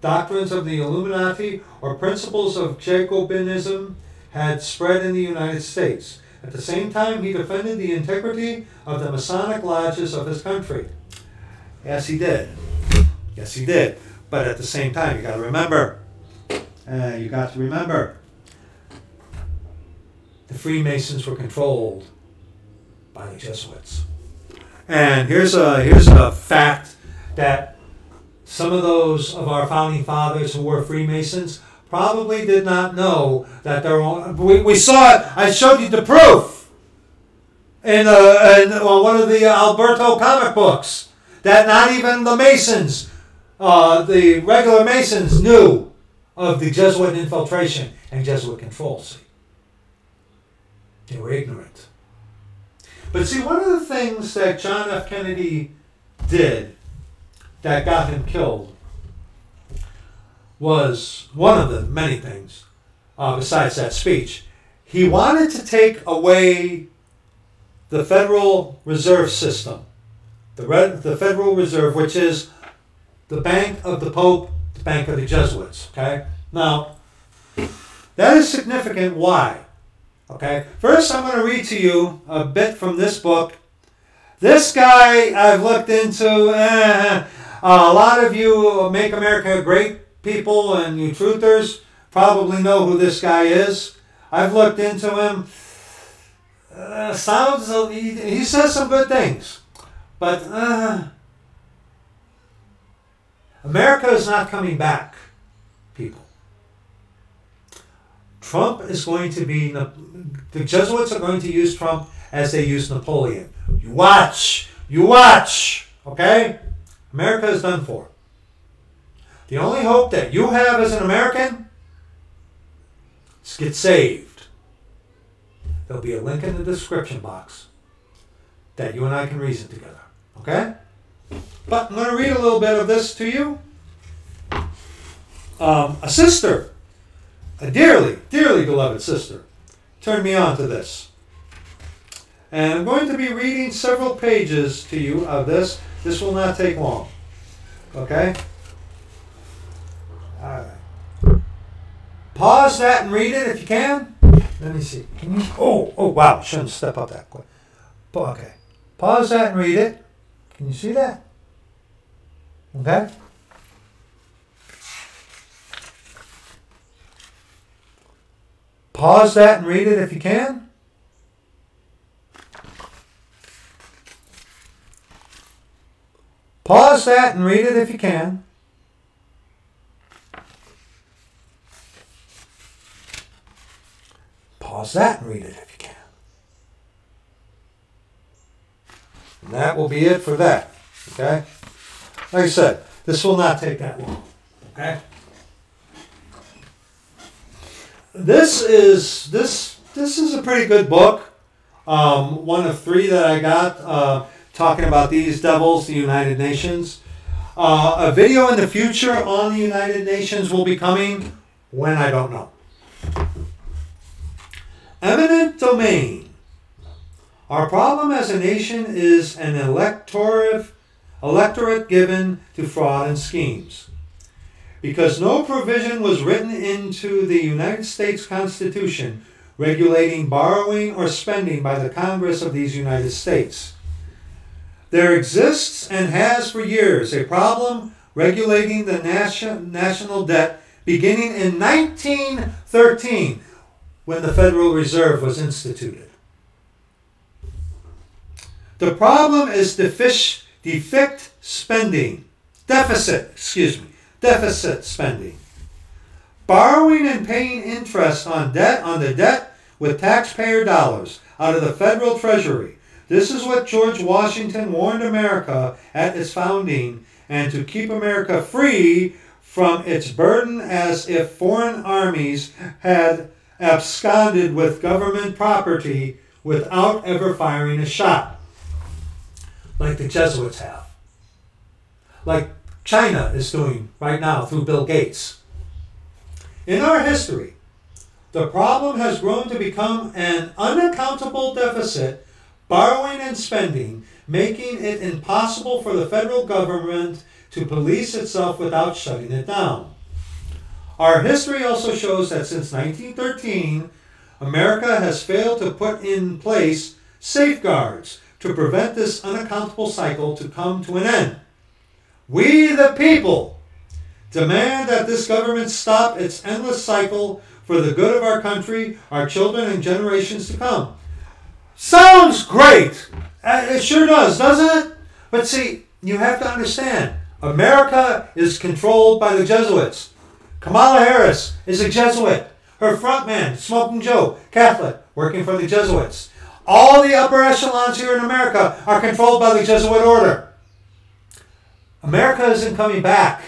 doctrines of the Illuminati or principles of Jacobinism had spread in the United States. At the same time, he defended the integrity of the Masonic lodges of his country. Yes, he did. Yes, he did. But at the same time, you got to remember, uh, you got to remember, the Freemasons were controlled by the Jesuits. And here's a here's a fact that some of those of our founding fathers who were Freemasons probably did not know that there were. We, we saw it. I showed you the proof in, uh, in one of the Alberto comic books that not even the Masons, uh, the regular Masons, knew of the Jesuit infiltration and Jesuit control. See, they were ignorant. But see, one of the things that John F. Kennedy did that got him killed was one of the many things, uh, besides that speech. He wanted to take away the Federal Reserve System, the, Red, the Federal Reserve, which is the bank of the Pope, bank of the Jesuits. Okay? Now, that is significant. Why? Okay? First, I'm going to read to you a bit from this book. This guy I've looked into. Eh, a lot of you make America great people and you truthers probably know who this guy is. I've looked into him. Uh, sounds he, he says some good things, but uh, America is not coming back, people. Trump is going to be the Jesuits are going to use Trump as they used Napoleon. You watch, you watch, okay? America is done for. The only hope that you have as an American is get saved. There'll be a link in the description box that you and I can reason together. Okay? But I'm going to read a little bit of this to you. Um, a sister, a dearly, dearly beloved sister, turned me on to this. And I'm going to be reading several pages to you of this this will not take long. Okay? Alright. Pause that and read it if you can. Let me see. Oh, oh, wow. Shouldn't step up that quick. Okay. Pause that and read it. Can you see that? Okay? Pause that and read it if you can. Pause that and read it if you can. Pause that and read it if you can. And that will be it for that. Okay? Like I said, this will not take that long. Okay? This is this this is a pretty good book. Um, one of three that I got. Uh, talking about these devils, the United Nations. Uh, a video in the future on the United Nations will be coming when I don't know. Eminent domain. Our problem as a nation is an electorate, electorate given to fraud and schemes. Because no provision was written into the United States Constitution regulating borrowing or spending by the Congress of these United States. There exists and has for years a problem regulating the nation, national debt beginning in 1913 when the Federal Reserve was instituted. The problem is defic- defect spending, deficit, excuse me, deficit spending. Borrowing and paying interest on debt on the debt with taxpayer dollars out of the federal treasury. This is what George Washington warned America at its founding, and to keep America free from its burden as if foreign armies had absconded with government property without ever firing a shot, like the Jesuits have, like China is doing right now through Bill Gates. In our history, the problem has grown to become an unaccountable deficit borrowing and spending, making it impossible for the federal government to police itself without shutting it down. Our history also shows that since 1913, America has failed to put in place safeguards to prevent this unaccountable cycle to come to an end. We, the people, demand that this government stop its endless cycle for the good of our country, our children, and generations to come. Sounds great! Uh, it sure does, doesn't it? But see, you have to understand America is controlled by the Jesuits. Kamala Harris is a Jesuit. Her frontman, Smoking Joe, Catholic, working for the Jesuits. All the upper echelons here in America are controlled by the Jesuit order. America isn't coming back.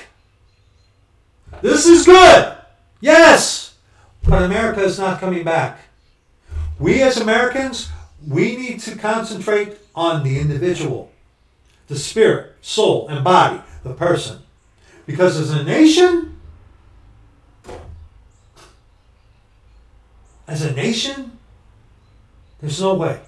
This is good. Yes. But America is not coming back. We as Americans, we need to concentrate on the individual, the spirit, soul, and body, the person. Because as a nation, as a nation, there's no way.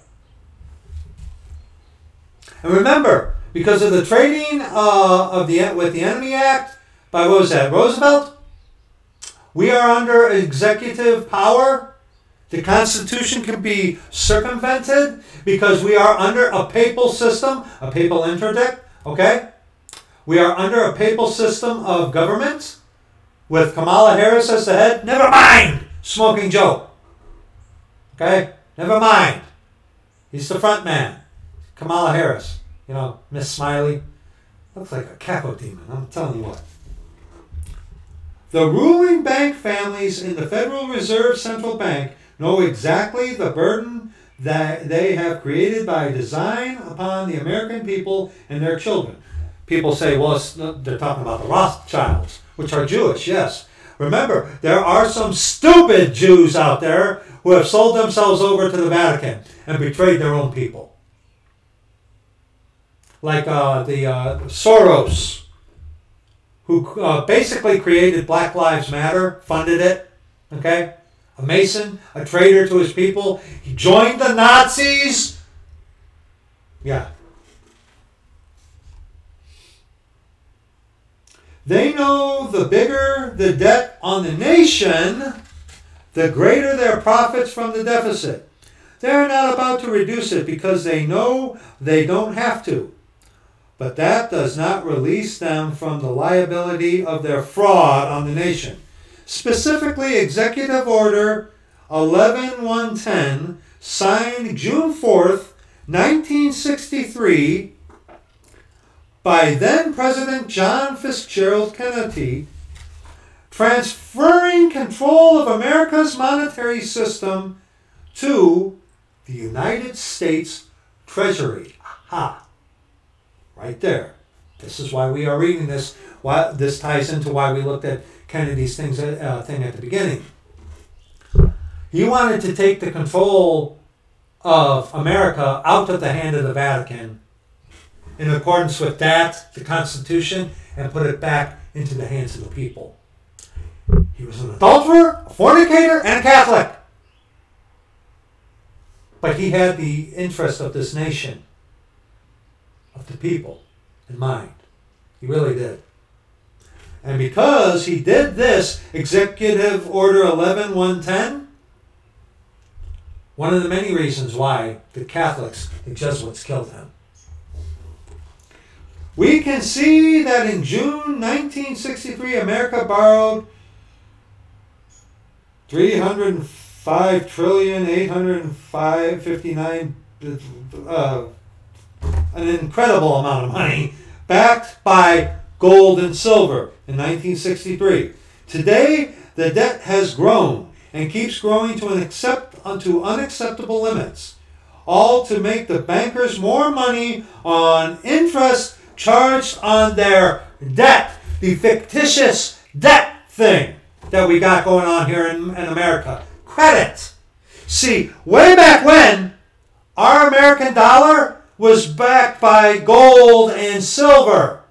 And remember, because of the trading uh, of the with the Enemy Act by what was that Roosevelt, we are under executive power. The Constitution can be circumvented because we are under a papal system, a papal interdict. Okay, we are under a papal system of government with Kamala Harris as the head. Never mind, Smoking Joe. Okay, never mind. He's the front man. Kamala Harris. You know, Miss Smiley. Looks like a capo demon, I'm telling you what. The ruling bank families in the Federal Reserve Central Bank know exactly the burden that they have created by design upon the American people and their children. People say, well, they're talking about the Rothschilds, which are Jewish, yes. Remember, there are some stupid Jews out there who have sold themselves over to the Vatican and betrayed their own people like uh, the uh, Soros, who uh, basically created Black Lives Matter, funded it, okay? A Mason, a traitor to his people. He joined the Nazis. Yeah. They know the bigger the debt on the nation, the greater their profits from the deficit. They're not about to reduce it because they know they don't have to but that does not release them from the liability of their fraud on the nation. Specifically, Executive Order 11110, signed June 4th, 1963, by then President John Fitzgerald Kennedy, transferring control of America's monetary system to the United States Treasury. Ha! right there. This is why we are reading this. Why this ties into why we looked at Kennedy's things uh, thing at the beginning. He wanted to take the control of America out of the hand of the Vatican, in accordance with that, the Constitution, and put it back into the hands of the people. He was an adulterer, a fornicator, and a Catholic. But he had the interest of this nation of the people in mind. He really did. And because he did this, Executive Order 11110, one of the many reasons why the Catholics, the Jesuits, killed him. We can see that in June 1963, America borrowed 305 trillion 805 59 uh, an incredible amount of money, backed by gold and silver in 1963. Today, the debt has grown and keeps growing to, an accept, unto unacceptable limits, all to make the bankers more money on interest charged on their debt, the fictitious debt thing that we got going on here in, in America. Credit. See, way back when, our American dollar was backed by gold and silver.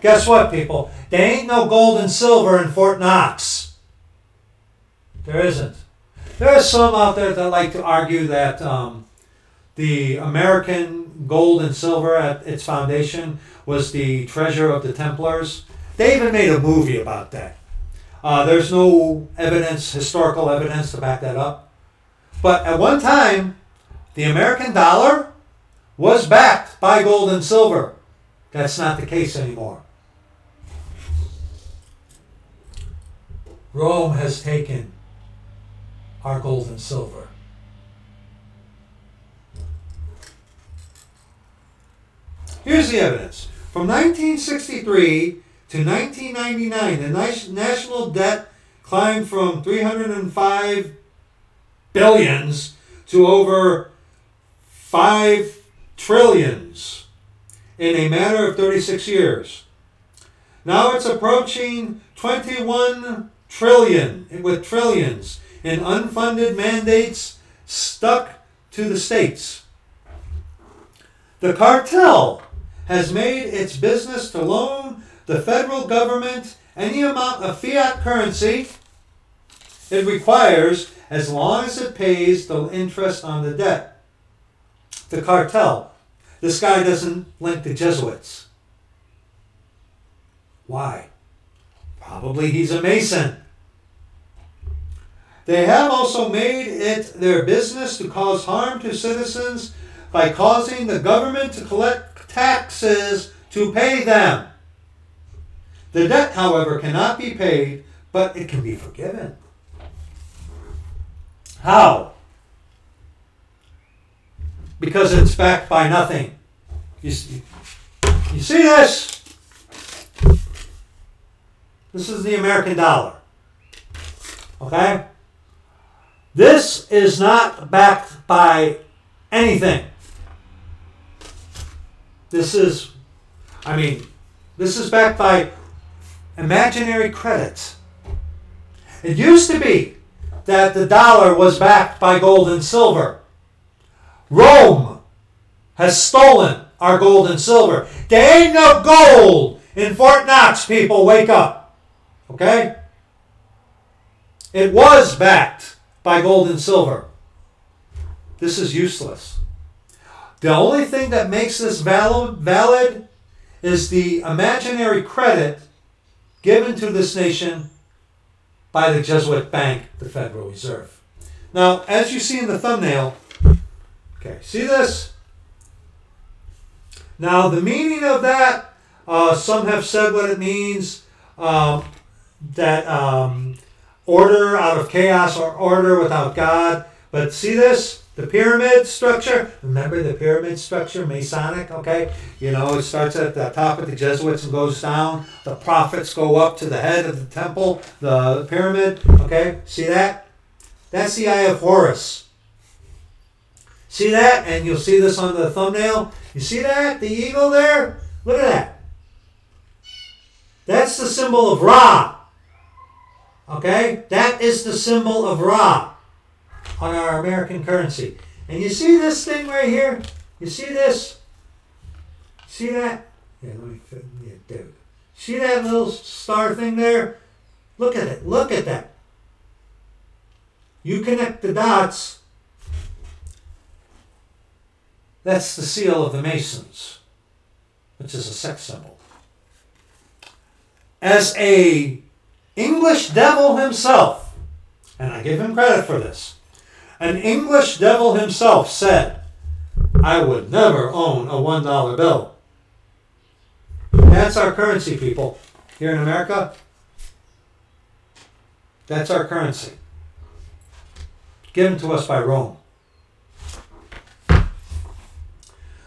Guess what, people? There ain't no gold and silver in Fort Knox. There isn't. There are some out there that like to argue that um, the American gold and silver at its foundation was the treasure of the Templars. They even made a movie about that. Uh, there's no evidence, historical evidence to back that up. But at one time, the American dollar was backed by gold and silver. That's not the case anymore. Rome has taken our gold and silver. Here's the evidence. From 1963 to 1999, the national debt climbed from 305 billions to over 5 trillions in a matter of 36 years. Now it's approaching 21 trillion with trillions in unfunded mandates stuck to the states. The cartel has made its business to loan the federal government any amount of fiat currency it requires as long as it pays the interest on the debt. The cartel. This guy doesn't link the Jesuits. Why? Probably he's a Mason. They have also made it their business to cause harm to citizens by causing the government to collect taxes to pay them. The debt, however, cannot be paid, but it can be forgiven. How? Because it's backed by nothing. You see, you see this? This is the American dollar. Okay? This is not backed by anything. This is, I mean, this is backed by imaginary credits. It used to be that the dollar was backed by gold and silver. Rome has stolen our gold and silver. There ain't no gold in Fort Knox, people. Wake up. Okay? It was backed by gold and silver. This is useless. The only thing that makes this valid, valid is the imaginary credit given to this nation by the Jesuit bank, the Federal Reserve. Now, as you see in the thumbnail, okay, see this? Now, the meaning of that, uh, some have said what it means um, that um, order out of chaos or order without God. But see this? The pyramid structure, remember the pyramid structure, Masonic, okay? You know, it starts at the top of the Jesuits and goes down. The prophets go up to the head of the temple, the pyramid, okay? See that? That's the eye of Horus. See that? And you'll see this on the thumbnail. You see that? The eagle there? Look at that. That's the symbol of Ra. Okay? That is the symbol of Ra on our American currency. And you see this thing right here? You see this? See that? Yeah, let me fit, yeah, dude. See that little star thing there? Look at it. Look at that. You connect the dots. That's the seal of the Masons, which is a sex symbol. As a English devil himself, and I give him credit for this, an English devil himself said, I would never own a $1 bill. That's our currency, people. Here in America, that's our currency. Given to us by Rome.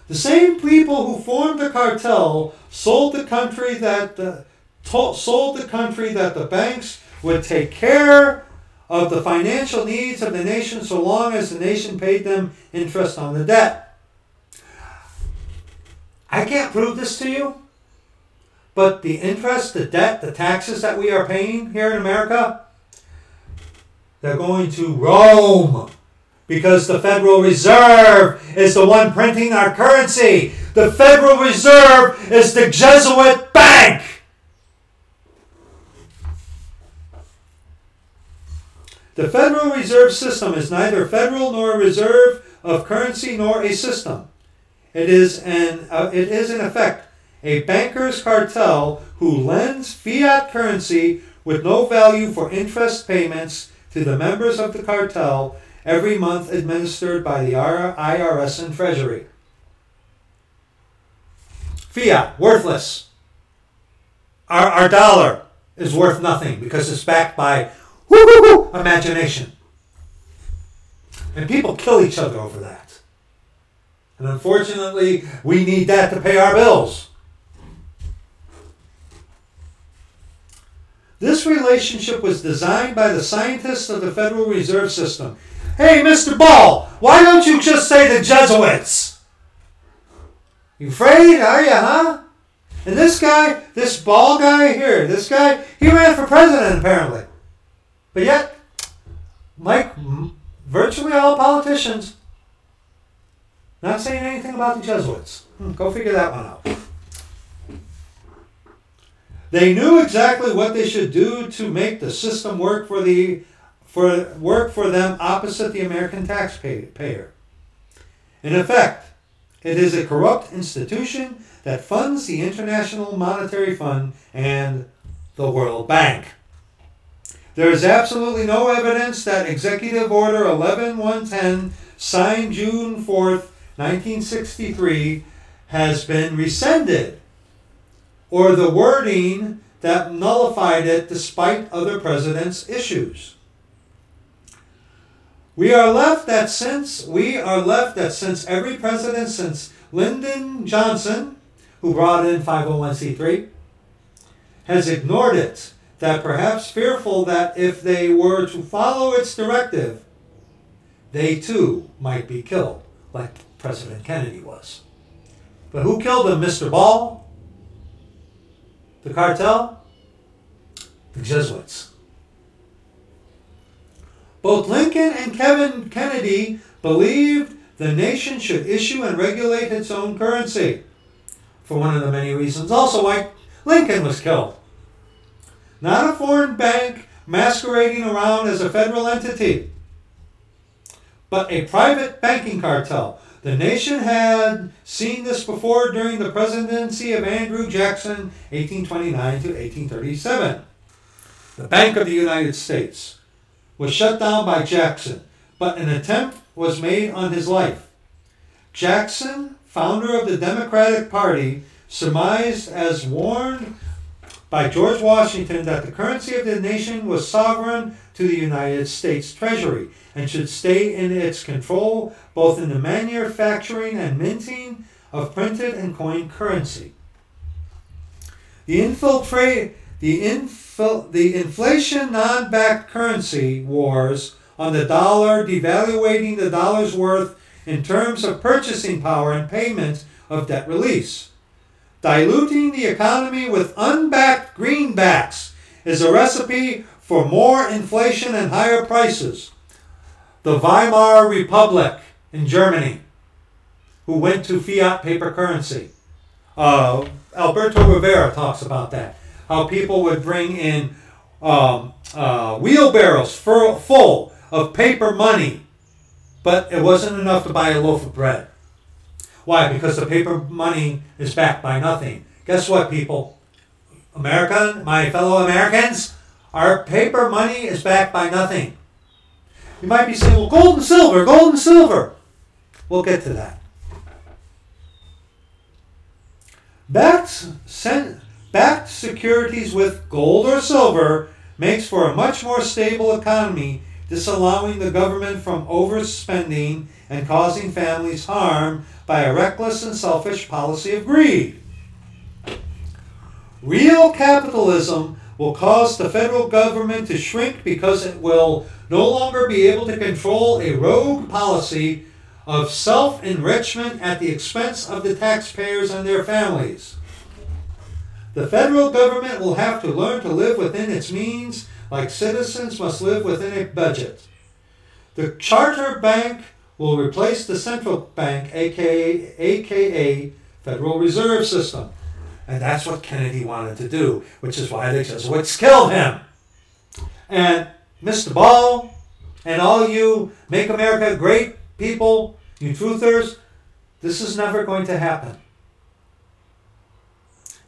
The same people who formed the cartel sold the country that the, sold the country that the banks would take care of the financial needs of the nation so long as the nation paid them interest on the debt. I can't prove this to you, but the interest, the debt, the taxes that we are paying here in America, they're going to Rome because the Federal Reserve is the one printing our currency. The Federal Reserve is the Jesuit bank. The Federal Reserve System is neither federal nor a reserve of currency nor a system. It is an uh, it is in effect a bankers cartel who lends fiat currency with no value for interest payments to the members of the cartel every month administered by the IRS and Treasury. Fiat, worthless. Our, our dollar is worth nothing because it's backed by imagination. And people kill each other over that. And unfortunately, we need that to pay our bills. This relationship was designed by the scientists of the Federal Reserve System. Hey, Mr. Ball, why don't you just say the Jesuits? You afraid, are you, huh? And this guy, this Ball guy here, this guy, he ran for president apparently. But yet, like virtually all politicians, not saying anything about the Jesuits. Hmm, go figure that one out. They knew exactly what they should do to make the system work for the for work for them opposite the American taxpayer. In effect, it is a corrupt institution that funds the International Monetary Fund and the World Bank. There is absolutely no evidence that Executive Order 11110, signed June 4th, 1963, has been rescinded or the wording that nullified it despite other presidents' issues. We are left that since we are left that since every president since Lyndon Johnson, who brought in 501c3, has ignored it, that perhaps fearful that if they were to follow its directive, they too might be killed, like President Kennedy was. But who killed him, Mr. Ball? The cartel? The Jesuits. Both Lincoln and Kevin Kennedy believed the nation should issue and regulate its own currency. For one of the many reasons also why Lincoln was killed. Not a foreign bank masquerading around as a federal entity, but a private banking cartel the nation had seen this before during the presidency of Andrew Jackson, 1829 to 1837. The Bank of the United States was shut down by Jackson, but an attempt was made on his life. Jackson, founder of the Democratic Party, surmised as warned by George Washington that the currency of the nation was sovereign to the United States Treasury and should stay in its control both in the manufacturing and minting of printed and coined currency. The infiltrate the infil, the inflation non-backed currency wars on the dollar devaluating the dollar's worth in terms of purchasing power and payment of debt release. Diluting the economy with unbacked greenbacks is a recipe for more inflation and higher prices. The Weimar Republic in Germany, who went to fiat paper currency. Uh, Alberto Rivera talks about that. How people would bring in um, uh, wheelbarrows full of paper money, but it wasn't enough to buy a loaf of bread. Why? Because the paper money is backed by nothing. Guess what, people? American, my fellow Americans, our paper money is backed by nothing. You might be saying, well, gold and silver, gold and silver. We'll get to that. Backed, backed securities with gold or silver makes for a much more stable economy, disallowing the government from overspending and causing families harm by a reckless and selfish policy of greed. Real capitalism will cause the federal government to shrink because it will no longer be able to control a rogue policy of self enrichment at the expense of the taxpayers and their families. The federal government will have to learn to live within its means like citizens must live within a budget. The charter bank will replace the central bank, aka, aka Federal Reserve System. And that's what Kennedy wanted to do, which is why the Jesuits killed him. And Mr. Ball and all you Make America Great people, You truthers, this is never going to happen.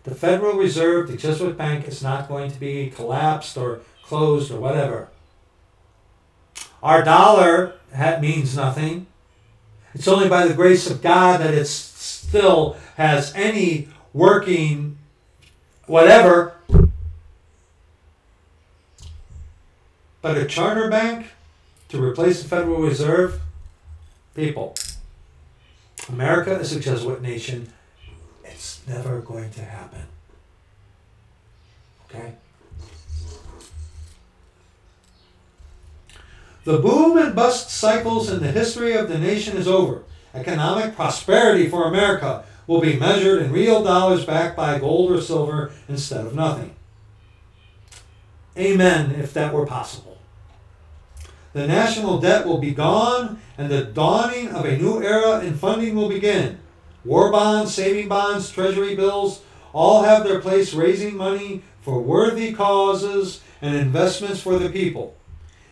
The Federal Reserve, the Jesuit Bank, is not going to be collapsed or closed or whatever. Our dollar means nothing. It's only by the grace of God that it still has any working whatever. But a charter bank to replace the Federal Reserve, people, America is a Jesuit nation. It's never going to happen. Okay? The boom and bust cycles in the history of the nation is over. Economic prosperity for America will be measured in real dollars backed by gold or silver instead of nothing. Amen, if that were possible. The national debt will be gone, and the dawning of a new era in funding will begin. War bonds, saving bonds, treasury bills all have their place raising money for worthy causes and investments for the people.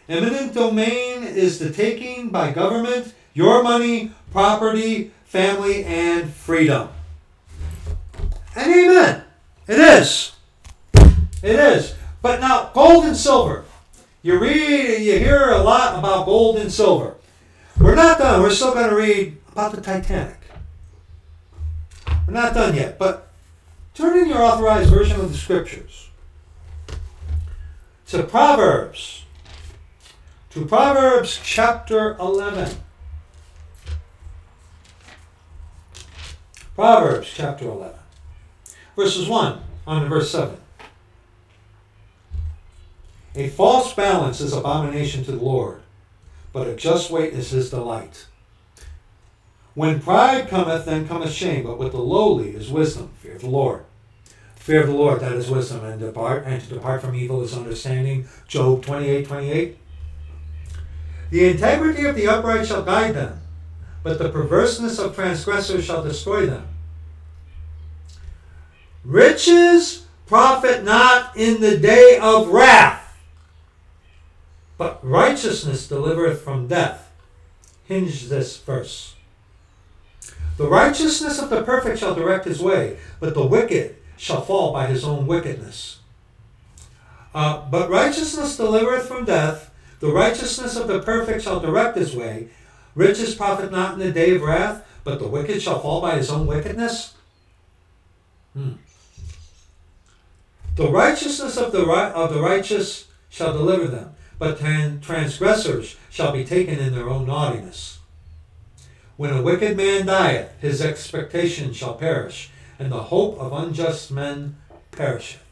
Eminent domain is the taking by government your money, property, family, and freedom. And amen. It is. It is. But now, gold and silver. You read, you hear a lot about gold and silver. We're not done. We're still going to read about the Titanic. We're not done yet, but turn in your authorized version of the scriptures to Proverbs, to Proverbs chapter 11. Proverbs chapter 11, verses 1 on verse 7. A false balance is abomination to the Lord, but a just weight is his delight. When pride cometh, then cometh shame, but with the lowly is wisdom, fear of the Lord. Fear of the Lord, that is wisdom, and depart and to depart from evil is understanding. Job 28, 28. The integrity of the upright shall guide them, but the perverseness of transgressors shall destroy them. Riches profit not in the day of wrath but righteousness delivereth from death. Hinge this verse. The righteousness of the perfect shall direct his way, but the wicked shall fall by his own wickedness. Uh, but righteousness delivereth from death, the righteousness of the perfect shall direct his way. Riches profit not in the day of wrath, but the wicked shall fall by his own wickedness. Hmm. The righteousness of the, of the righteous shall deliver them, but transgressors shall be taken in their own naughtiness. When a wicked man dieth, his expectation shall perish, and the hope of unjust men perisheth.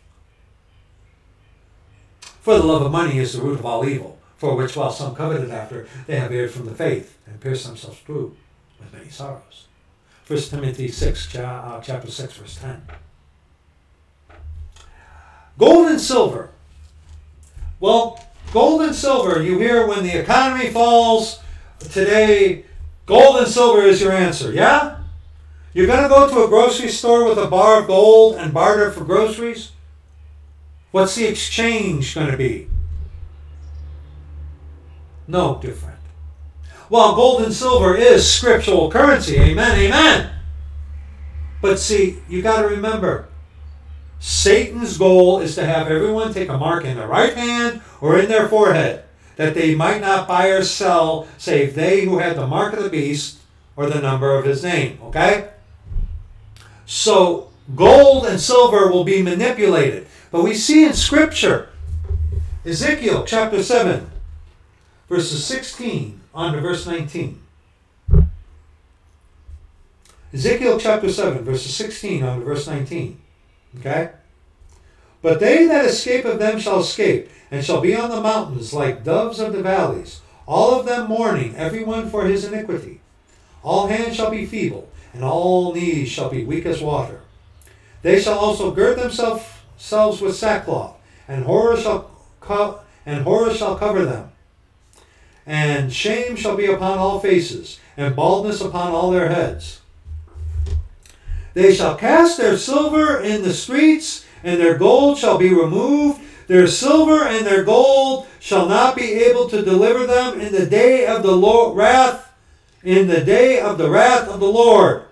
For the love of money is the root of all evil, for which while some coveted after, they have erred from the faith, and pierced themselves through with many sorrows. 1 Timothy 6, uh, chapter 6, verse 10. Gold and silver. Well, Gold and silver, you hear when the economy falls today, gold and silver is your answer, yeah? You're going to go to a grocery store with a bar of gold and barter for groceries? What's the exchange going to be? No different. Well, gold and silver is scriptural currency. Amen, amen. But see, you got to remember, Satan's goal is to have everyone take a mark in their right hand or in their forehead, that they might not buy or sell save they who had the mark of the beast or the number of his name. Okay? So gold and silver will be manipulated. But we see in Scripture, Ezekiel chapter 7, verses 16 on to verse 19. Ezekiel chapter 7, verses 16 on to verse 19. Okay? But they that escape of them shall escape, and shall be on the mountains like doves of the valleys, all of them mourning, every one for his iniquity. All hands shall be feeble, and all knees shall be weak as water. They shall also gird themselves with sackcloth, and horror shall co- and horror shall cover them. And shame shall be upon all faces, and baldness upon all their heads. They shall cast their silver in the streets, and their gold shall be removed. Their silver and their gold shall not be able to deliver them in the day of the Lord wrath, in the day of the wrath of the Lord.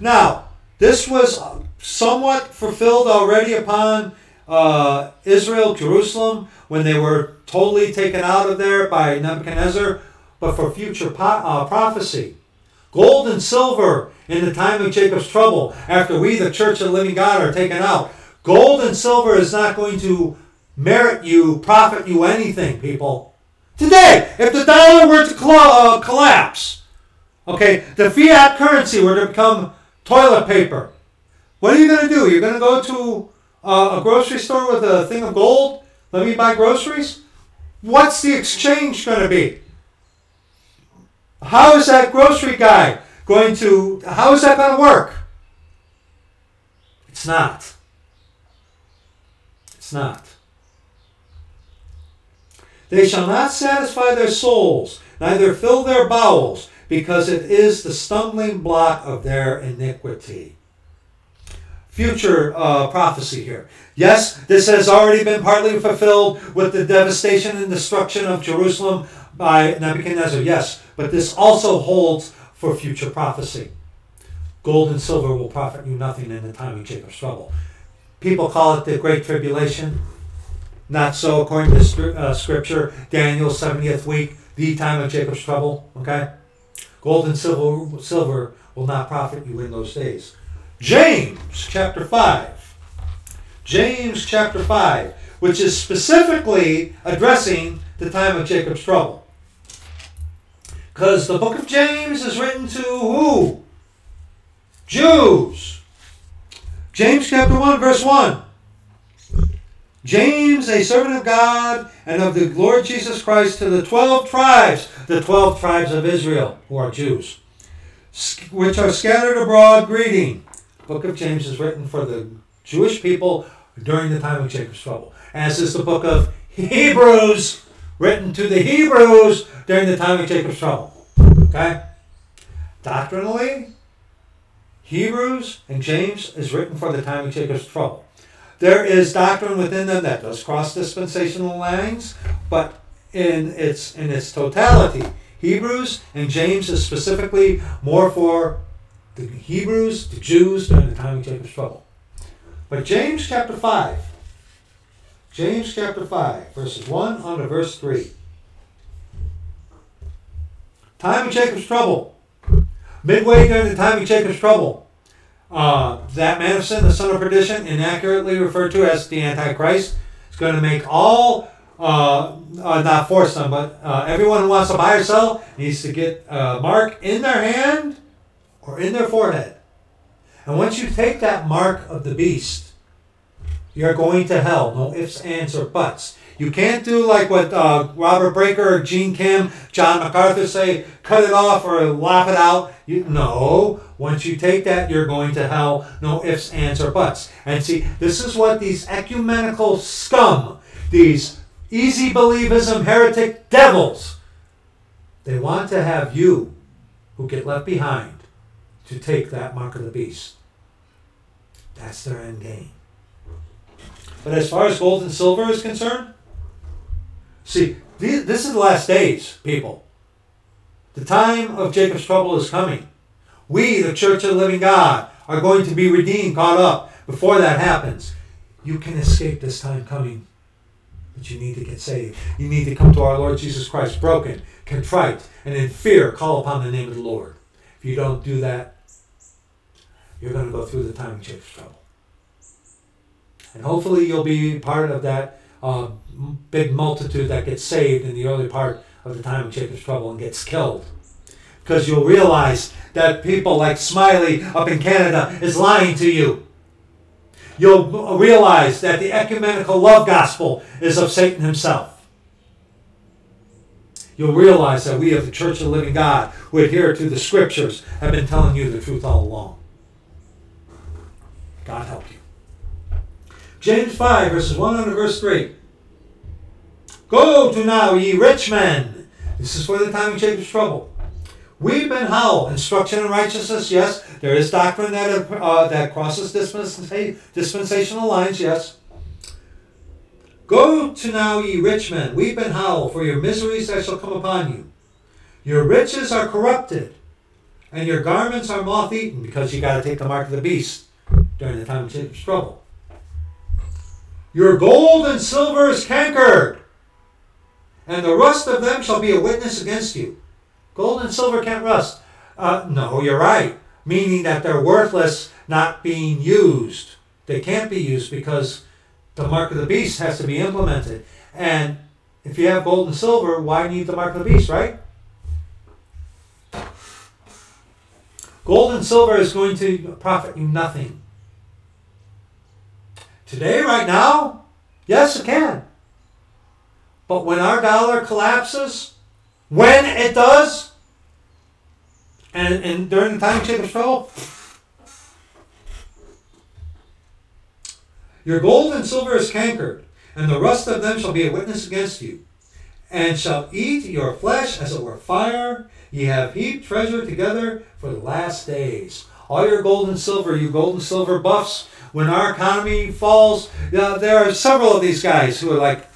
Now, this was somewhat fulfilled already upon uh, Israel, Jerusalem, when they were totally taken out of there by Nebuchadnezzar, but for future po- uh, prophecy. Gold and silver in the time of Jacob's trouble, after we, the church of the living God, are taken out. Gold and silver is not going to merit you, profit you anything, people. Today, if the dollar were to uh, collapse, okay, the fiat currency were to become toilet paper, what are you going to do? You're going to go to uh, a grocery store with a thing of gold? Let me buy groceries? What's the exchange going to be? How is that grocery guy going to, how is that going to work? It's not. It's not. They shall not satisfy their souls, neither fill their bowels, because it is the stumbling block of their iniquity. Future uh, prophecy here. Yes, this has already been partly fulfilled with the devastation and destruction of Jerusalem by Nebuchadnezzar. Yes, but this also holds for future prophecy. Gold and silver will profit you nothing in the time of Jacob's trouble. People call it the Great Tribulation. Not so according to uh, Scripture. Daniel's 70th week, the time of Jacob's trouble. Okay? Gold and silver, silver will not profit you in those days. James chapter 5. James chapter 5, which is specifically addressing the time of Jacob's trouble. Because the book of James is written to who? Jews. James chapter 1, verse 1. James, a servant of God and of the Lord Jesus Christ, to the twelve tribes, the twelve tribes of Israel, who are Jews, which are scattered abroad, greeting. Book of James is written for the Jewish people during the time of Jacob's trouble, as is the book of Hebrews, written to the Hebrews during the time of Jacob's trouble. Okay? Doctrinally, Hebrews and James is written for the time of Jacob's trouble. There is doctrine within them that does cross dispensational lines, but in its in its totality, Hebrews and James is specifically more for the Hebrews, the Jews during the time of Jacob's trouble. But James chapter 5, James chapter 5, verses 1 on to verse 3. Time of Jacob's trouble. Midway during the time of Jacob's trouble, uh, that man of sin, the son of perdition, inaccurately referred to as the Antichrist, is going to make all, uh, uh, not force them, but uh, everyone who wants to buy or sell needs to get a mark in their hand or in their forehead. And once you take that mark of the beast, you're going to hell. No ifs, ands, or buts. You can't do like what uh, Robert Breaker, or Gene Kim, John MacArthur say, cut it off or laugh it out. You, no, once you take that, you're going to hell. No ifs, ands, or buts. And see, this is what these ecumenical scum, these easy believism heretic devils, they want to have you who get left behind to take that mark of the beast. That's their end game. But as far as gold and silver is concerned, See, this is the last days, people. The time of Jacob's trouble is coming. We, the Church of the Living God, are going to be redeemed, caught up. Before that happens, you can escape this time coming. But you need to get saved. You need to come to our Lord Jesus Christ, broken, contrite, and in fear call upon the name of the Lord. If you don't do that, you're going to go through the time Jacob's trouble. And hopefully you'll be part of that uh, big multitude that gets saved in the early part of the time of Jacob's trouble and gets killed. Because you'll realize that people like Smiley up in Canada is lying to you. You'll realize that the ecumenical love gospel is of Satan himself. You'll realize that we of the Church of the Living God who adhere to the scriptures have been telling you the truth all along. God help you. James 5, verses 1 and verse 3. Go to now, ye rich men. This is for the time of Jacob's trouble. Weep and howl. Instruction in righteousness, yes. There is doctrine that, uh, that crosses dispensational lines, yes. Go to now, ye rich men. Weep and howl, for your miseries that shall come upon you. Your riches are corrupted, and your garments are moth eaten because you got to take the mark of the beast during the time of trouble. Your gold and silver is cankered, and the rust of them shall be a witness against you. Gold and silver can't rust. Uh, no, you're right, meaning that they're worthless, not being used. They can't be used because the mark of the beast has to be implemented. And if you have gold and silver, why need the mark of the beast, right? Gold and silver is going to profit you nothing. Today, right now, yes, it can. But when our dollar collapses, when it does, and, and during the time of Jacob's trouble, your gold and silver is cankered, and the rust of them shall be a witness against you, and shall eat your flesh as it were fire, Ye have heaped treasure together for the last days. All your gold and silver, you gold and silver buffs, when our economy falls, uh, there are several of these guys who are like,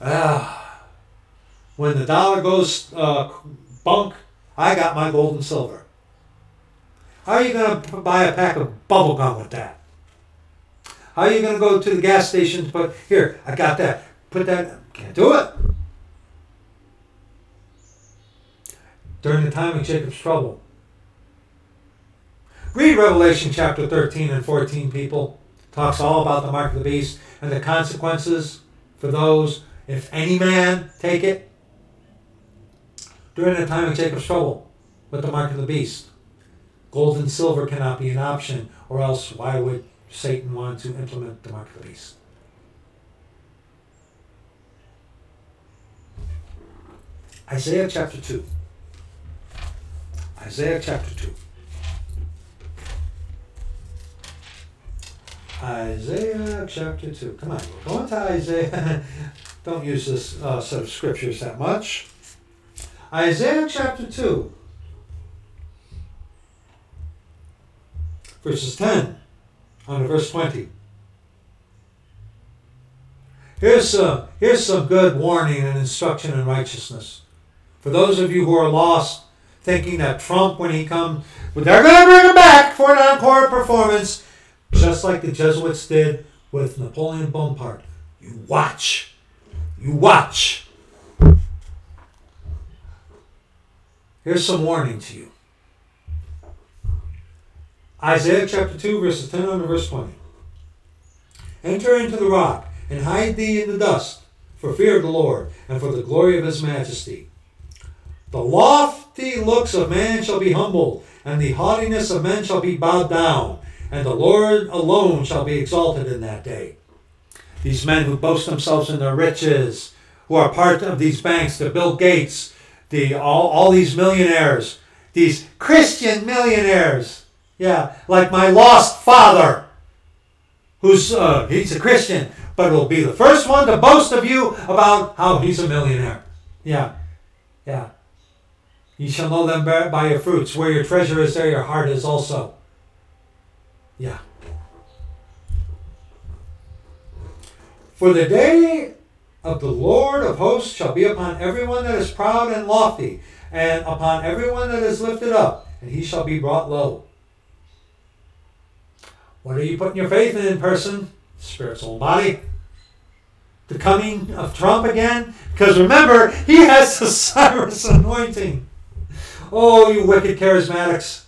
ah, when the dollar goes uh, bunk, I got my gold and silver. How are you going to buy a pack of bubble gum with that? How are you going to go to the gas station to put, here, I got that. Put that, can't do it. during the time of Jacob's trouble. Read Revelation chapter 13 and 14, people. Talks all about the mark of the beast and the consequences for those, if any man take it, during the time of Jacob's trouble with the mark of the beast. Gold and silver cannot be an option, or else why would Satan want to implement the mark of the beast? Isaiah chapter 2. Isaiah chapter 2. Isaiah chapter 2. Come on, we're going to Isaiah. Don't use this uh, set of scriptures that much. Isaiah chapter 2, verses 10 on to verse 20. Here's, some, here's some good warning and instruction in righteousness. For those of you who are lost, thinking that Trump, when he comes, they're going to bring him back for an encore performance, just like the Jesuits did with Napoleon Bonaparte. You watch. You watch. Here's some warning to you. Isaiah chapter 2, verses 10 on to verse 20. Enter into the rock and hide thee in the dust for fear of the Lord and for the glory of his majesty. The lofty looks of man shall be humbled, and the haughtiness of men shall be bowed down, and the Lord alone shall be exalted in that day. These men who boast themselves in their riches, who are part of these banks, the Bill Gates, the all, all these millionaires, these Christian millionaires, yeah, like my lost father, who's uh, he's a Christian, but will be the first one to boast of you about how he's a millionaire. Yeah, yeah. You shall know them by your fruits. Where your treasure is, there your heart is also. Yeah. For the day of the Lord of hosts shall be upon everyone that is proud and lofty, and upon everyone that is lifted up, and he shall be brought low. What are you putting your faith in, person? Spirit, soul, body. The coming of Trump again? Because remember, he has the Cyrus anointing. Oh, you wicked charismatics.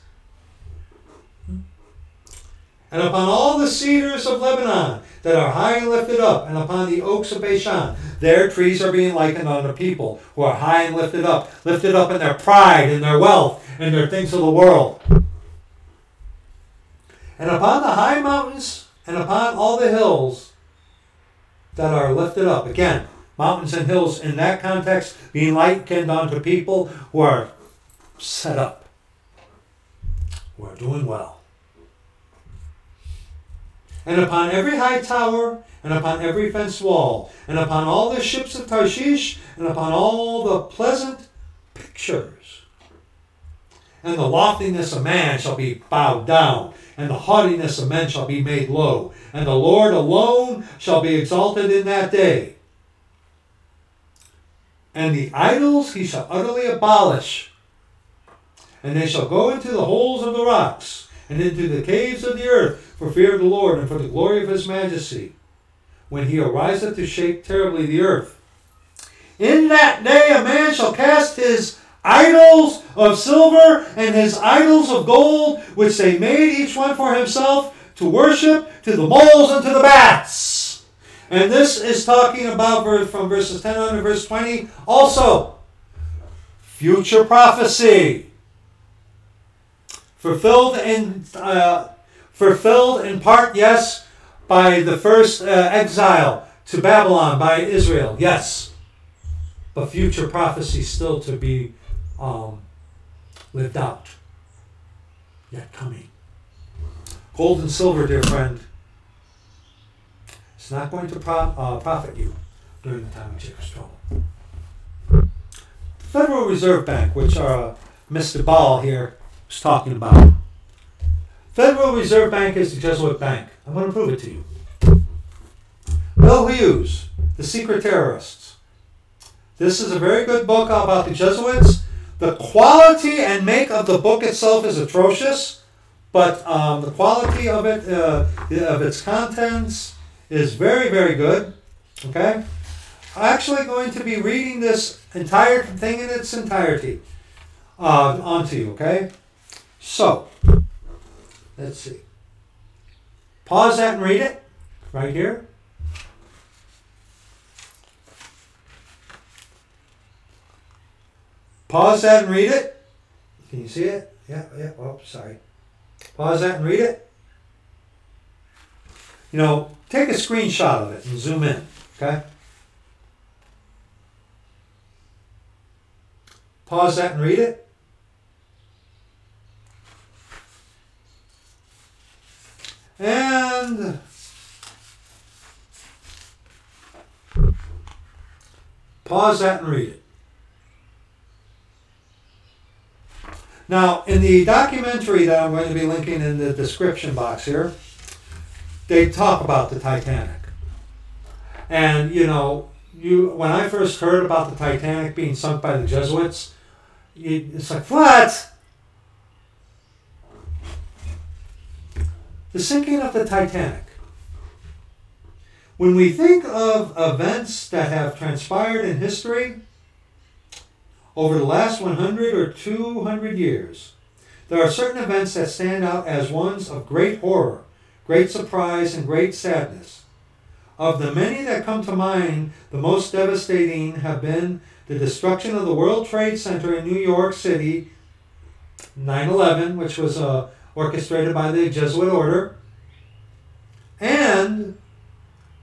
And upon all the cedars of Lebanon that are high and lifted up, and upon the oaks of Bashan, their trees are being likened unto people who are high and lifted up, lifted up in their pride and their wealth and their things of the world. And upon the high mountains and upon all the hills that are lifted up, again, mountains and hills in that context being likened unto people who are set up. We're doing well. And upon every high tower, and upon every fenced wall, and upon all the ships of Tarshish, and upon all the pleasant pictures. And the loftiness of man shall be bowed down, and the haughtiness of men shall be made low, and the Lord alone shall be exalted in that day. And the idols he shall utterly abolish and they shall go into the holes of the rocks, and into the caves of the earth, for fear of the Lord, and for the glory of his majesty, when he ariseth to shake terribly the earth. In that day a man shall cast his idols of silver and his idols of gold, which they made each one for himself, to worship to the moles and to the bats. And this is talking about from verses 10 on to verse 20. Also, future prophecy. Fulfilled in, uh, fulfilled in part, yes, by the first uh, exile to Babylon by Israel, yes. But future prophecy still to be um, lived out, yet coming. Gold and silver, dear friend, it's not going to uh, profit you during the time of Jacob's trouble. The Federal Reserve Bank, which uh, Mr. Ball here was talking about. Federal Reserve Bank is the Jesuit bank. I'm going to prove it to you. Bill Hughes, The Secret Terrorists. This is a very good book about the Jesuits. The quality and make of the book itself is atrocious, but um, the quality of it, uh, of its contents, is very, very good. Okay? I'm actually going to be reading this entire thing in its entirety uh, onto you, okay? So, let's see. Pause that and read it right here. Pause that and read it. Can you see it? Yeah, yeah. Oh, sorry. Pause that and read it. You know, take a screenshot of it and zoom in, okay? Pause that and read it. And pause that and read it. Now, in the documentary that I'm going to be linking in the description box here, they talk about the Titanic. And, you know, you when I first heard about the Titanic being sunk by the Jesuits, it's like, what? The sinking of the Titanic. When we think of events that have transpired in history over the last 100 or 200 years, there are certain events that stand out as ones of great horror, great surprise, and great sadness. Of the many that come to mind, the most devastating have been the destruction of the World Trade Center in New York City, 9 11, which was uh, orchestrated by the Jesuit order, and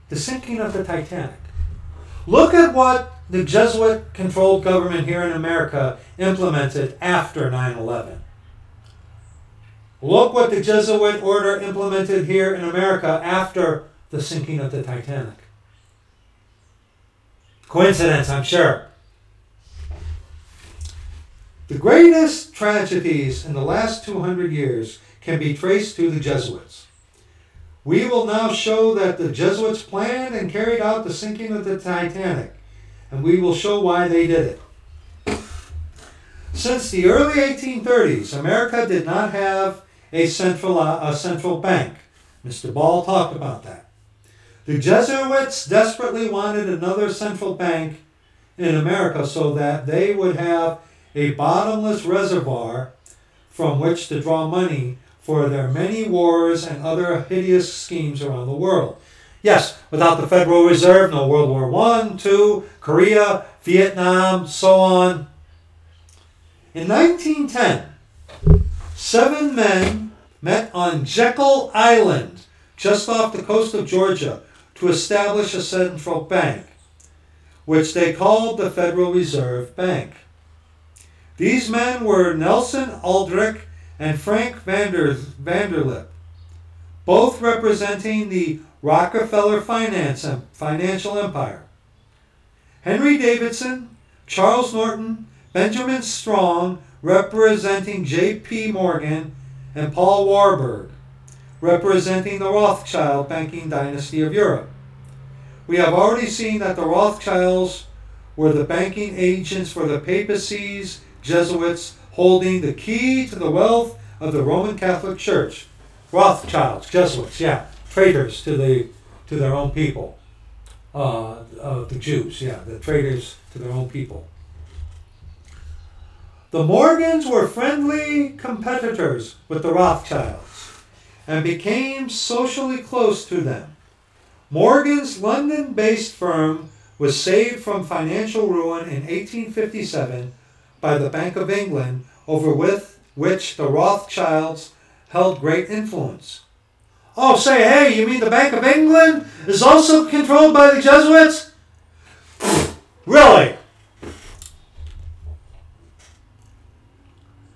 the sinking of the Titanic. Look at what the Jesuit controlled government here in America implemented after 9 11. Look what the Jesuit order implemented here in America after the sinking of the Titanic. Coincidence, I'm sure. The greatest tragedies in the last 200 years can be traced to the Jesuits. We will now show that the Jesuits planned and carried out the sinking of the Titanic, and we will show why they did it. Since the early 1830s, America did not have a central, uh, a central bank. Mr. Ball talked about that. The Jesuits desperately wanted another central bank in America so that they would have a bottomless reservoir from which to draw money for their many wars and other hideous schemes around the world. Yes, without the Federal Reserve, no World War I, II, Korea, Vietnam, so on. In 1910, seven men met on Jekyll Island, just off the coast of Georgia, to establish a central bank, which they called the Federal Reserve Bank. These men were Nelson Aldrich and Frank Vander, Vanderlip, both representing the Rockefeller finance, financial empire. Henry Davidson, Charles Norton, Benjamin Strong, representing J.P. Morgan, and Paul Warburg, representing the Rothschild banking dynasty of Europe. We have already seen that the Rothschilds were the banking agents for the papacies, Jesuits, holding the key to the wealth of the Roman Catholic Church. Rothschilds, Jesuits, yeah, traitors to the to their own people. Uh, uh, the Jews, yeah, the traitors to their own people. The Morgans were friendly competitors with the Rothschilds and became socially close to them. Morgan's London based firm was saved from financial ruin in 1857 by the Bank of England, over with which the Rothschilds held great influence. Oh, say, hey, you mean the Bank of England is also controlled by the Jesuits? really?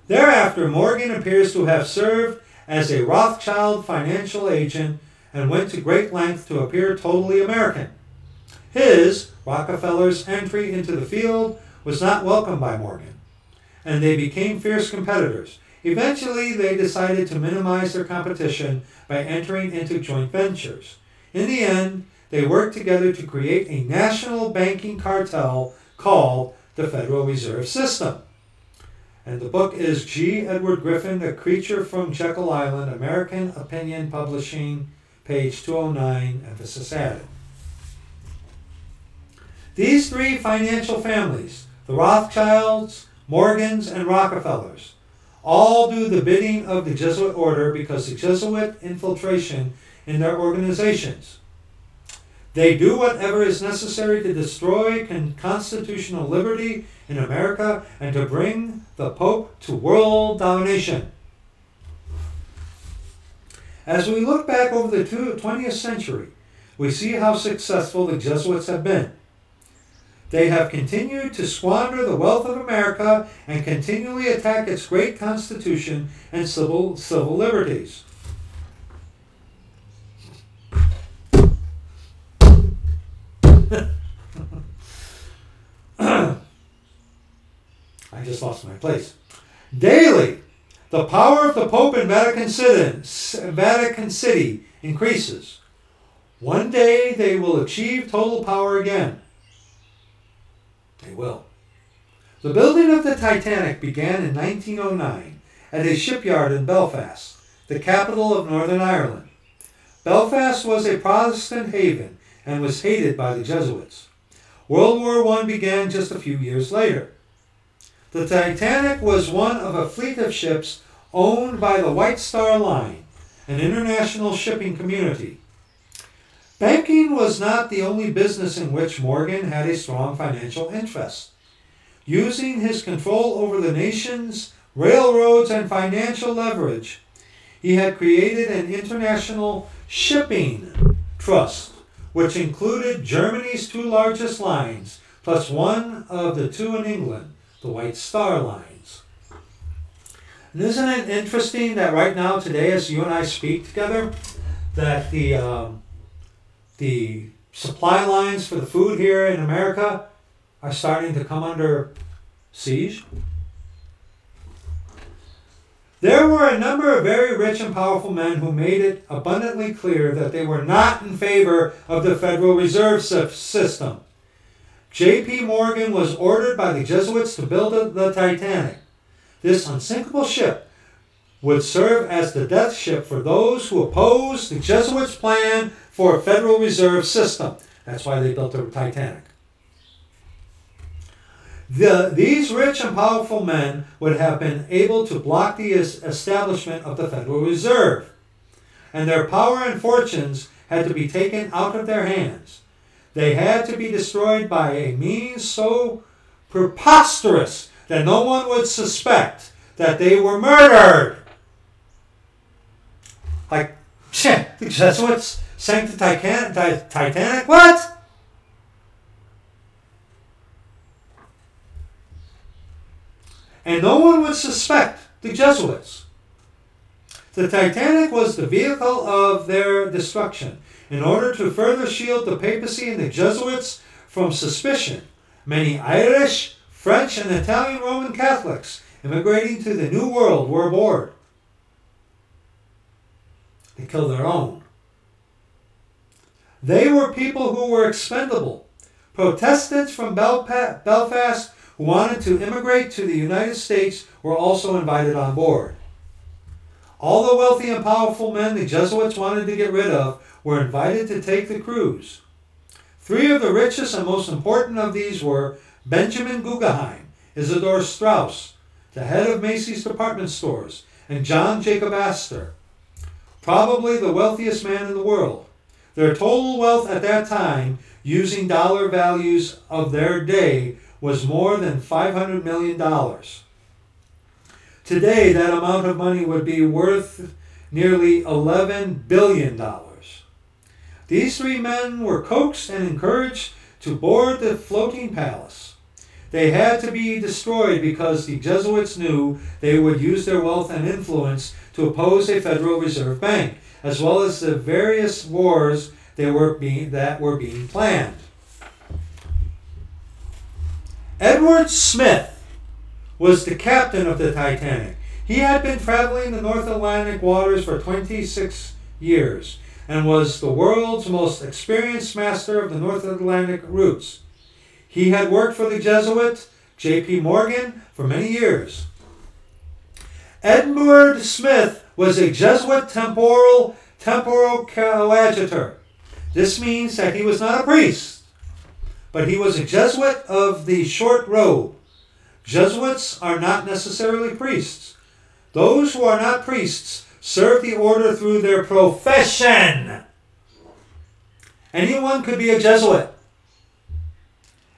Thereafter, Morgan appears to have served as a Rothschild financial agent and went to great length to appear totally American. His, Rockefeller's, entry into the field was not welcomed by Morgan, and they became fierce competitors. Eventually, they decided to minimize their competition by entering into joint ventures. In the end, they worked together to create a national banking cartel called the Federal Reserve System. And the book is G. Edward Griffin, A Creature from Jekyll Island, American Opinion Publishing, page 209, emphasis added. These three financial families, the Rothschilds, Morgans, and Rockefellers, all do the bidding of the Jesuit order because of Jesuit infiltration in their organizations. They do whatever is necessary to destroy con- constitutional liberty in America and to bring the Pope to world domination. As we look back over the 20th century, we see how successful the Jesuits have been. They have continued to squander the wealth of America and continually attack its great Constitution and civil, civil liberties. I just lost my place. Daily, the power of the Pope in Vatican City, Vatican City increases. One day they will achieve total power again. They will. The building of the Titanic began in 1909 at a shipyard in Belfast, the capital of Northern Ireland. Belfast was a Protestant haven and was hated by the Jesuits. World War I began just a few years later. The Titanic was one of a fleet of ships owned by the White Star Line, an international shipping community. Banking was not the only business in which Morgan had a strong financial interest. Using his control over the nation's railroads and financial leverage, he had created an international shipping trust which included Germany's two largest lines, plus one of the two in England, the White Star Lines. And isn't it interesting that right now, today, as you and I speak together, that the um, the supply lines for the food here in America are starting to come under siege? There were a number of very rich and powerful men who made it abundantly clear that they were not in favor of the Federal Reserve system. J.P. Morgan was ordered by the Jesuits to build the Titanic. This unsinkable ship would serve as the death ship for those who opposed the Jesuits' plan for a Federal Reserve system. That's why they built the Titanic. The, these rich and powerful men would have been able to block the establishment of the Federal Reserve, and their power and fortunes had to be taken out of their hands. They had to be destroyed by a means so preposterous that no one would suspect that they were murdered. Like, shit, the Jesuits sank the Titanic? What? and no one would suspect the Jesuits. The Titanic was the vehicle of their destruction. In order to further shield the papacy and the Jesuits from suspicion, many Irish, French, and Italian Roman Catholics immigrating to the New World were aboard. They killed their own. They were people who were expendable. Protestants from Belfast who wanted to immigrate to the United States were also invited on board. All the wealthy and powerful men the Jesuits wanted to get rid of were invited to take the cruise. Three of the richest and most important of these were Benjamin Guggenheim, Isidor Straus, the head of Macy's department stores, and John Jacob Astor, probably the wealthiest man in the world. Their total wealth at that time, using dollar values of their day, was more than $500 million. Today, that amount of money would be worth nearly $11 billion. These three men were coaxed and encouraged to board the floating palace. They had to be destroyed because the Jesuits knew they would use their wealth and influence to oppose a Federal Reserve Bank, as well as the various wars they were being, that were being planned. Edward Smith was the captain of the Titanic. He had been traveling the North Atlantic waters for 26 years and was the world's most experienced master of the North Atlantic routes. He had worked for the Jesuit J.P. Morgan for many years. Edward Smith was a Jesuit temporal temporal coadjutor. This means that he was not a priest, but he was a Jesuit of the short robe. Jesuits are not necessarily priests. Those who are not priests serve the order through their profession. Anyone could be a Jesuit,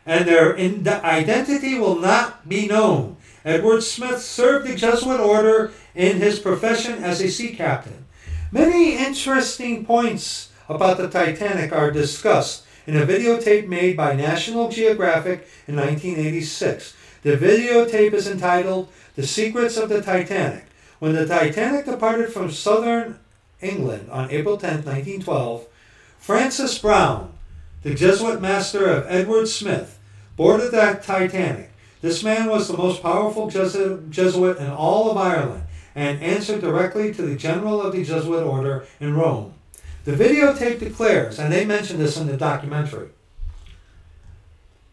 and their identity will not be known. Edward Smith served the Jesuit order in his profession as a sea captain. Many interesting points about the Titanic are discussed in a videotape made by National Geographic in 1986. The videotape is entitled The Secrets of the Titanic. When the Titanic departed from southern England on April 10, 1912, Francis Brown, the Jesuit master of Edward Smith, boarded that Titanic. This man was the most powerful Jesuit in all of Ireland and answered directly to the general of the Jesuit order in Rome. The videotape declares, and they mention this in the documentary,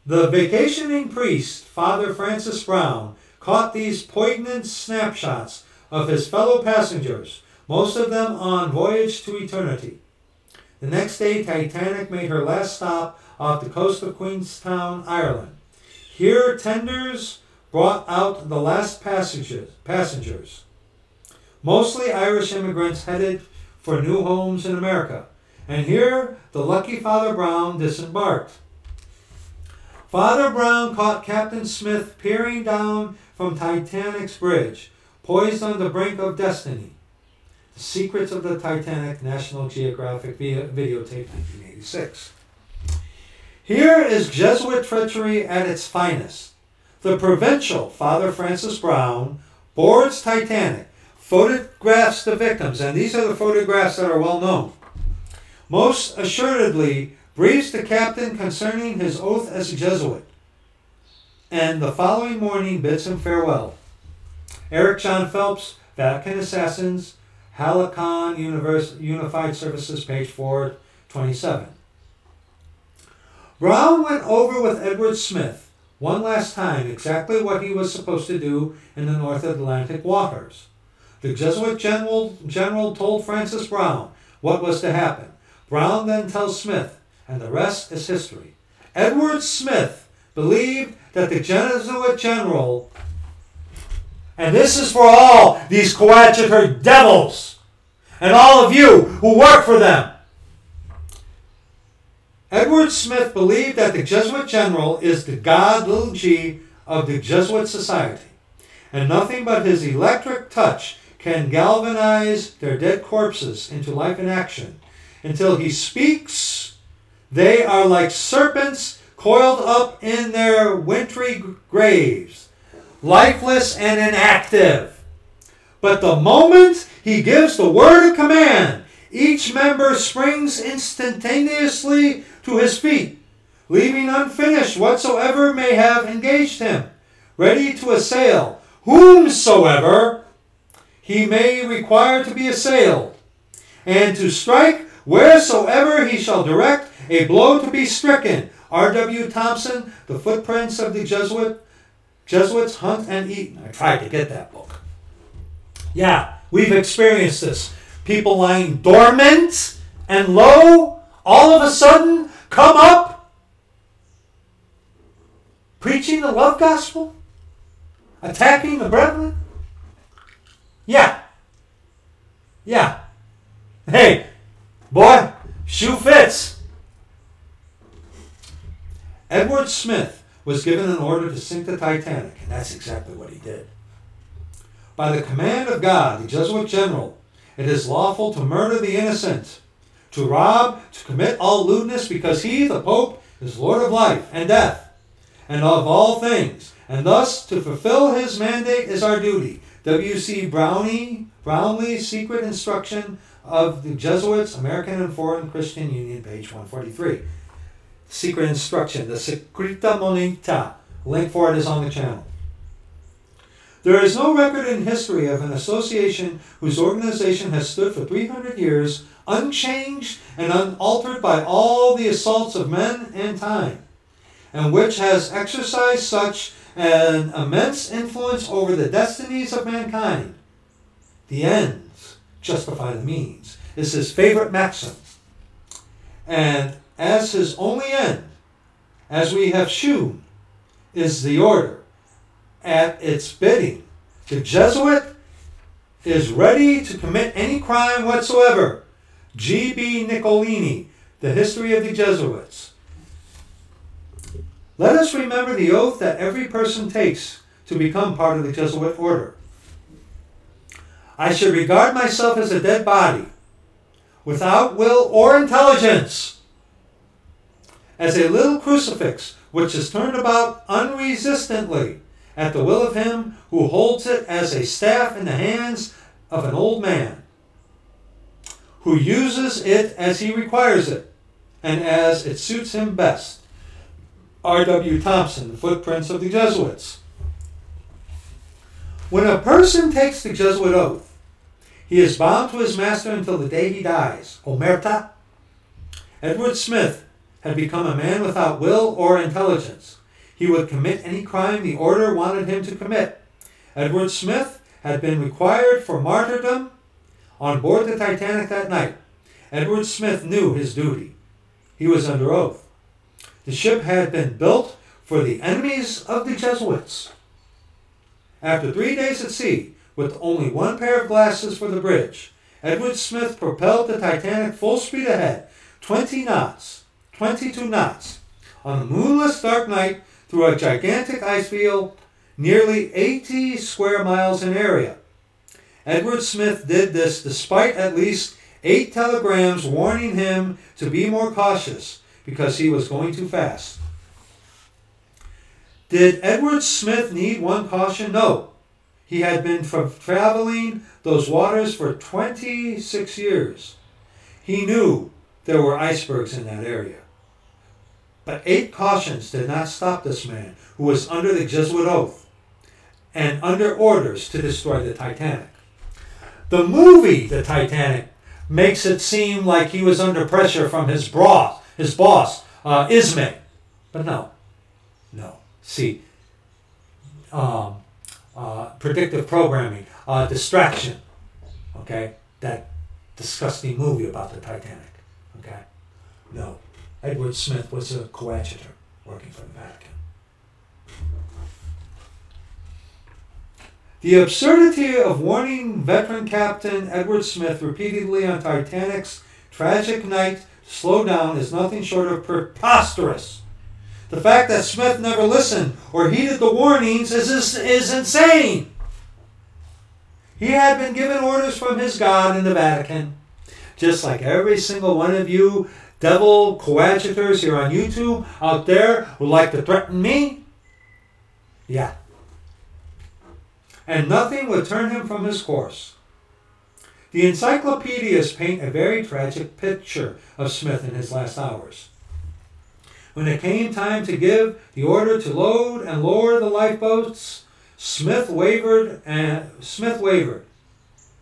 the vacationing priest, Father Francis Brown, caught these poignant snapshots of his fellow passengers, most of them on voyage to eternity. The next day, Titanic made her last stop off the coast of Queenstown, Ireland. Here, tenders brought out the last passengers, passengers, mostly Irish immigrants headed for new homes in America. And here, the lucky Father Brown disembarked. Father Brown caught Captain Smith peering down from Titanic's bridge poised on the brink of destiny. The Secrets of the Titanic, National Geographic Videotape, 1986. Here is Jesuit treachery at its finest. The provincial Father Francis Brown boards Titanic, photographs the victims, and these are the photographs that are well known. Most assuredly, briefs the captain concerning his oath as a Jesuit, and the following morning bids him farewell. Eric John Phelps, Vatican Assassins, Halcyon Univers- Unified Services, page 427. Brown went over with Edward Smith one last time exactly what he was supposed to do in the North Atlantic waters. The Jesuit general, general told Francis Brown what was to happen. Brown then tells Smith, and the rest is history. Edward Smith believed that the Jesuit general and this is for all these coadjutor devils and all of you who work for them. Edward Smith believed that the Jesuit general is the God, little g, of the Jesuit society, and nothing but his electric touch can galvanize their dead corpses into life and action. Until he speaks, they are like serpents coiled up in their wintry graves lifeless and inactive. But the moment he gives the word of command, each member springs instantaneously to his feet, leaving unfinished whatsoever may have engaged him, ready to assail whomsoever he may require to be assailed, and to strike wheresoever he shall direct a blow to be stricken. R.W. Thompson, The Footprints of the Jesuit Jesuits Hunt and Eaton. I tried to get that book. Yeah, we've experienced this. People lying dormant and low, all of a sudden come up preaching the love gospel, attacking the brethren. Yeah. Yeah. Hey, boy, shoe fits. Edward Smith was given an order to sink the Titanic, and that's exactly what he did. By the command of God, the Jesuit general, it is lawful to murder the innocent, to rob, to commit all lewdness, because he, the Pope, is Lord of life and death, and of all things, and thus to fulfill his mandate is our duty. W.C. Brownie, Brownlee's Secret Instruction of the Jesuits, American and Foreign Christian Union, page 143. Secret Instruction, the Secreta Monita. Link for it is on the channel. There is no record in history of an association whose organization has stood for 300 years unchanged and unaltered by all the assaults of men and time, and which has exercised such an immense influence over the destinies of mankind. The ends justify the means is his favorite maxim. And as his only end, as we have shewn, is the order at its bidding. The Jesuit is ready to commit any crime whatsoever. G.B. Nicolini, The History of the Jesuits. Let us remember the oath that every person takes to become part of the Jesuit order. I should regard myself as a dead body, without will or intelligence, as a little crucifix which is turned about unresistantly at the will of him who holds it as a staff in the hands of an old man, who uses it as he requires it and as it suits him best. R.W. Thompson, The Footprints of the Jesuits. When a person takes the Jesuit oath, he is bound to his master until the day he dies. Omerta. Edward Smith had become a man without will or intelligence. He would commit any crime the order wanted him to commit. Edward Smith had been required for martyrdom on board the Titanic that night. Edward Smith knew his duty. He was under oath. The ship had been built for the enemies of the Jesuits. After three days at sea, with only one pair of glasses for the bridge, Edward Smith propelled the Titanic full speed ahead, 20 knots, 22 knots, on a moonless dark night through a gigantic ice field, nearly 80 square miles in area. Edward Smith did this despite at least eight telegrams warning him to be more cautious because he was going too fast. Did Edward Smith need one caution? No. He had been traveling those waters for 26 years. He knew there were icebergs in that area. But eight cautions did not stop this man, who was under the Jesuit oath and under orders to destroy the Titanic. The movie, The Titanic, makes it seem like he was under pressure from his boss, his boss, uh, Ismay. But no, no. See, um, uh, predictive programming, uh, distraction. Okay, that disgusting movie about the Titanic. Okay, no. Edward Smith was a coadjutor working for the Vatican. The absurdity of warning veteran Captain Edward Smith repeatedly on Titanic's tragic night to slow down is nothing short of preposterous. The fact that Smith never listened or heeded the warnings is, is, is insane. He had been given orders from his God in the Vatican, just like every single one of you devil coadjutors here on YouTube out there who like to threaten me? Yeah. And nothing would turn him from his course. The encyclopedias paint a very tragic picture of Smith in his last hours. When it came time to give the order to load and lower the lifeboats, Smith wavered and Smith wavered,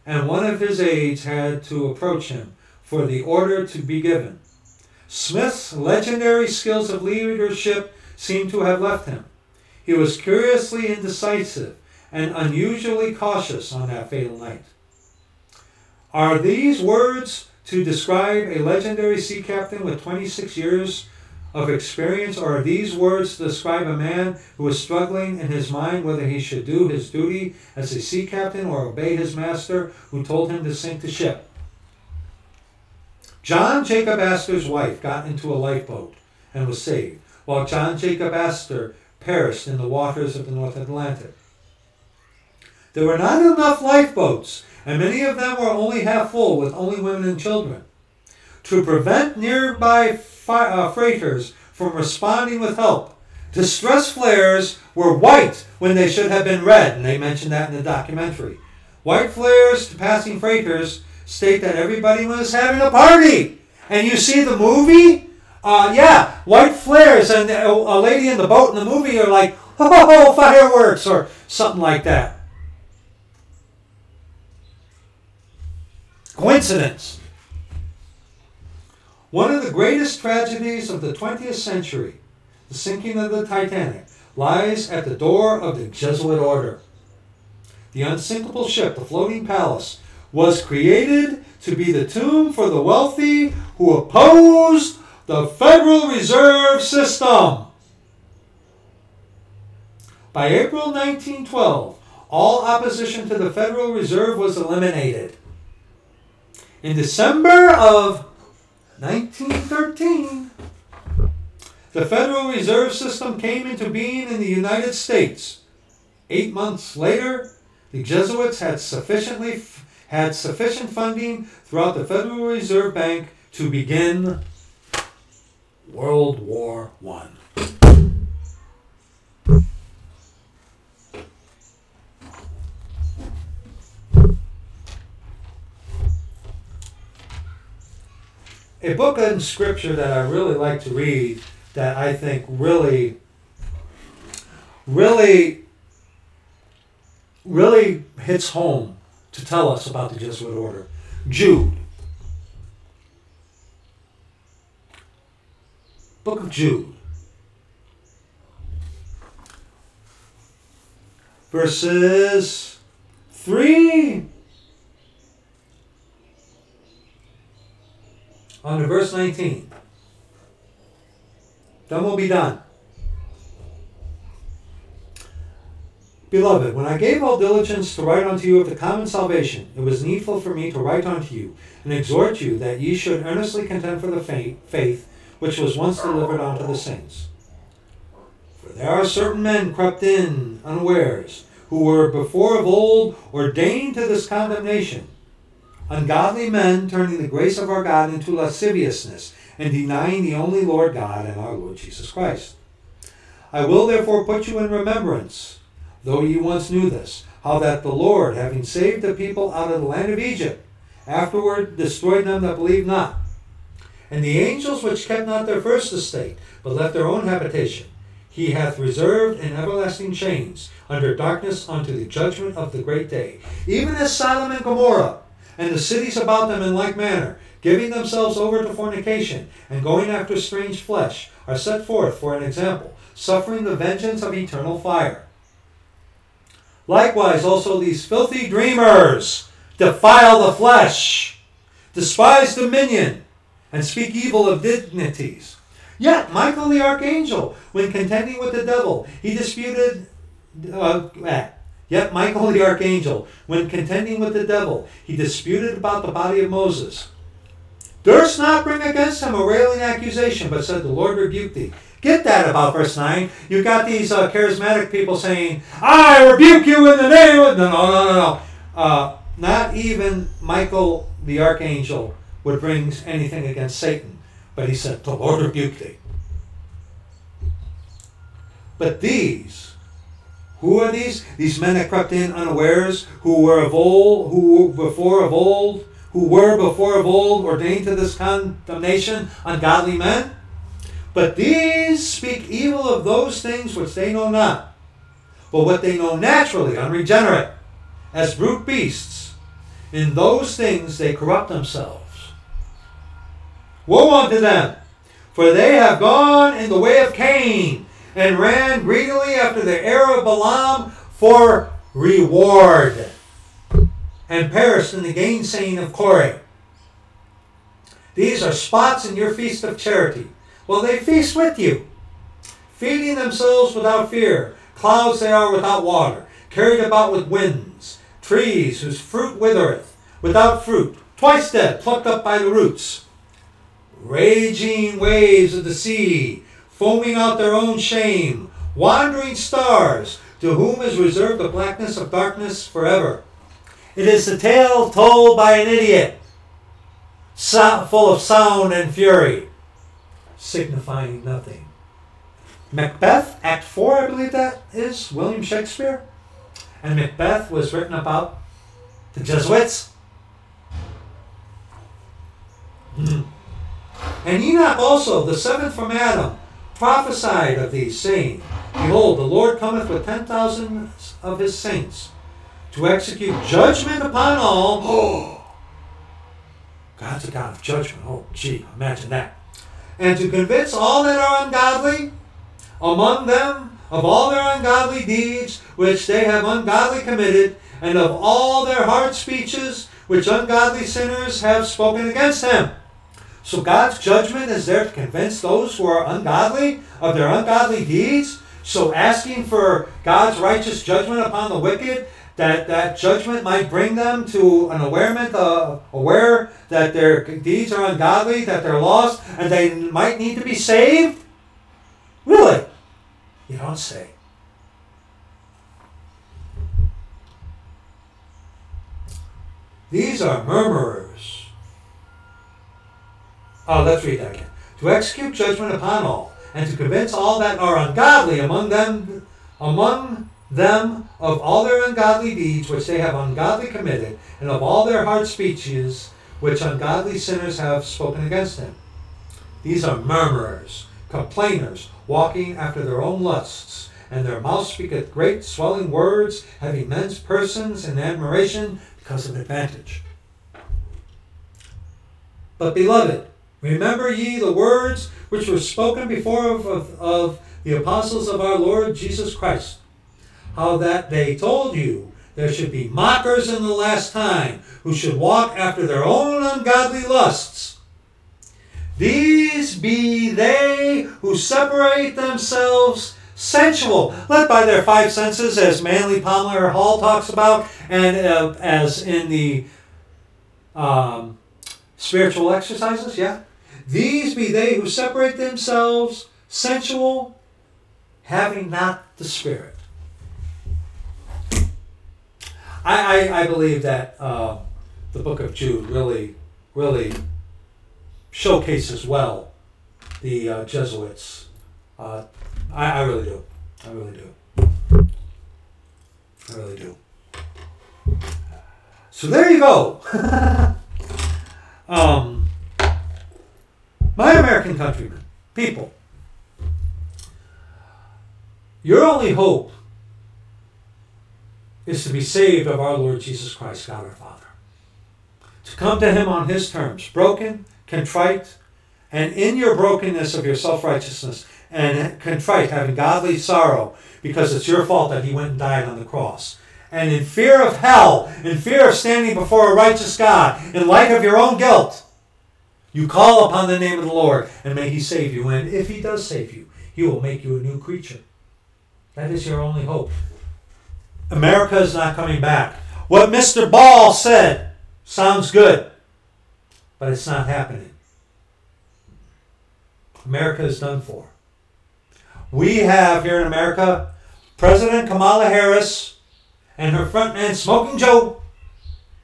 and one of his aides had to approach him for the order to be given. Smith's legendary skills of leadership seemed to have left him. He was curiously indecisive and unusually cautious on that fatal night. Are these words to describe a legendary sea captain with 26 years of experience, or are these words to describe a man who was struggling in his mind whether he should do his duty as a sea captain or obey his master who told him to sink the ship? John Jacob Astor's wife got into a lifeboat and was saved, while John Jacob Astor perished in the waters of the North Atlantic. There were not enough lifeboats, and many of them were only half full with only women and children. To prevent nearby fi- uh, freighters from responding with help, distress flares were white when they should have been red, and they mentioned that in the documentary. White flares to passing freighters state that everybody was having a party. And you see the movie? Uh, yeah, white flares, and a lady in the boat in the movie are like, oh, fireworks, or something like that. Coincidence. One of the greatest tragedies of the 20th century, the sinking of the Titanic, lies at the door of the Jesuit order. The unsinkable ship, the floating palace, was created to be the tomb for the wealthy who opposed the Federal Reserve System. By April 1912, all opposition to the Federal Reserve was eliminated. In December of 1913, the Federal Reserve System came into being in the United States. Eight months later, the Jesuits had sufficiently had sufficient funding throughout the Federal Reserve Bank to begin World War One. A book in scripture that I really like to read that I think really, really, really hits home to tell us about the Jesuit order. Jude. Book of Jude. Verses 3 on to verse 19. Then we'll be done. Beloved, when I gave all diligence to write unto you of the common salvation, it was needful for me to write unto you and exhort you that ye should earnestly contend for the faith which was once delivered unto the saints. For there are certain men crept in unawares, who were before of old ordained to this condemnation ungodly men turning the grace of our God into lasciviousness, and denying the only Lord God and our Lord Jesus Christ. I will therefore put you in remembrance, though ye once knew this, how that the Lord, having saved the people out of the land of Egypt, afterward destroyed them that believed not. And the angels which kept not their first estate, but left their own habitation, he hath reserved in everlasting chains, under darkness unto the judgment of the great day. Even as Sodom and Gomorrah, and the cities about them in like manner, giving themselves over to fornication and going after strange flesh, are set forth for an example, suffering the vengeance of eternal fire. Likewise, also these filthy dreamers defile the flesh, despise dominion, and speak evil of dignities. Yet Michael the archangel, when contending with the devil, he disputed. Uh, Yet Michael the archangel, when contending with the devil, he disputed about the body of Moses. Durst not bring against him a railing accusation, but said, The Lord rebuke thee. Get that about verse 9. You've got these uh, charismatic people saying, I rebuke you in the name of. No, no, no, no, no. Uh, not even Michael the archangel would bring anything against Satan, but he said, The Lord rebuke thee. But these who are these? These men that crept in unawares, who were of old, who were before of old, who were before of old ordained to this condemnation, ungodly men. But these speak evil of those things which they know not, but what they know naturally, unregenerate, as brute beasts. In those things they corrupt themselves. Woe unto them, for they have gone in the way of Cain and ran greedily after the heir of Balaam for reward, and perished in the gainsaying of Korah. These are spots in your feast of charity. Well, they feast with you, feeding themselves without fear. Clouds they are without water, carried about with winds. Trees whose fruit withereth, without fruit, twice dead, plucked up by the roots. Raging waves of the sea, foaming out their own shame. Wandering stars, to whom is reserved the blackness of darkness forever. It is the tale told by an idiot, full of sound and fury, signifying nothing. Macbeth, Act 4, I believe that is, William Shakespeare. And Macbeth was written about the Jesuits. Hmm. And Enoch also, the seventh from Adam, prophesied of these, saying, Behold, the Lord cometh with ten thousands of his saints to execute judgment upon all. Oh, God's a God of judgment. Oh, gee, imagine that. And to convince all that are ungodly among them of all their ungodly deeds which they have ungodly committed, and of all their hard speeches which ungodly sinners have spoken against him. So God's judgment is there to convince those who are ungodly of their ungodly deeds. So asking for God's righteous judgment upon the wicked, that that judgment might bring them to an awareness, uh, aware that their deeds are ungodly, that they're lost, and they might need to be saved. Really? You don't say. These are murmurers. Oh, let's read that again. To execute judgment upon all, and to convince all that are ungodly among them, among them of all their ungodly deeds which they have ungodly committed, and of all their hard speeches which ungodly sinners have spoken against him. These are murmurers, complainers, walking after their own lusts, and their mouth speaketh great swelling words, having men's persons in admiration because of advantage. But beloved, remember ye the words which were spoken before of, of, of the apostles of our Lord Jesus Christ, how that they told you there should be mockers in the last time, who should walk after their own ungodly lusts. These be they who separate themselves sensual, led by their five senses, as Manly Palmer Hall talks about, and uh, as in the um, spiritual exercises, yeah? These be they who separate themselves sensual, having not the Spirit. I, I, I believe that uh, the book of Jude really, really showcases well the uh, Jesuits. Uh, I, I really do. I really do. I really do. So there you go. um, my American countrymen, people, your only hope is to be saved of our Lord Jesus Christ, God our Father. To come to Him on His terms, broken, contrite, and in your brokenness of your self righteousness and contrite, having godly sorrow, because it's your fault that He went and died on the cross. And in fear of hell, in fear of standing before a righteous God, in light of your own guilt, you call upon the name of the Lord, and may He save you. And if He does save you, He will make you a new creature. That is your only hope. America is not coming back. What Mr. Ball said sounds good, but it's not happening. America is done for. We have here in America President Kamala Harris and her front man Smoking Joe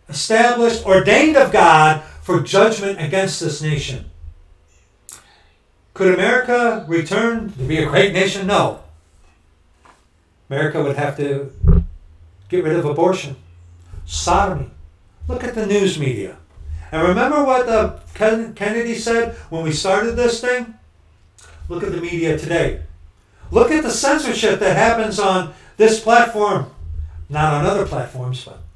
established, ordained of God for judgment against this nation. Could America return to be a great nation? No. America would have to get rid of abortion, sodomy. Look at the news media. And remember what uh, Kennedy said when we started this thing? Look at the media today. Look at the censorship that happens on this platform, not on other platforms, but.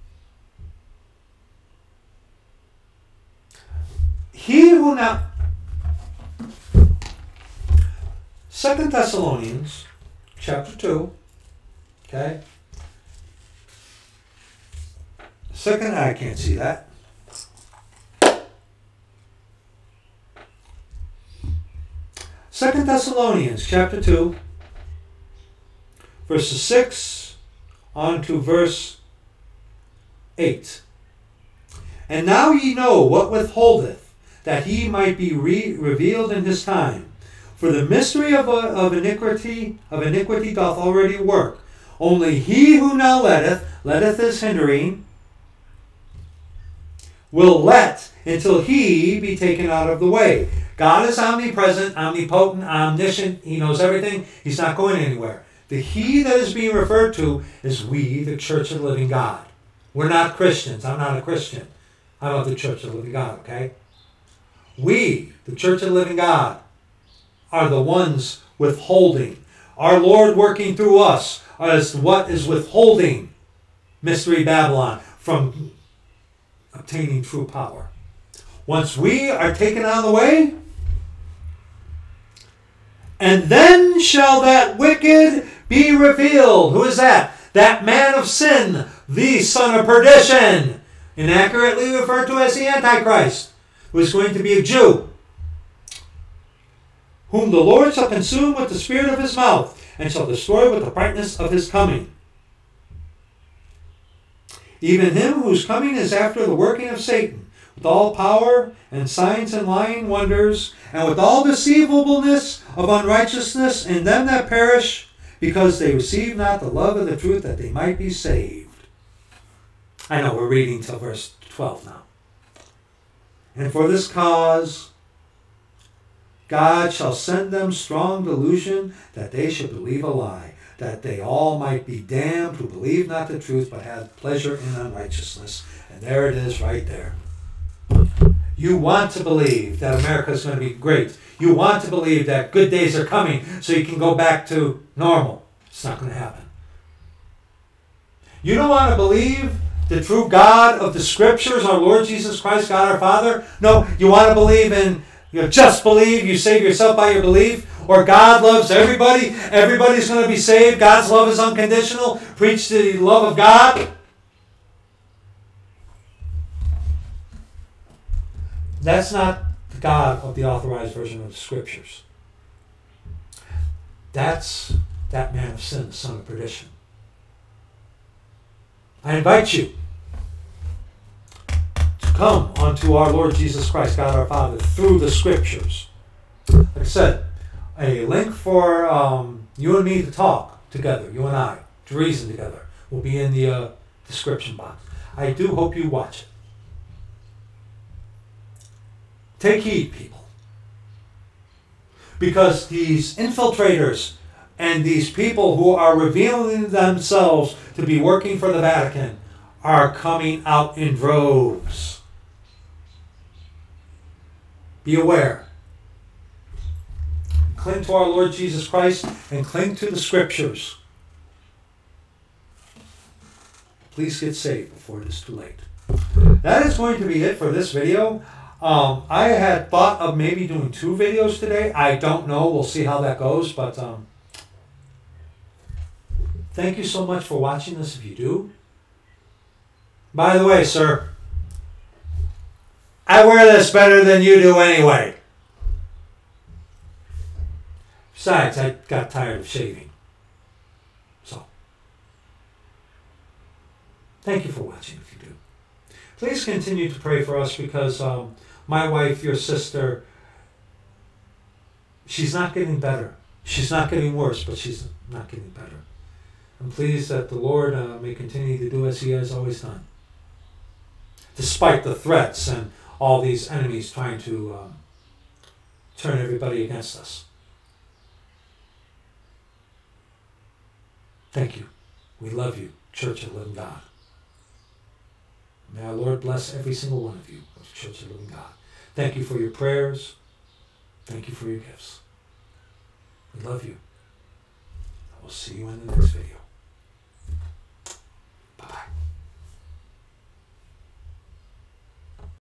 He who now. Second Thessalonians chapter 2. Okay? Second, I can't see that. Second Thessalonians chapter 2, verses 6 on to verse 8. And now ye know what withholdeth, that he might be re- revealed in his time. For the mystery of, uh, of iniquity of iniquity doth already work. Only he who now letteth, letteth is hindering, will let until he be taken out of the way. God is omnipresent, omnipotent, omniscient. He knows everything. He's not going anywhere. The he that is being referred to is we, the Church of the Living God. We're not Christians. I'm not a Christian. I'm of the Church of the Living God, okay? We, the Church of the Living God, are the ones withholding. Our Lord working through us is what is withholding Mystery Babylon from obtaining true power. Once we are taken out of the way, and then shall that wicked be revealed. Who is that? That man of sin, the son of perdition, inaccurately referred to as the Antichrist, who is going to be a Jew, whom the Lord shall consume with the spirit of his mouth, and shall destroy with the brightness of his coming. Even him whose coming is after the working of Satan, with all power and signs and lying wonders, and with all deceivableness of unrighteousness in them that perish, because they receive not the love of the truth that they might be saved. I know we're reading till verse 12 now. And for this cause, God shall send them strong delusion that they should believe a lie, that they all might be damned who believe not the truth but have pleasure in unrighteousness. And there it is right there. You want to believe that America is going to be great. You want to believe that good days are coming so you can go back to normal. It's not going to happen. You don't want to believe the true God of the Scriptures, our Lord Jesus Christ, God our Father? No, you want to believe in, you know, just believe, you save yourself by your belief, or God loves everybody, everybody's going to be saved, God's love is unconditional, preach the love of God. That's not the God of the authorized version of the Scriptures. That's that man of sin, the son of perdition. I invite you come unto our Lord Jesus Christ, God our Father, through the Scriptures. Like I said, a link for um, you and me to talk together, you and I, to reason together, will be in the uh, description box. I do hope you watch it. Take heed, people. Because these infiltrators and these people who are revealing themselves to be working for the Vatican are coming out in droves. Be aware. Cling to our Lord Jesus Christ and cling to the scriptures. Please get saved before it is too late. That is going to be it for this video. Um, I had thought of maybe doing two videos today. I don't know. We'll see how that goes. But um, thank you so much for watching this if you do. By the way, sir, I wear this better than you do anyway. Besides, I got tired of shaving. So, thank you for watching if you do. Please continue to pray for us because um, my wife, your sister, she's not getting better. She's not getting worse, but she's not getting better. I'm pleased that the Lord uh, may continue to do as He has always done. Despite the threats and all these enemies trying to um, turn everybody against us. Thank you. We love you, Church of Living God. May our Lord bless every single one of you Church of Living God. Thank you for your prayers. Thank you for your gifts. We love you. I will see you in the next video.